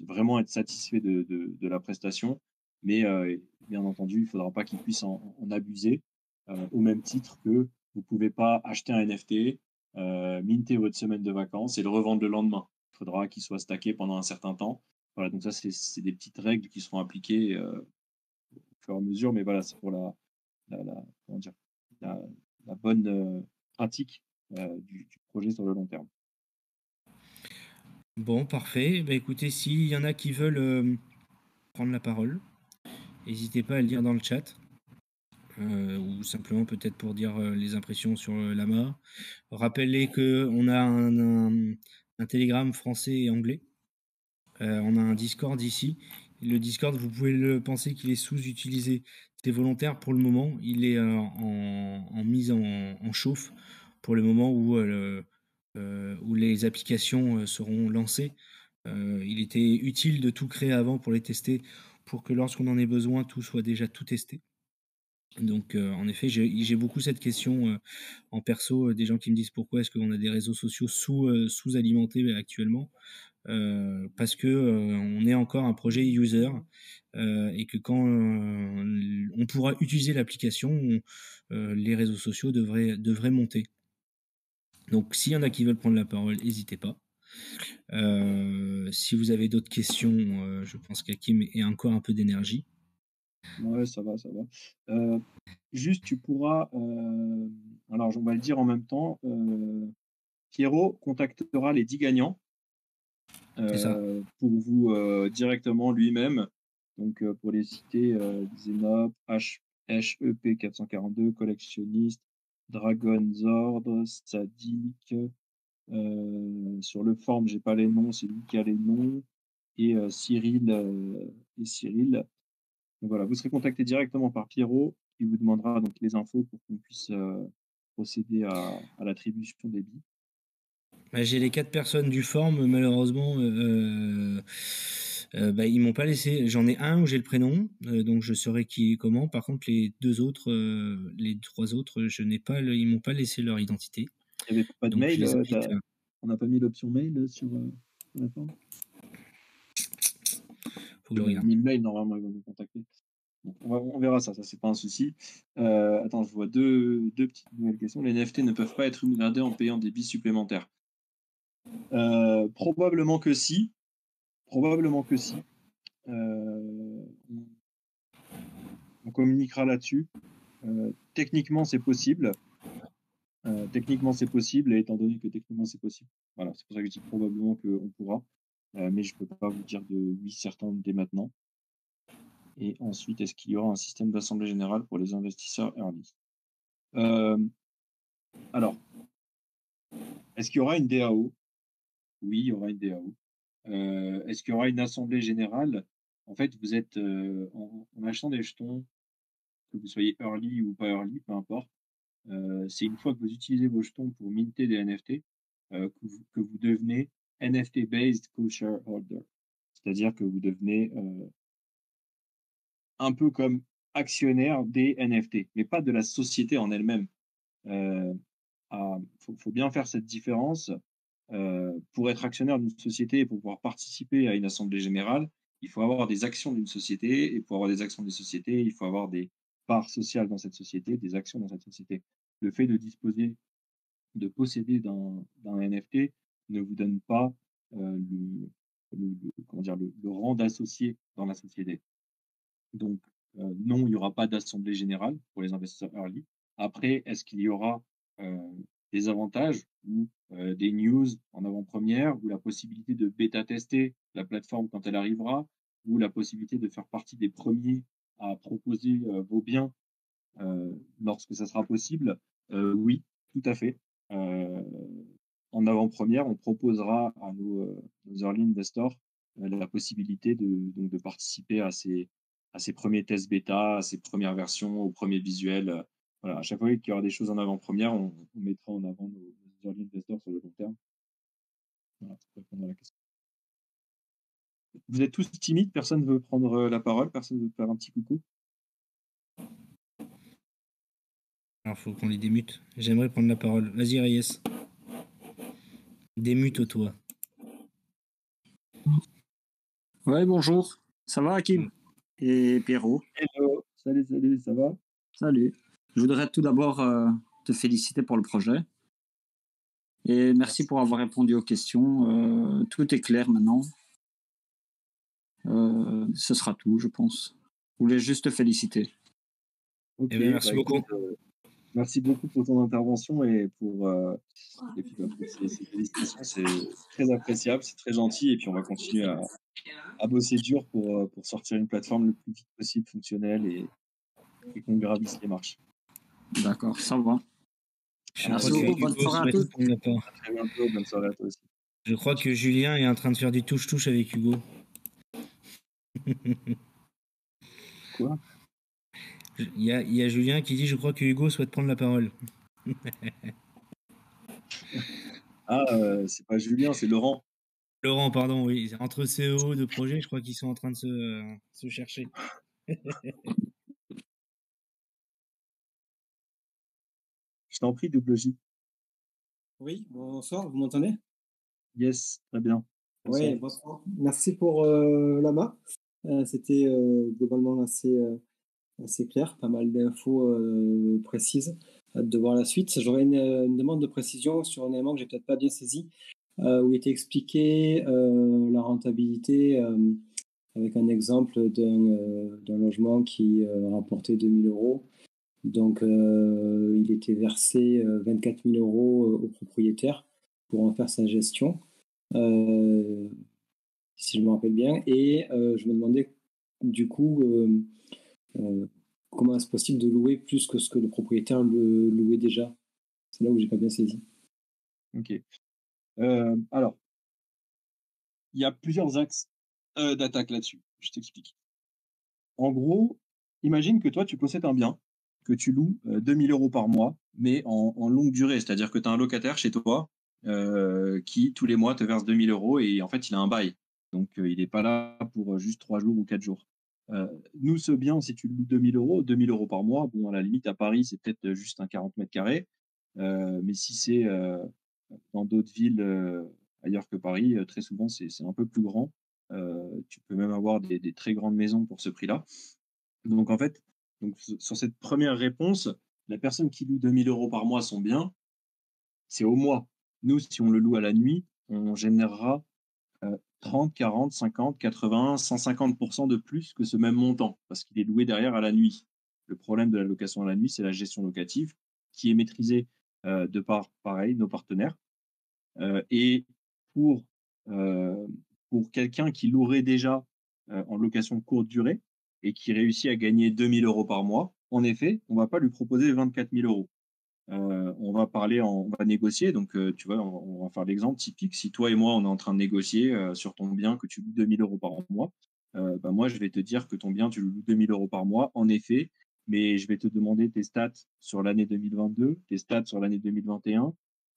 vraiment être satisfait de, de, de la prestation, mais euh, bien entendu, il ne faudra pas qu'il puisse en, en abuser, euh, au même titre que vous ne pouvez pas acheter un NFT, euh, minter votre semaine de vacances et le revendre le lendemain. Il faudra qu'il soit stacké pendant un certain temps. Voilà, donc ça, c'est des petites règles qui seront appliquées euh, au fur et à mesure, mais voilà, c'est pour la, bonne euh, pratique du, projet sur le long terme. Bon, parfait. Bah, écoutez, s'il y en a qui veulent prendre la parole, n'hésitez pas à le dire dans le chat. Euh, ou simplement peut-être pour dire euh, les impressions sur euh, Lama. Rappelez que on a un, un, Telegram français et anglais. Euh, on a un Discord ici. Le Discord, vous pouvez le penser qu'il est sous-utilisé. C'est volontaire pour le moment. Il est en, en mise en, en chauffe pour le moment où, où les applications seront lancées. Il était utile de tout créer avant pour les tester, pour que lorsqu'on en ait besoin, tout soit déjà tout testé. Donc, euh, en effet, j'ai beaucoup cette question euh, en perso, euh, des gens qui me disent pourquoi est-ce qu'on a des réseaux sociaux sous, euh, sous-alimentés actuellement. Parce que on est encore un projet user et que quand on pourra utiliser l'application, on- les réseaux sociaux devraient, monter. Donc, s'il y en a qui veulent prendre la parole, n'hésitez pas. Si vous avez d'autres questions, je pense qu'Hakim est encore un peu d'énergie. Ouais, ça va, ça va. Euh, juste, tu pourras. euh, alors, on va le dire en même temps. euh, Pierrot contactera les 10 gagnants C'est ça. euh, pour vous euh, directement lui-même. Donc, euh, pour les citer, euh, Xenop, H, HEP 442, Collectionniste, Dragon Zord, Sadik. euh, sur le form, j'ai pas les noms, c'est lui qui a les noms. Et euh, Cyril. euh, et Cyril. Donc voilà, vous serez contacté directement par Pierrot qui vous demandera donc les infos pour qu'on puisse euh, procéder à, à l'attribution des billes. Bah, J'ai les quatre personnes du form, malheureusement, euh, euh, bah, ils m'ont pas laissé. J'en ai un où j'ai le prénom, euh, donc je saurai qui est comment. Par contre, les deux autres, les trois autres, je n'ai pas, le- ils m'ont pas laissé leur identité. Il n'y avait pas de Donc, je mail, les invite t'as- à- on n'a pas mis l'option mail sur, sur la forme? Faut que je On a regarde. mis le mail, normalement, ils vont nous contacter. Donc, on, va- on verra ça, ça c'est pas un souci. Euh, attends, je vois deux, deux petites nouvelles questions. Les NFT ne peuvent pas être rémunérés en payant des billes supplémentaires. Euh, probablement que si. Probablement que si. Euh, on, communiquera là-dessus. Techniquement, c'est possible. Techniquement, c'est possible, et étant donné que techniquement, c'est possible. Voilà, c'est pour ça que je dis probablement qu'on pourra. Euh, mais je ne peux pas vous dire de oui certain dès maintenant. Et ensuite, est-ce qu'il y aura un système d'assemblée générale pour les investisseurs early Euh, Alors, est-ce qu'il y aura une DAO Oui, il y aura une DAO. Euh, est-ce qu'il y aura une assemblée générale? En fait, vous êtes en, achetant des jetons, que vous soyez early ou pas early, peu importe. c'est une fois que vous utilisez vos jetons pour minter des NFT que vous devenez NFT-based co-shareholder. C'est-à-dire que vous devenez euh, un peu comme actionnaire des NFT, mais pas de la société en elle-même. Il euh, faut, bien faire cette différence. Euh, pour être actionnaire d'une société et pour pouvoir participer à une assemblée générale, il faut avoir des actions d'une société, et pour avoir des actions d'une société, il faut avoir des parts sociales dans cette société, des actions dans cette société. Le fait de disposer, de posséder d'un NFT ne vous donne pas le, comment dire, le, rang d'associé dans la société. Donc, non, il n'y aura pas d'assemblée générale pour les investisseurs early. Après, est-ce qu'il y aura des avantages ou des news en avant-première ou la possibilité de bêta-tester la plateforme quand elle arrivera ou la possibilité de faire partie des premiers à proposer vos biens lorsque ça sera possible? Oui, tout à fait. En avant-première, on proposera à nos, nos early investors la possibilité de, donc, de participer à ces, ces premiers tests bêta, à ces premières versions, aux premiers visuels. Voilà, à chaque fois qu'il y aura des choses en avant-première, on, mettra en avant nos, early investors sur le long terme. Pour répondre à la question. Vous êtes tous timides, personne ne veut prendre la parole, personne ne veut faire un petit coucou? Alors, faut qu'on les démute. J'aimerais prendre la parole. Vas-y, Reyes. Démute-toi. Ouais, bonjour. Ça va, Hakim? Et Pierrot? Hello, salut, salut, ça va? Salut. Je voudrais tout d'abord euh, te féliciter pour le projet. Et merci pour avoir répondu aux questions. Euh, tout est clair maintenant. Euh, ce sera tout, je pense. Je voulais juste te féliciter. Okay, eh bien, merci bah, beaucoup. Écoute, euh, merci beaucoup pour ton intervention et pour, euh, et puis, bah, pour ces, ces, félicitations. C'est très appréciable, c'est très gentil. Et puis, on va continuer à, à bosser dur pour, euh, pour sortir une plateforme le plus vite possible, fonctionnelle et, et qu'on gravisse les marches. D'accord, ça va. Je merci beaucoup, bonne soirée à tous. très bientôt, bonne soirée à toi aussi. Je crois que Julien est en train de faire du touche-touche avec Hugo. Quoi? Il y, a, il y, a, Julien qui dit Je crois que Hugo souhaite prendre la parole. ah, euh, c'est pas Julien, c'est Laurent. Laurent, pardon, oui. Entre CEO de projet, je crois qu'ils sont en train de se, euh, se chercher. je t'en prie, double J. Oui, bonsoir, vous m'entendez? Yes, très bien. Oui, bonsoir. Merci pour euh, la main. Euh, C'était euh, globalement assez, euh, assez clair, pas mal d'infos euh, précises. Hâte de voir la suite. J'aurais une, une, demande de précision sur un élément que j'ai peut-être pas bien saisi, euh, où il était expliqué la rentabilité avec un exemple d'un logement qui rapportait 2000 euros. Donc, il était versé 24 000 euros au propriétaire pour en faire sa gestion. Euh, si je me rappelle bien. Et euh, je me demandais du coup euh, comment est-ce possible de louer plus que ce que le propriétaire louait déjà? C'est là où j'ai pas bien saisi. Ok. alors, il y a plusieurs axes d'attaque là-dessus. Je t'explique. En gros, imagine que toi, tu possèdes un bien que tu loues 2000 euros par mois, mais en, longue durée. C'est-à-dire que tu as un locataire chez toi euh, qui tous les mois te verse 2000 euros et en fait il a un bail. Donc euh, il n'est pas là pour juste 3 jours ou 4 jours. Euh, nous, ce bien, si tu loues 2000 euros, 2000 euros par mois, bon, à la limite, à Paris, c'est peut-être juste un 40 mètres carrés. mais si c'est dans d'autres villes ailleurs que Paris, très souvent, c'est un peu plus grand. tu peux même avoir des, des, très grandes maisons pour ce prix-là. Donc en fait, donc, sur cette première réponse, la personne qui loue 2000 euros par mois son bien, c'est au mois. Nous, si on le loue à la nuit, on générera 30, 40, 50, 80, 150% de plus que ce même montant, parce qu'il est loué derrière à la nuit. Le problème de la location à la nuit, c'est la gestion locative, qui est maîtrisée euh, de par, pareil, nos partenaires. Euh, et pour, euh, pour quelqu'un qui louerait déjà en location courte durée et qui réussit à gagner 2000 euros par mois, en effet, on ne va pas lui proposer 24 000 euros. Euh, on va parler, on va négocier. Donc, euh, tu vois, on, va faire l'exemple typique. Si toi et moi, on est en train de négocier euh, sur ton bien que tu loues 2000 euros par mois, bah, moi, je vais te dire que ton bien, tu le loues 2000 euros par mois, en effet, mais je vais te demander tes stats sur l'année 2022, tes stats sur l'année 2021.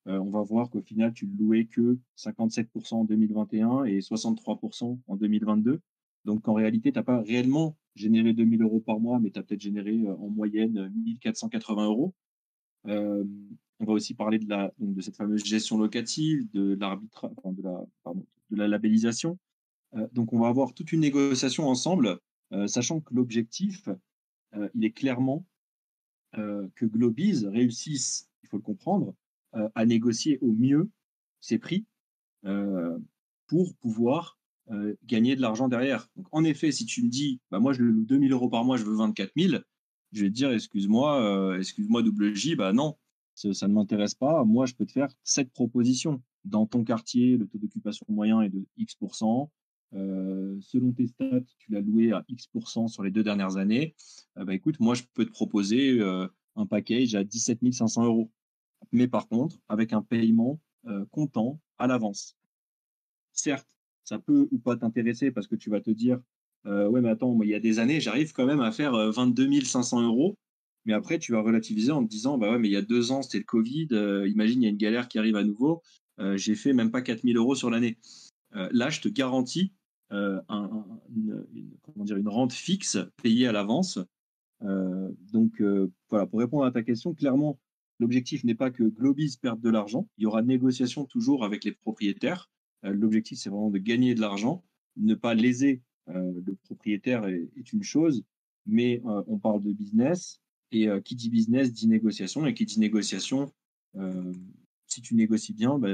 on va voir qu'au final, tu ne louais que 57% en 2021 et 63% en 2022. Donc, en réalité, tu n'as pas réellement généré 2000 euros par mois, mais tu as peut-être généré en moyenne 1480 euros. Euh, on va aussi parler de, cette fameuse gestion locative, de de la labellisation. Euh, donc, on va avoir toute une négociation ensemble, euh, sachant que l'objectif, il est clairement que Globiz réussisse, il faut le comprendre, à négocier au mieux ses prix pour pouvoir gagner de l'argent derrière. Donc, en effet, si tu me dis, bah, moi je le loue 2000 euros par mois, je veux 24 000, je vais te dire, excuse-moi, euh, excuse-moi, double J, bah non, ça, ne m'intéresse pas. Moi, je peux te faire cette proposition. Dans ton quartier, le taux d'occupation moyen est de X%. Euh, selon tes stats, tu l'as loué à X% sur les deux dernières années. Euh, bah, écoute, moi, je peux te proposer un package à 17 500 euros. Mais par contre, avec un paiement comptant à l'avance. Certes, ça peut ou pas t'intéresser parce que tu vas te dire, euh, ouais, mais attends, il y a des années, j'arrive quand même à faire 22 euh, 500 euros. Mais après, tu vas relativiser en te disant, bah ouais, mais il y a deux ans, c'était le Covid. Euh, imagine, il y a une galère qui arrive à nouveau. j'ai fait même pas 4000 euros sur l'année. là, je te garantis un, une, rente fixe payée à l'avance. donc, voilà, pour répondre à ta question, clairement, l'objectif n'est pas que Globis perde de l'argent. Il y aura négociation toujours avec les propriétaires. l'objectif, c'est vraiment de gagner de l'argent, ne pas léser euh, le propriétaire est, une chose, mais euh, on parle de business, et euh, qui dit business dit négociation, et qui dit négociation, si tu négocies bien, bah,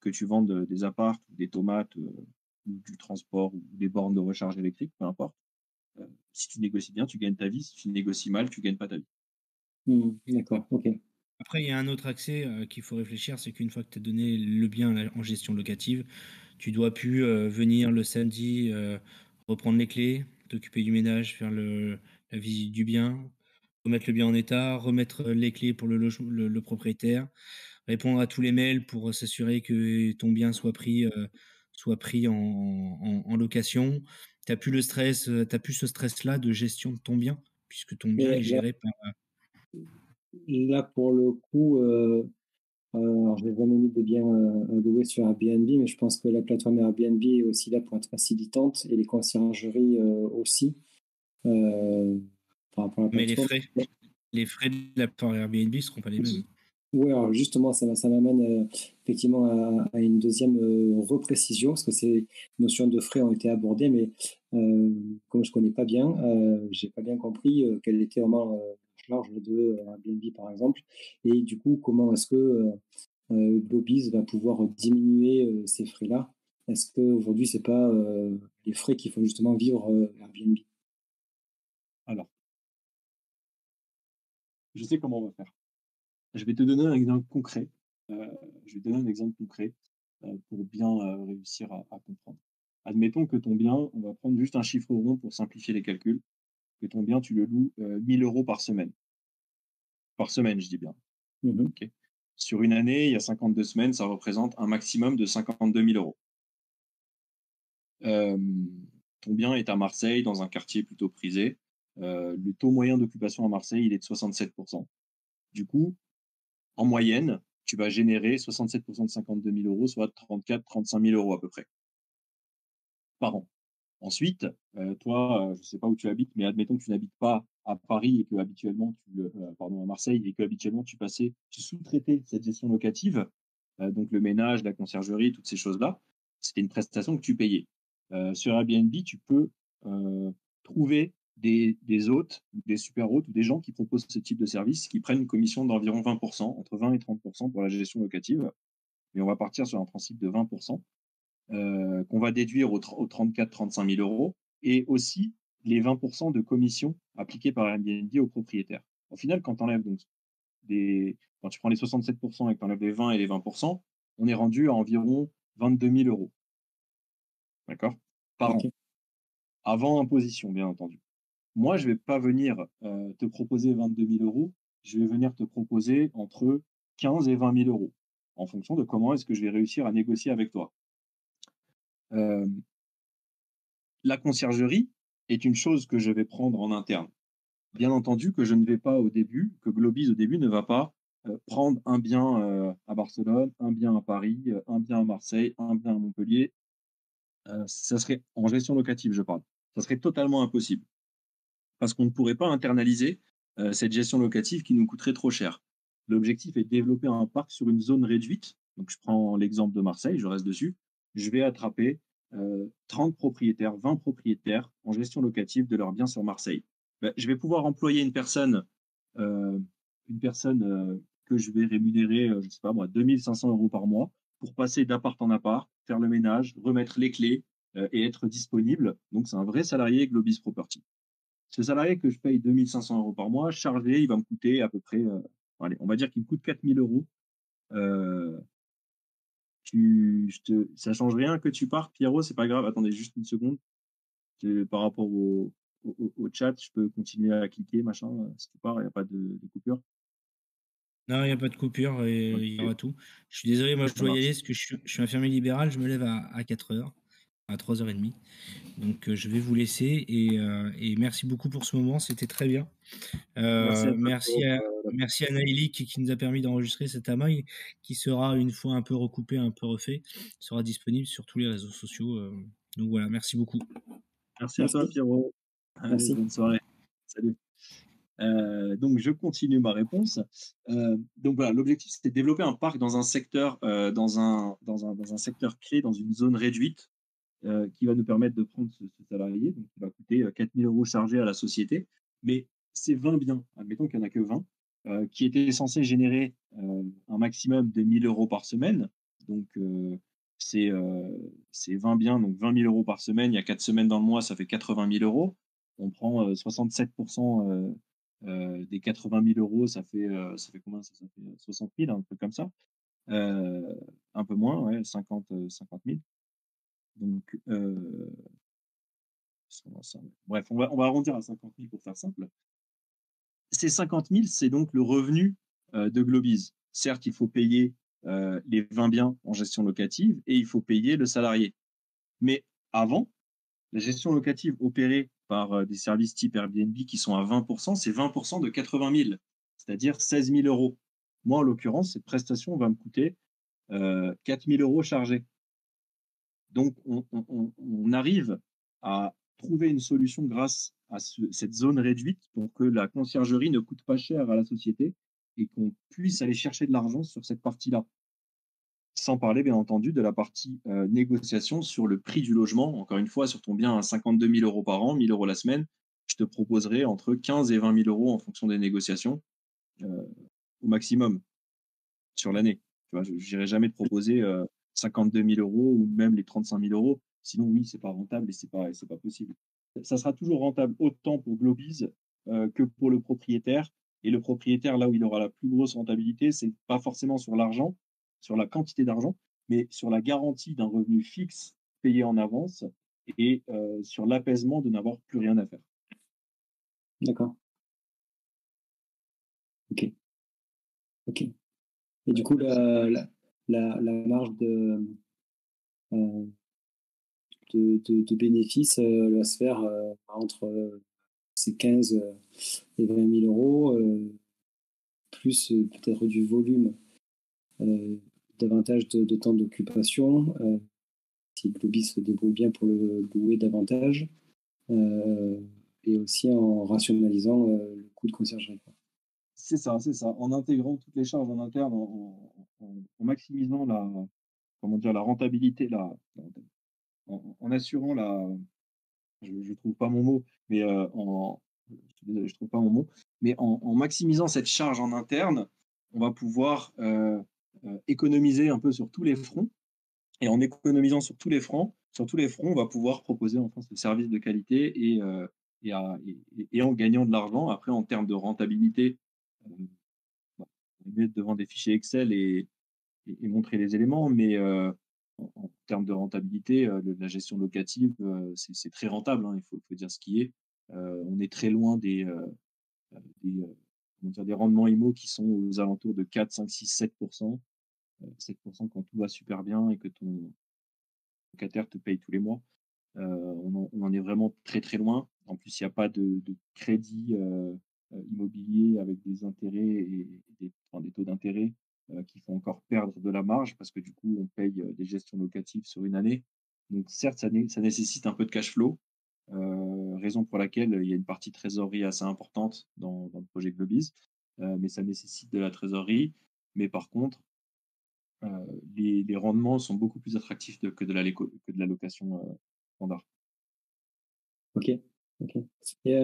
que tu vendes des apparts ou des tomates ou du transport ou des bornes de recharge électrique, peu importe. si tu négocies bien, tu gagnes ta vie. Si tu négocies mal, tu gagnes pas ta vie. Mmh, d'accord, ok. Après, il y a un autre accès qu'il faut réfléchir, c'est qu'une fois que tu as donné le bien en gestion locative, tu dois plus venir le samedi reprendre les clés, t'occuper du ménage, faire le, la visite du bien, remettre le bien en état, remettre les clés pour le, le, propriétaire, répondre à tous les mails pour s'assurer que ton bien soit pris, euh, soit pris en, en, location. Tu n'as plus le stress, euh, tu plus ce stress-là de gestion de ton bien, puisque ton bien est géré par. Euh, là, pour le coup, euh, alors, je vais 20 minutes de bien euh, louer sur Airbnb, mais je pense que la plateforme Airbnb est aussi là pour être facilitante et les conciergeries euh, aussi. par rapport à la mais les frais, les frais de la plateforme Airbnb ne seront pas les mêmes. Oui, alors justement, ça, ça m'amène effectivement à, une deuxième reprécision, parce que ces notions de frais ont été abordées, mais comme je ne connais pas bien, j'ai pas bien compris quelle était vraiment charge de Airbnb par exemple. Et du coup, comment est-ce que euh, euh va pouvoir diminuer euh, ces frais-là? Est-ce qu'aujourd'hui, ce n'est pas euh, les frais qu'il faut justement vivre Airbnb? Alors, je sais comment on va faire. Je vais te donner un exemple concret. je vais te donner un exemple concret pour bien réussir à, à, comprendre. Admettons que ton bien, on va prendre juste un chiffre rond pour simplifier les calculs que ton bien, tu le loues 1000 euh, euros par semaine. Par semaine, je dis bien. Mmh Sur une année, il y a 52 semaines, ça représente un maximum de 52 000 euros. ton bien est à Marseille, dans un quartier plutôt prisé. Euh, le taux moyen d'occupation à Marseille, il est de 67%. Du coup, en moyenne, tu vas générer 67% de 52 000 euros, soit 34-35 000 euros à peu près par an. Ensuite, euh, toi, euh, je ne sais pas où tu habites, mais admettons que tu n'habites pas à Paris et que habituellement tu, euh, pardon, à Marseille et que habituellement tu passais, tu sous-traitais cette gestion locative, donc le ménage, la conciergerie, toutes ces choses-là, c'était une prestation que tu payais. sur Airbnb, tu peux trouver des, des hôtes, des super hôtes ou des gens qui proposent ce type de service qui prennent une commission d'environ 20%, entre 20 et 30% pour la gestion locative. Mais on va partir sur un principe de 20% euh, qu'on va déduire aux, 34-35 000 euros et aussi les 20% de commission appliquées par Airbnb aux propriétaires. Au final, quand, enlèves donc des, quand tu prends les 67% et que tu enlèves les 20 et les 20%, on est rendu à environ 22 000 euros. D'accord? Par an. Avant imposition, bien entendu. Moi, je ne vais pas venir euh, te proposer 22 000 euros. Je vais venir te proposer entre 15 et 20 000 euros en fonction de comment est-ce que je vais réussir à négocier avec toi. Euh, la conciergerie est une chose que je vais prendre en interne. Bien entendu que je ne vais pas au début, que Globis au début ne va pas euh, prendre un bien euh, à Barcelone, un bien à Paris, un bien à Marseille, un bien à Montpellier. ça serait en gestion locative, je parle. Ça serait totalement impossible. Parce qu'on ne pourrait pas internaliser cette gestion locative qui nous coûterait trop cher. L'objectif est de développer un parc sur une zone réduite. Donc, je prends l'exemple de Marseille, je reste dessus. Je vais attraper 30 euh, propriétaires, 20 propriétaires en gestion locative de leurs biens sur Marseille. Ben, je vais pouvoir employer une personne, euh, une personne euh, que je vais rémunérer, je sais pas moi, 2500 euros par mois pour passer d'appart en appart, faire le ménage, remettre les clés et être disponible. Donc, c'est un vrai salarié Globis Property. Ce salarié que je paye 2500 euros par mois, chargé, il va me coûter à peu près allez, on va dire qu'il me coûte 4000 euros. Tu, je te, ça change rien que tu pars, Pierrot, c'est pas grave. Attendez juste une seconde. Par rapport au, au, chat, je peux continuer à cliquer, machin. Si tu pars, il n'y a pas de, coupure. Non, il n'y a pas de coupure et il y aura tout. Je suis désolé, moi je dois y aller parce que je suis, je suis infirmier libéral, je me lève à, à 4 heures à 3h30. Donc euh, je vais vous laisser et, euh, et, merci beaucoup pour ce moment, c'était très bien. Euh, merci, à, merci, à, merci qui, nous a permis d'enregistrer cet amail qui sera une fois un peu recoupé, un peu refait, sera disponible sur tous les réseaux sociaux. donc voilà, merci beaucoup. Merci, à toi Pierrot. merci. Bonne soirée. Salut. donc je continue ma réponse. donc voilà, l'objectif c'était de développer un parc dans un secteur, dans, un, dans, un, dans un secteur clé, dans une zone réduite, euh, qui va nous permettre de prendre ce, salarié, donc qui va coûter 4 euh, 000 euros chargés à la société. Mais ces 20 biens, admettons qu'il n'y en a que 20, euh, qui étaient censés générer un maximum de 1000 euros par semaine. Donc, c'est 20 biens, donc 20 000 euros par semaine. Il y a 4 semaines dans le mois, ça fait 80 000 euros. On prend 67% des 80 000 euros, ça fait, ça fait combien ça, fait 60 000, un peu comme ça. un peu moins, ouais, 50, 50 000. Donc, euh, bref, on va, on va arrondir à 50 000 pour faire simple. Ces 50 000, c'est donc le revenu euh, de Globis. Certes, il faut payer euh, les 20 biens en gestion locative et il faut payer le salarié. Mais avant, la gestion locative opérée par des services type Airbnb qui sont à 20%, c'est 20% de 80 000, c'est-à-dire 16 000 euros. Moi, en l'occurrence, cette prestation va me coûter 4 000 euros chargés. Donc, on, arrive à trouver une solution grâce à cette zone réduite pour que la conciergerie ne coûte pas cher à la société et qu'on puisse aller chercher de l'argent sur cette partie-là. Sans parler, bien entendu, de la partie euh, négociation sur le prix du logement. Encore une fois, sur ton bien à 52 000 euros par an, 1 000 euros la semaine, je te proposerai entre 15 et 20 000 euros en fonction des négociations euh, au maximum sur l'année. je n'irai jamais te proposer euh, 52 000 euros ou même les 35 000 euros. Sinon, oui, c'est pas rentable et c'est pas, c'est pas possible. Ça sera toujours rentable autant pour Globiz euh, que pour le propriétaire. Et le propriétaire, là où il aura la plus grosse rentabilité, c'est pas forcément sur l'argent, sur la quantité d'argent, mais sur la garantie d'un revenu fixe payé en avance et euh, sur l'apaisement de n'avoir plus rien à faire. D'accord. Ok. Ok. Et du coup, la, la, marge de, euh, de, bénéfices euh, va se faire euh, entre ces 15 et 20 000 euros, plus peut-être du volume, davantage de, temps d'occupation, si Globis se débrouille bien pour le louer davantage, et aussi en rationalisant le coût de conciergerie. C'est ça, c'est ça. En intégrant toutes les charges en interne, en, maximisant la, comment dire, la rentabilité, la, en, assurant la, je ne trouve pas mon mot, mais en, je trouve pas mon mot, mais en, maximisant cette charge en interne, on va pouvoir économiser un peu sur tous les fronts. Et en économisant sur tous les fronts, sur tous les fronts, on va pouvoir proposer en France des services de qualité et, et, en gagnant de l'argent. Après, en termes de rentabilité, on va être devant des fichiers Excel et, montrer les éléments, mais en, termes de rentabilité, la gestion locative, c'est très rentable, hein, il faut, dire ce qui est. on est très loin des, rendements IMO qui sont aux alentours de 4, 5, 6, 7% 7% quand tout va super bien et que ton locataire te paye tous les mois. on, en, est vraiment très très loin. En plus, il n'y a pas de crédit immobilier avec des intérêts et des, des taux d'intérêt qui font encore perdre de la marge parce que du coup, on paye des gestions locatives sur une année. Donc certes, ça, nécessite un peu de cash flow, euh, raison pour laquelle il y a une partie trésorerie assez importante dans, le projet Globiz, euh, mais ça nécessite de la trésorerie. Mais par contre, euh, les, rendements sont beaucoup plus attractifs que, de la, que de la location standard. Ok. Ok. Et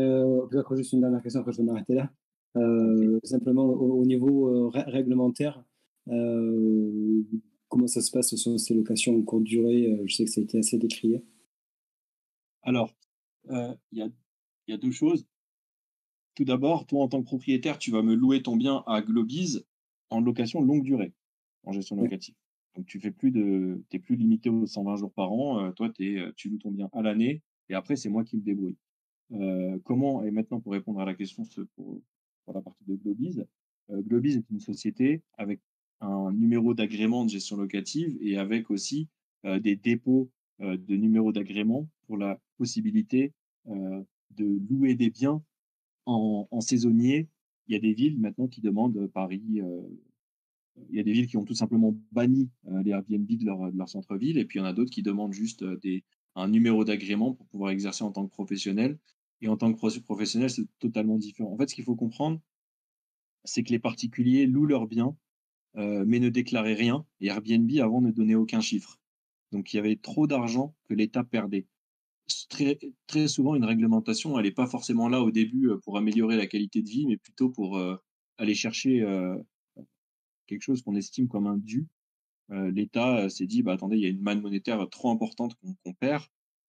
peut-être juste une dernière question, après je vais m'arrêter là. simplement, au, au niveau réglementaire, comment ça se passe? Sur ces locations en courte durée Je sais que ça a été assez décrié. Alors, il y, a, y, a, deux choses. Tout d'abord, toi, en tant que propriétaire, tu vas me louer ton bien à Globiz en location longue durée, en gestion locative. Donc, tu fais plus de, es plus limité aux 120 jours par an. toi, es, tu loues ton bien à l'année et après, c'est moi qui me débrouille. Comment, et maintenant, pour répondre à la question pour, la partie de Globiz, Globiz est une société avec un numéro d'agrément de gestion locative et avec aussi des dépôts de numéros d'agrément pour la possibilité de louer des biens en, saisonnier. Il y a des villes maintenant qui demandent Paris. il y a des villes qui ont tout simplement banni les Airbnb de leur, leur centre-ville, et puis il y en a d'autres qui demandent juste un numéro d'agrément pour pouvoir exercer en tant que professionnel. Et en tant que professionnel, c'est totalement différent. En fait, ce qu'il faut comprendre, c'est que les particuliers louent leurs biens, mais ne déclaraient rien. Et Airbnb, avant, ne donnait aucun chiffre. Donc il y avait trop d'argent que l'État perdait. Très, souvent, une réglementation, elle n'est pas forcément là au début pour améliorer la qualité de vie, mais plutôt pour aller chercher quelque chose qu'on estime comme un dû. L'État s'est dit, bah, attendez, il y a une manne monétaire trop importante qu'on perd,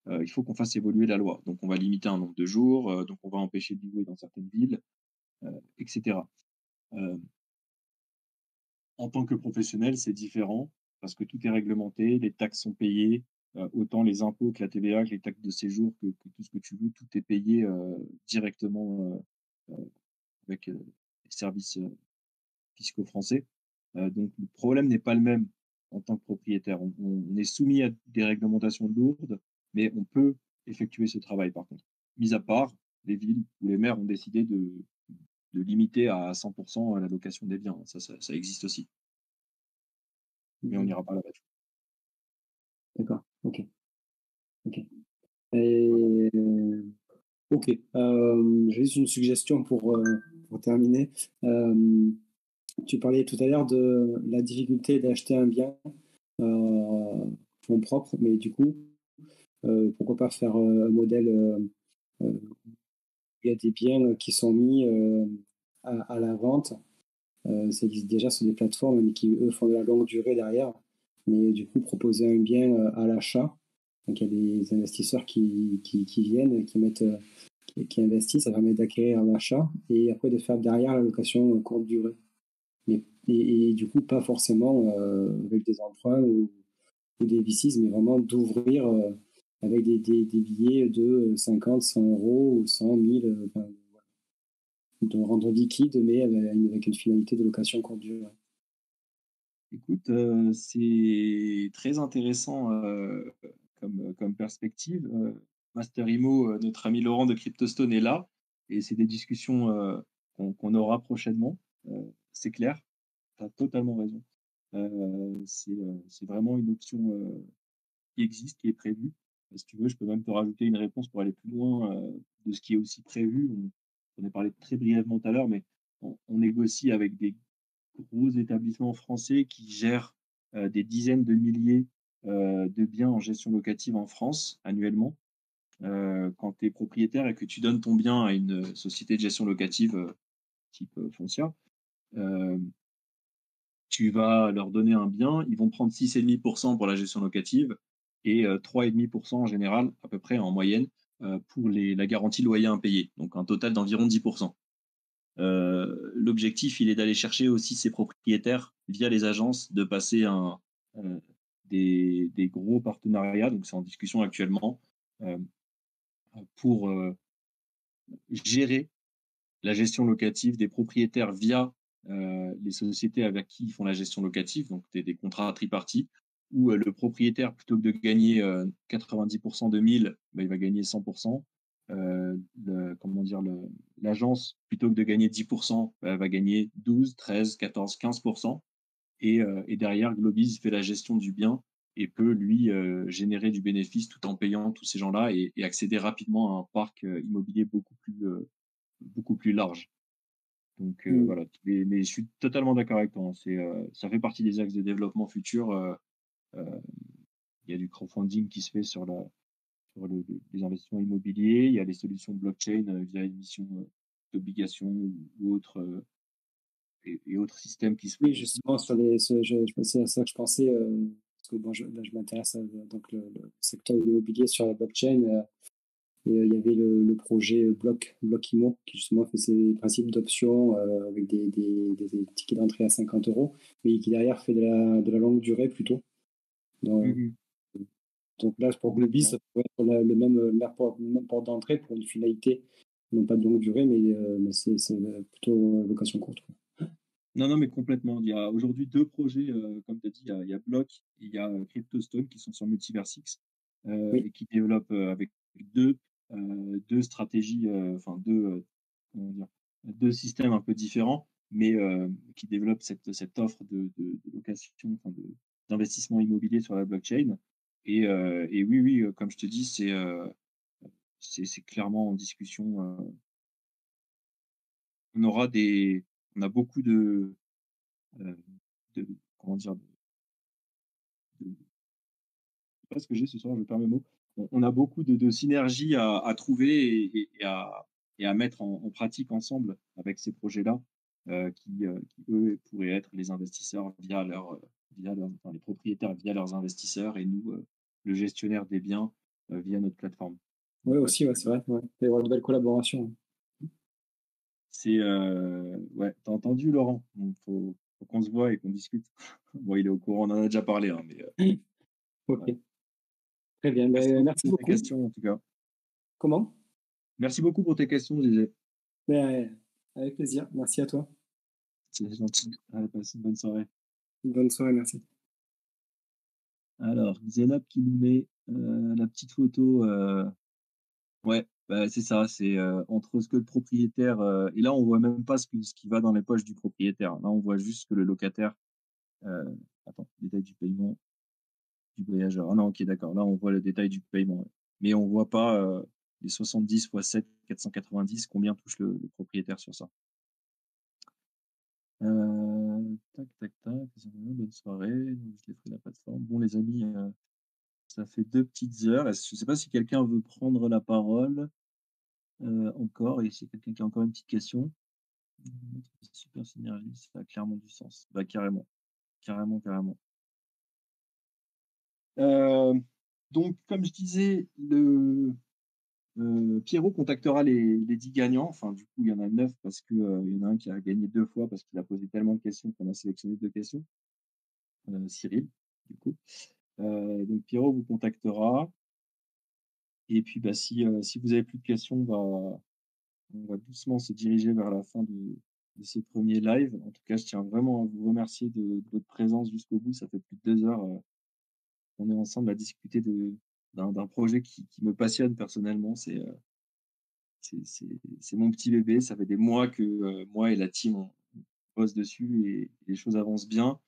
il faut qu'on fasse évoluer la loi. Donc on va limiter un nombre de jours, donc on va empêcher de louer dans certaines villes, etc. en tant que professionnel, c'est différent parce que tout est réglementé, les taxes sont payées, euh, autant les impôts que la TVA, que les taxes de séjour, que, tout ce que tu veux, tout est payé euh, directement euh, avec les services fiscaux français. donc le problème n'est pas le même en tant que propriétaire. On, est soumis à des réglementations lourdes, mais on peut effectuer ce travail par contre. Mis à part les villes où les maires ont décidé de, de limiter à 100% la location des biens. Ça, ça, ça existe aussi mais on n'ira pas là-bas. D'accord, ok. Ok. Et... Ok. Euh, J'ai juste une suggestion pour, euh, pour terminer. Euh, tu parlais tout à l'heure de la difficulté d'acheter un bien fonds propre, mais du coup, pourquoi pas faire un modèle il y a des biens qui sont mis à, à, la vente euh, ça existe déjà sur des plateformes, mais qui, eux, font de la longue durée derrière. Mais du coup, proposer un bien euh, à l'achat, donc il y a des investisseurs qui, viennent, qui mettent euh, qui, investissent, ça permet d'acquérir un achat et après de faire derrière la location courte durée. Mais, et, du coup, pas forcément avec des emprunts ou, des vicis, mais vraiment d'ouvrir avec des, billets de 50, 100 euros ou 100, 1000, de rendre liquide, mais avec une finalité de location courte durée. Écoute, euh, c'est très intéressant euh, comme, perspective. Euh, Master Imo, notre ami Laurent de CryptoStone est là, et c'est des discussions qu'on aura prochainement, c'est clair. Tu as totalement raison. c'est vraiment une option qui existe, qui est prévue. Si tu veux, je peux même te rajouter une réponse pour aller plus loin de ce qui est aussi prévu. On, on a parlé très brièvement tout à l'heure, mais on, négocie avec des gros établissements français qui gèrent euh, des dizaines de milliers euh, de biens en gestion locative en France annuellement. euh, quand tu es propriétaire et que tu donnes ton bien à une société de gestion locative euh, type euh, Foncia, euh, tu vas leur donner un bien, ils vont prendre 6,5% pour la gestion locative et euh, 3,5% en général, à peu près en moyenne, euh, pour les, la garantie loyer impayé. Donc un total d'environ 10%. Euh, L'objectif, il est d'aller chercher aussi ces propriétaires via les agences, de passer un, euh, des, des, gros partenariats, donc c'est en discussion actuellement, euh, pour euh, gérer la gestion locative des propriétaires via euh, les sociétés avec qui ils font la gestion locative, donc des, des contrats tripartis, où euh, le propriétaire, plutôt que de gagner 90% de 1000, bah, il va gagner 100%. Euh, le, comment dire, l'agence, plutôt que de gagner 10%, bah, va gagner 12, 13, 14, 15%. Et, euh, et derrière, Globis fait la gestion du bien et peut, lui, euh, générer du bénéfice tout en payant tous ces gens-là et, et, accéder rapidement à un parc euh, immobilier beaucoup plus, euh, beaucoup plus large. Donc mmh. voilà, mais, mais, je suis totalement d'accord avec toi. Hein. C'est, ça fait partie des axes de développement futur. Il y a du crowdfunding qui se fait sur la, sur le, les investissements immobiliers. Il y a les solutions blockchain euh, via émission euh, d'obligations ou, autres euh, et, et, autres systèmes qui se Oui, justement, sur les, ce, je, je, c'est à ça que je pensais, euh, parce que bon, je, là, je m'intéresse à donc, le, le secteur de l'immobilier sur la blockchain. Euh, et il y avait le, le, projet Block, Blockimo, qui justement fait ses principes d'option euh, avec des, des, des, des tickets d'entrée à 50 euros, mais qui derrière fait de la, de la longue durée plutôt. Donc, mm -hmm. Donc là, pour Globis, ça pourrait être le, le même, le même port d'entrée pour une finalité, non pas de longue durée, mais, euh, mais c'est plutôt vocation courte. Quoi. Non, non, mais complètement. Il y a aujourd'hui deux projets, euh, comme tu as dit, il y, a, il y, a, Block et il y a CryptoStone qui sont sur Multiversix euh, oui. et qui développent avec deux, deux stratégies, enfin deux, comment dire, deux systèmes un peu différents, mais qui développent cette, cette offre de, de, de location, enfin d'investissement immobilier sur la blockchain. Et, euh, et, oui, oui, comme je te dis, c'est euh, clairement en discussion. Euh. On aura des, on a beaucoup de, comment dire, pas ce que j'ai ce soir, je perds mes mots. On a beaucoup de, de synergies à, trouver et, à, et à mettre en, pratique ensemble avec ces projets-là, qui, qui, eux pourraient être les investisseurs via leur via leurs, enfin, les propriétaires via leurs investisseurs et nous, euh, le gestionnaire des biens euh, via notre plateforme. Oui, aussi, ouais, c'est vrai. Ouais. Il y avoir de belles collaborations. C'est. Euh, ouais, t'as entendu, Laurent? Il faut, faut qu'on se voit et qu'on discute. bon, il est au courant, on en a déjà parlé. Hein, mais, ok. Ouais. Très bien. Merci, merci pour beaucoup. tes questions, en tout cas. Comment? Merci beaucoup pour tes questions, je disais. Ben, avec plaisir. Merci à toi. C'est gentil. Allez, passe une bonne soirée. Bonne soirée, merci. Alors, Xenab qui nous met euh, la petite photo. Euh... Ouais, bah, c'est ça. C'est euh, entre ce que le propriétaire. Et là, on voit même pas ce, que, ce qui va dans les poches du propriétaire. Là, on voit juste que le locataire. Attends, détail du paiement du voyageur. Ah non, ok, d'accord. Là, on voit le détail du paiement. Mais on voit pas les 70 fois 7, 490, combien touche le, le propriétaire sur ça. Euh, tac, tac, tac. Bonne soirée. Je l'ai fait la plateforme. Bon, les amis, euh, ça fait deux petites heures. Je ne sais pas si quelqu'un veut prendre la parole euh, encore et si quelqu'un qui a encore une petite question. Super synergie, ça a clairement du sens. Bah, carrément. Carrément, carrément. Euh, donc, comme je disais, le, euh, Pierrot contactera les, les 10 gagnants. Enfin, du coup, il y en a 9 parce qu'il euh, y en a un qui a gagné deux fois parce qu'il a posé tellement de questions qu'on a sélectionné deux questions. Euh, Cyril, du coup. Euh, donc, Pierrot vous contactera. Et puis, bah, si, euh, si vous n'avez plus de questions, on va, on va doucement se diriger vers la fin de, de ce premier live. En tout cas, je tiens vraiment à vous remercier de, de votre présence jusqu'au bout. Ça fait plus de deux heures. on est ensemble à discuter de, d'un projet qui, me passionne personnellement. C'est euh, c'est mon petit bébé. Ça fait des mois que euh, moi et la team on, bosse dessus et, les choses avancent bien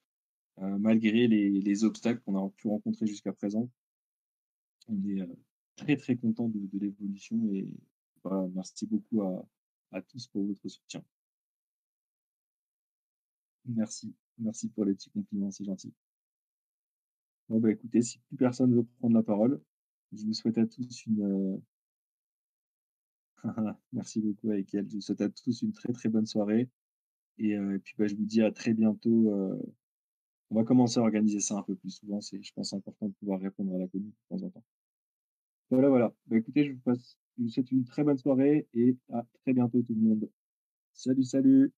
euh, malgré les, les obstacles qu'on a pu rencontrer jusqu'à présent. On est très très content de, de l'évolution et merci beaucoup à, à tous pour votre soutien. Merci, merci pour les petits compliments, c'est gentil. Bon bah écoutez, si plus personne veut prendre la parole, je vous souhaite à tous une, Merci beaucoup, Ekel. Je vous souhaite à tous une très très bonne soirée. Et, euh, puis bah, je vous dis à très bientôt. euh, on va commencer à organiser ça un peu plus souvent. C'est, je pense, important de pouvoir répondre à la commune de temps en temps. Voilà, voilà. Bah, écoutez, je vous, passe, je vous souhaite une très bonne soirée et à très bientôt tout le monde. Salut, salut.